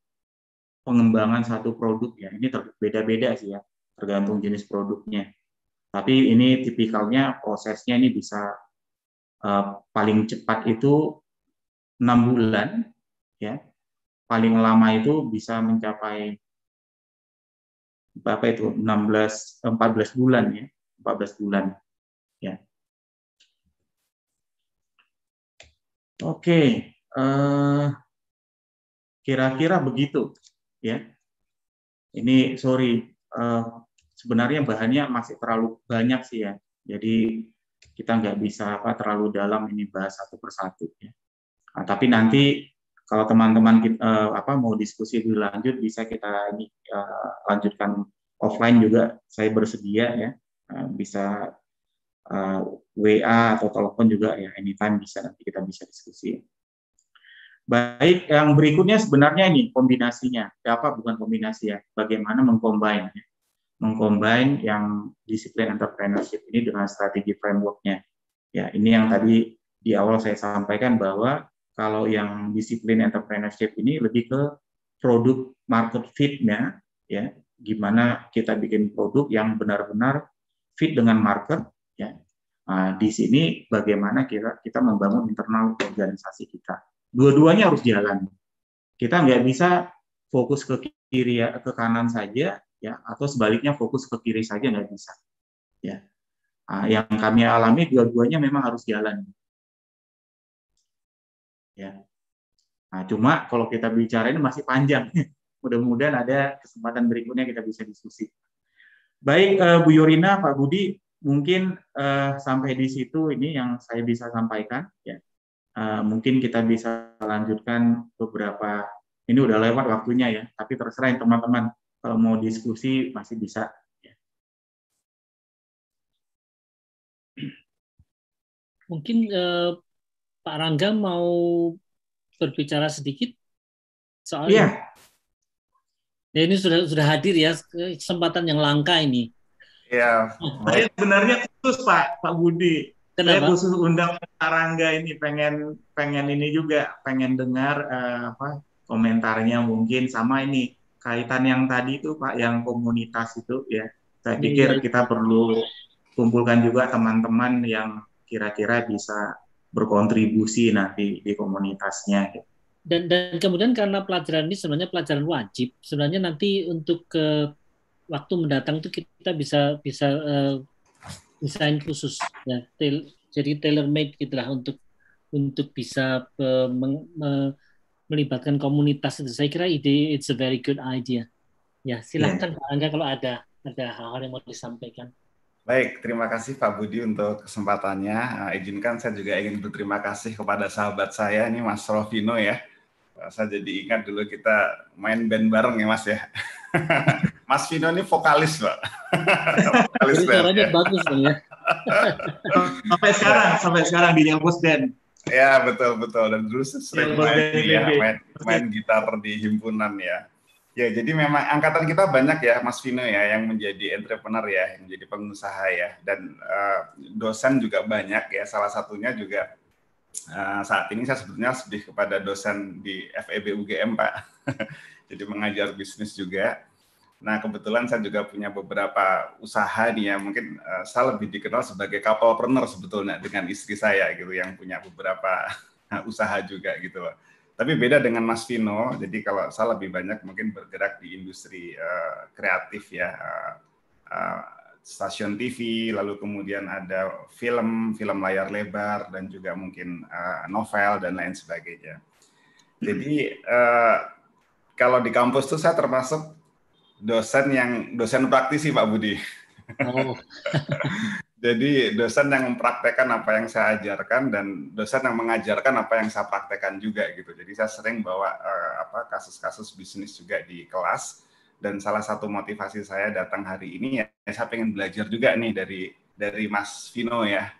pengembangan satu produk ya. Ini berbeda-beda sih ya, tergantung jenis produknya. Tapi ini tipikalnya prosesnya ini bisa uh, paling cepat itu enam bulan, ya. Paling lama itu bisa mencapai berapa itu 16 14 bulan ya 14 bulan ya oke kira eh, kira-kira begitu ya. Ini sorry uh, sebenarnya bahannya masih terlalu banyak sih ya. Jadi kita nggak bisa apa terlalu dalam ini bahas satu persatu ya. Nah, tapi nanti kalau teman-teman uh, apa mau diskusi lebih lanjut bisa kita ini uh, lanjutkan offline juga. Saya bersedia ya. Uh, bisa WA atau telepon juga ya. Anytime bisa nanti kita bisa diskusi. Baik, yang berikutnya sebenarnya ini kombinasinya. Apa bukan kombinasi ya? Bagaimana mengcombine ya? Mengcombine yang disiplin entrepreneurship ini dengan strategi frameworknya. Ya, ini yang tadi di awal saya sampaikan bahwa kalau yang disiplin entrepreneurship ini lebih ke produk market fit-nya, ya, gimana kita bikin produk yang benar-benar fit dengan market, ya. Nah, di sini bagaimana kita kita membangun internal organisasi kita. Dua-duanya harus jalan. Kita nggak bisa fokus ke kiri ya, ke kanan saja, ya, atau sebaliknya fokus ke kiri saja nggak bisa. Ya, nah, yang kami alami dua-duanya memang harus jalan Ya. Nah, cuma kalau kita bicara ini masih panjang. Mudah-mudahan ada kesempatan berikutnya kita bisa diskusi. Baik, uh, Bu Yorina, Pak Budi, mungkin uh, sampai di situ ini yang saya bisa sampaikan. Ya. Uh, mungkin kita bisa lanjutkan beberapa ini udah lewat waktunya ya, tapi terserah teman-teman kalau mau diskusi masih bisa. Ya. Mungkin uh, Pak Rangga mau berbicara sedikit soal Iya. Ya ini sudah sudah hadir ya kesempatan yang langka ini. Iya. Saya sebenarnya khusus Pak Pak Budi. Kenapa? Saya khusus undang Pak Rangga ini pengen pengen ini juga pengen dengar uh, apa komentarnya mungkin sama ini kaitan yang tadi itu Pak yang komunitas itu ya. Saya iya. pikir iya. kita perlu kumpulkan juga teman-teman yang kira-kira bisa berkontribusi nanti di komunitasnya. Gitu dan dan kemudian karena pelajaran ini sebenarnya pelajaran wajib sebenarnya nanti untuk ke waktu mendatang itu kita bisa bisa uh, desain khusus ya tel, jadi tailor made gitulah untuk untuk bisa uh, meng, me, melibatkan komunitas itu saya kira ide it's a very good idea ya silahkan yeah. Pak Angga kalau ada ada hal-hal yang mau disampaikan Baik, terima kasih Pak Budi untuk kesempatannya. Uh, izinkan saya juga ingin berterima kasih kepada sahabat saya, ini Mas Rovino ya, saya jadi ingat dulu kita main band bareng ya Mas ya. Mas Vino ini vokalis Pak. vokalis Jadi caranya ya. bagus ya. sampai sekarang, sampai sekarang di Nyambus Band. Ya betul betul dan dulu sering main, ya, main, main gitar di himpunan ya. Ya jadi memang angkatan kita banyak ya Mas Vino ya yang menjadi entrepreneur ya, yang menjadi pengusaha ya dan uh, dosen juga banyak ya. Salah satunya juga Uh, saat ini saya sebetulnya lebih kepada dosen di FEB UGM Pak, jadi mengajar bisnis juga. Nah kebetulan saya juga punya beberapa usaha nih ya, mungkin uh, saya lebih dikenal sebagai couplepreneur sebetulnya dengan istri saya gitu yang punya beberapa usaha juga gitu Pak. Tapi beda dengan Mas Vino, jadi kalau saya lebih banyak mungkin bergerak di industri uh, kreatif ya, uh, uh, stasiun TV, lalu kemudian ada film, film layar lebar, dan juga mungkin uh, novel dan lain sebagainya. Jadi uh, kalau di kampus tuh saya termasuk dosen yang dosen praktisi Pak Budi. Oh. Jadi dosen yang mempraktekkan apa yang saya ajarkan dan dosen yang mengajarkan apa yang saya praktekkan juga gitu. Jadi saya sering bawa uh, apa kasus-kasus bisnis juga di kelas dan salah satu motivasi saya datang hari ini ya saya pengen belajar juga nih dari dari Mas Vino ya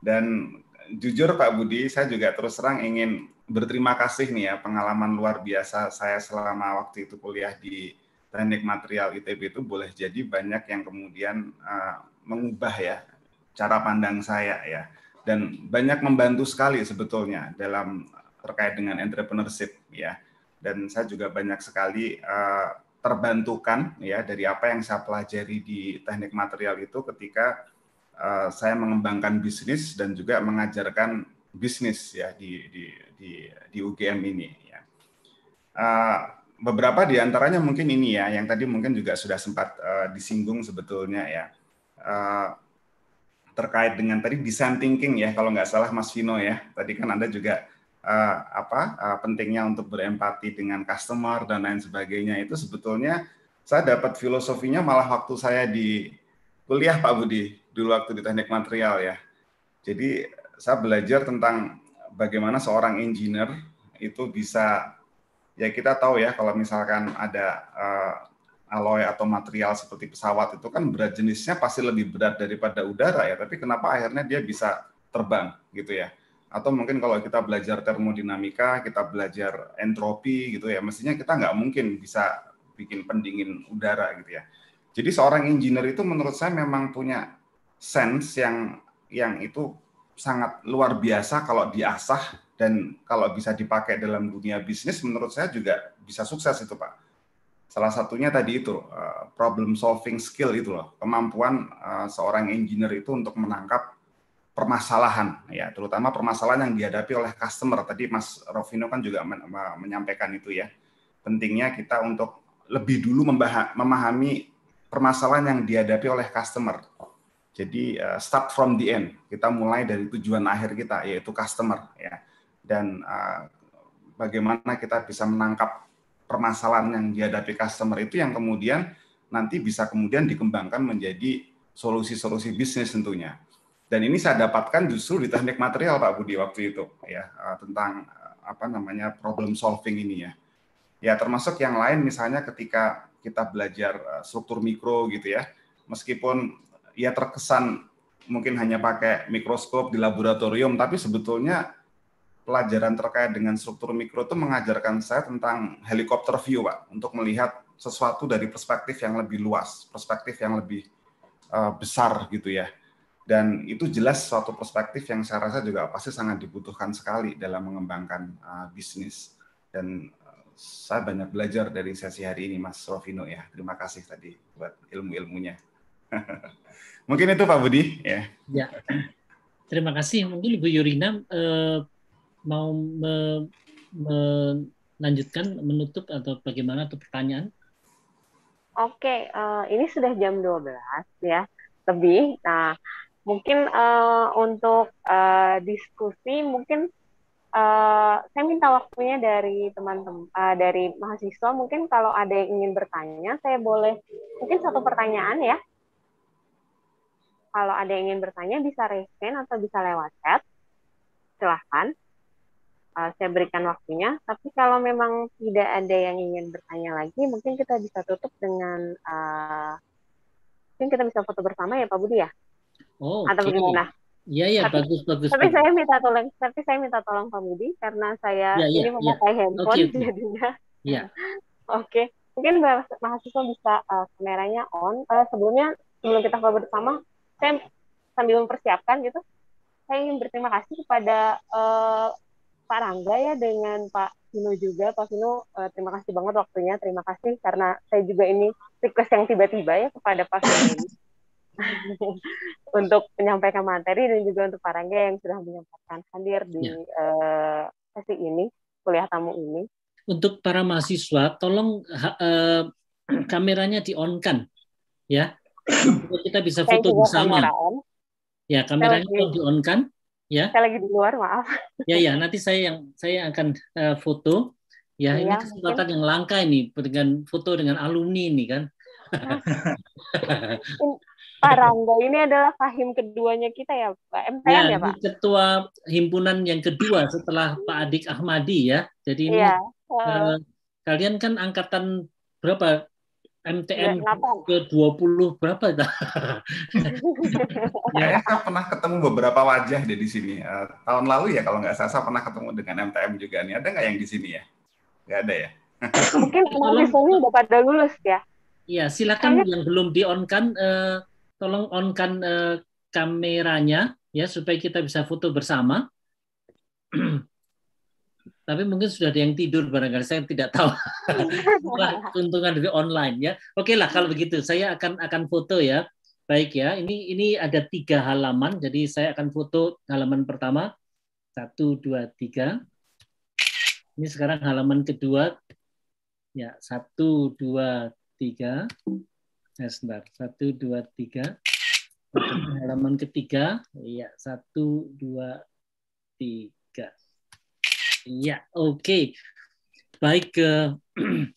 dan jujur Pak Budi saya juga terus terang ingin berterima kasih nih ya pengalaman luar biasa saya selama waktu itu kuliah di teknik material ITB itu boleh jadi banyak yang kemudian uh, mengubah ya cara pandang saya ya. Dan banyak membantu sekali sebetulnya dalam terkait dengan entrepreneurship ya. Dan saya juga banyak sekali uh, terbantukan ya dari apa yang saya pelajari di teknik material itu ketika uh, saya mengembangkan bisnis dan juga mengajarkan bisnis ya di di di, di UGM ini ya. Uh, beberapa di antaranya mungkin ini ya yang tadi mungkin juga sudah sempat uh, disinggung sebetulnya ya. Uh, terkait dengan tadi design thinking ya kalau nggak salah Mas Vino ya tadi kan Anda juga uh, apa uh, pentingnya untuk berempati dengan customer dan lain sebagainya itu sebetulnya saya dapat filosofinya malah waktu saya di kuliah Pak Budi dulu waktu di teknik material ya. Jadi saya belajar tentang bagaimana seorang engineer itu bisa ya kita tahu ya kalau misalkan ada uh, alloy atau material seperti pesawat itu kan berat jenisnya pasti lebih berat daripada udara ya tapi kenapa akhirnya dia bisa terbang gitu ya atau mungkin kalau kita belajar termodinamika, kita belajar entropi gitu ya, mestinya kita nggak mungkin bisa bikin pendingin udara gitu ya. Jadi seorang engineer itu menurut saya memang punya sense yang yang itu sangat luar biasa kalau diasah dan kalau bisa dipakai dalam dunia bisnis menurut saya juga bisa sukses itu Pak. Salah satunya tadi itu eh, problem solving skill itu loh, kemampuan eh, seorang engineer itu untuk menangkap permasalahan. Ya terutama permasalahan yang dihadapi oleh customer. Tadi Mas Rovino kan juga men menyampaikan itu ya. Pentingnya kita untuk lebih dulu memahami permasalahan yang dihadapi oleh customer jadi uh, start from the end kita mulai dari tujuan akhir kita yaitu customer ya dan uh, bagaimana kita bisa menangkap permasalahan yang dihadapi customer itu yang kemudian nanti bisa kemudian dikembangkan menjadi solusi-solusi bisnis tentunya Dan ini saya dapatkan justru di teknik material Pak Budi waktu itu ya uh, tentang uh, apa namanya problem solving ini ya. Ya termasuk yang lain misalnya ketika kita belajar struktur mikro gitu ya. Meskipun ya terkesan mungkin hanya pakai mikroskop di laboratorium tapi sebetulnya pelajaran terkait dengan struktur mikro itu mengajarkan saya tentang helikopter view Pak untuk melihat sesuatu dari perspektif yang lebih luas, perspektif yang lebih uh, besar gitu ya. Dan itu jelas suatu perspektif yang saya rasa juga pasti sangat dibutuhkan sekali dalam mengembangkan uh, bisnis. Dan uh, saya banyak belajar dari sesi hari ini Mas Rofino ya. Terima kasih tadi buat ilmu-ilmunya mungkin itu Pak Budi ya. Ya. Terima kasih. Mungkin Ibu Yurina uh, mau me, melanjutkan menutup atau bagaimana atau pertanyaan? Oke, uh, ini sudah jam 12 ya, lebih. Nah, mungkin uh, untuk uh, diskusi mungkin uh, saya minta waktunya dari teman-teman uh, dari mahasiswa. Mungkin kalau ada yang ingin bertanya saya boleh mungkin satu pertanyaan ya kalau ada yang ingin bertanya bisa raise hand atau bisa lewat chat silahkan uh, saya berikan waktunya tapi kalau memang tidak ada yang ingin bertanya lagi mungkin kita bisa tutup dengan uh, mungkin kita bisa foto bersama ya Pak Budi ya Oh, atau okay. bagaimana? Iya iya bagus bagus. Tapi bagus. saya minta tolong, tapi saya minta tolong Pak Budi karena saya ya, ya, ini memakai ya. handphone okay, okay. jadinya. Iya. Oke, okay. mungkin mahasiswa bisa uh, kameranya on. Uh, sebelumnya sebelum kita ngobrol bersama, saya sambil mempersiapkan gitu, saya ingin berterima kasih kepada uh, Pak Rangga ya dengan Pak Vino juga. Pak Vino, uh, terima kasih banget waktunya. Terima kasih karena saya juga ini request yang tiba-tiba ya kepada Pak Vino untuk menyampaikan materi dan juga untuk para yang sudah menyampaikan hadir di ya. uh, sesi ini, kuliah tamu ini. Untuk para mahasiswa, tolong uh, kameranya di-on-kan, ya. Kita bisa foto bersama. On. Ya, kameranya lagi, di-on-kan, ya. Saya lagi di luar, maaf. Ya, ya, nanti saya yang saya akan uh, foto. Ya, ya, ini kesempatan mungkin. yang langka ini dengan foto dengan alumni ini kan. Pak Rangga ini adalah kahim keduanya kita ya Pak MTM ya, ya Pak? Ketua himpunan yang kedua setelah Pak Adik Ahmadi ya. Jadi ini ya. uh, kalian kan angkatan berapa? MTM ke 20 berapa ya, saya pernah ketemu beberapa wajah di sini. Uh, tahun lalu ya kalau nggak salah saya pernah ketemu dengan MTM juga nih. Ada nggak yang di sini ya? Nggak ada ya? Mungkin mahasiswanya udah pada lulus ya? Iya, silakan yang belum di on kan uh, tolong on-kan uh, kameranya ya supaya kita bisa foto bersama. Tapi mungkin sudah ada yang tidur barangkali saya tidak tahu. keuntungan dari online ya. Oke lah kalau begitu saya akan akan foto ya. Baik ya. Ini ini ada tiga halaman. Jadi saya akan foto halaman pertama. Satu, dua, tiga. Ini sekarang halaman kedua. Ya, satu, dua, tiga. Ya, sebentar. Satu, dua, tiga. Halaman ketiga. Iya, satu, dua, tiga. Iya, oke. Okay. Baik, uh,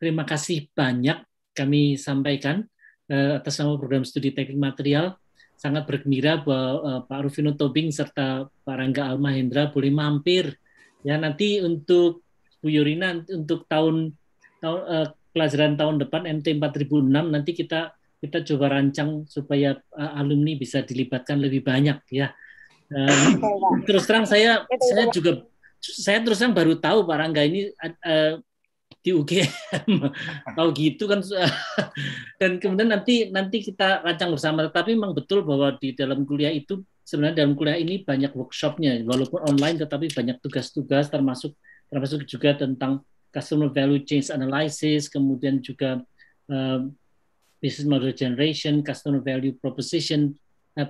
terima kasih banyak kami sampaikan uh, atas nama program studi teknik material. Sangat bergembira bahwa uh, Pak Rufino Tobing serta Pak Rangga Almahendra boleh mampir. Ya, nanti untuk Bu Yurina untuk tahun tahun uh, pelajaran tahun depan MT 4006 nanti kita kita coba rancang supaya uh, alumni bisa dilibatkan lebih banyak ya. Uh, terus terang saya saya juga saya terus terang baru tahu Pak Rangga ini uh, di UGM tahu gitu kan dan kemudian nanti nanti kita rancang bersama. Tapi memang betul bahwa di dalam kuliah itu sebenarnya dalam kuliah ini banyak workshopnya. Walaupun online tetapi banyak tugas-tugas termasuk termasuk juga tentang customer value change analysis, kemudian juga uh, business model generation, customer value proposition, uh,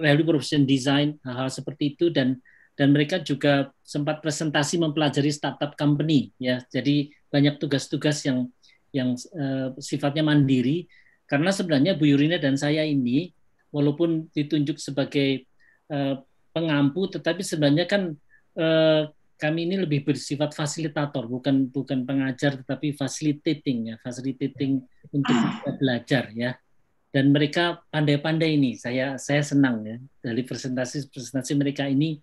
value proposition design, hal-hal seperti itu. Dan dan mereka juga sempat presentasi mempelajari startup company ya. Jadi banyak tugas-tugas yang yang uh, sifatnya mandiri karena sebenarnya Bu Yurina dan saya ini walaupun ditunjuk sebagai uh, pengampu tetapi sebenarnya kan uh, kami ini lebih bersifat fasilitator, bukan bukan pengajar, tetapi facilitating ya, facilitating untuk belajar ya. dan mereka pandai-pandai ini. Saya saya senang ya dari presentasi-presentasi mereka ini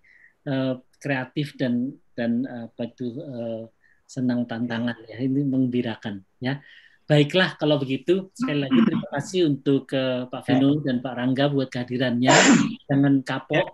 uh, kreatif dan dan apa itu uh, senang tantangan ya ini mengembirakan ya. Baiklah kalau begitu sekali lagi terima kasih untuk uh, Pak Vino dan Pak Rangga buat kehadirannya. Jangan kapok.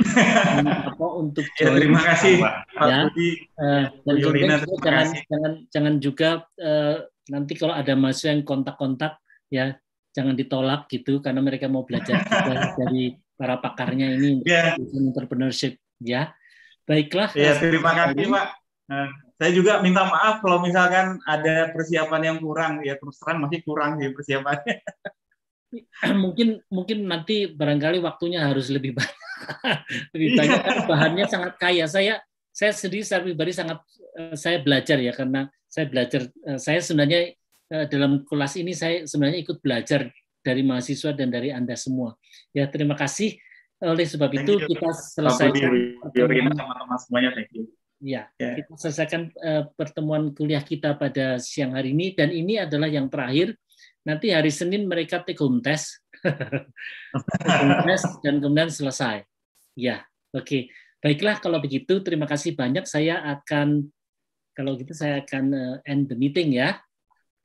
Jangan kapok untuk ya, terima kasih Pak ya. Budi. Uh, dan juga jangan jangan jangan juga uh, nanti kalau ada mahasiswa yang kontak-kontak ya jangan ditolak gitu karena mereka mau belajar dari para pakarnya ini yeah. entrepreneurship ya. Baiklah. Ya, terima kasih Pak. Nah, saya juga minta maaf kalau misalkan ada persiapan yang kurang ya terus terang masih kurang sih persiapannya. mungkin mungkin nanti barangkali waktunya harus lebih banyak lebih iya. banyak kan bahannya sangat kaya saya saya sendiri saya pribadi sangat eh, saya belajar ya karena saya belajar eh, saya sebenarnya Eh, dalam kelas ini saya sebenarnya ikut belajar dari mahasiswa dan dari Anda semua. Ya, terima kasih. Oleh sebab thank itu you. kita selesaikan teman-teman semuanya. Thank you. Ya, yeah. kita selesaikan uh, pertemuan kuliah kita pada siang hari ini dan ini adalah yang terakhir. Nanti hari Senin mereka take home test, test dan kemudian selesai. Ya, oke. Okay. Baiklah kalau begitu terima kasih banyak. Saya akan kalau gitu saya akan uh, end the meeting ya.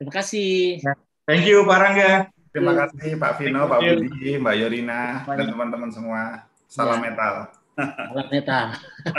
Terima kasih. Thank you Pak Rangga. Terima kasih Pak Vino, Pak Budi, Mbak Yorina, dan teman-teman semua. Salam ya. metal. Salam metal.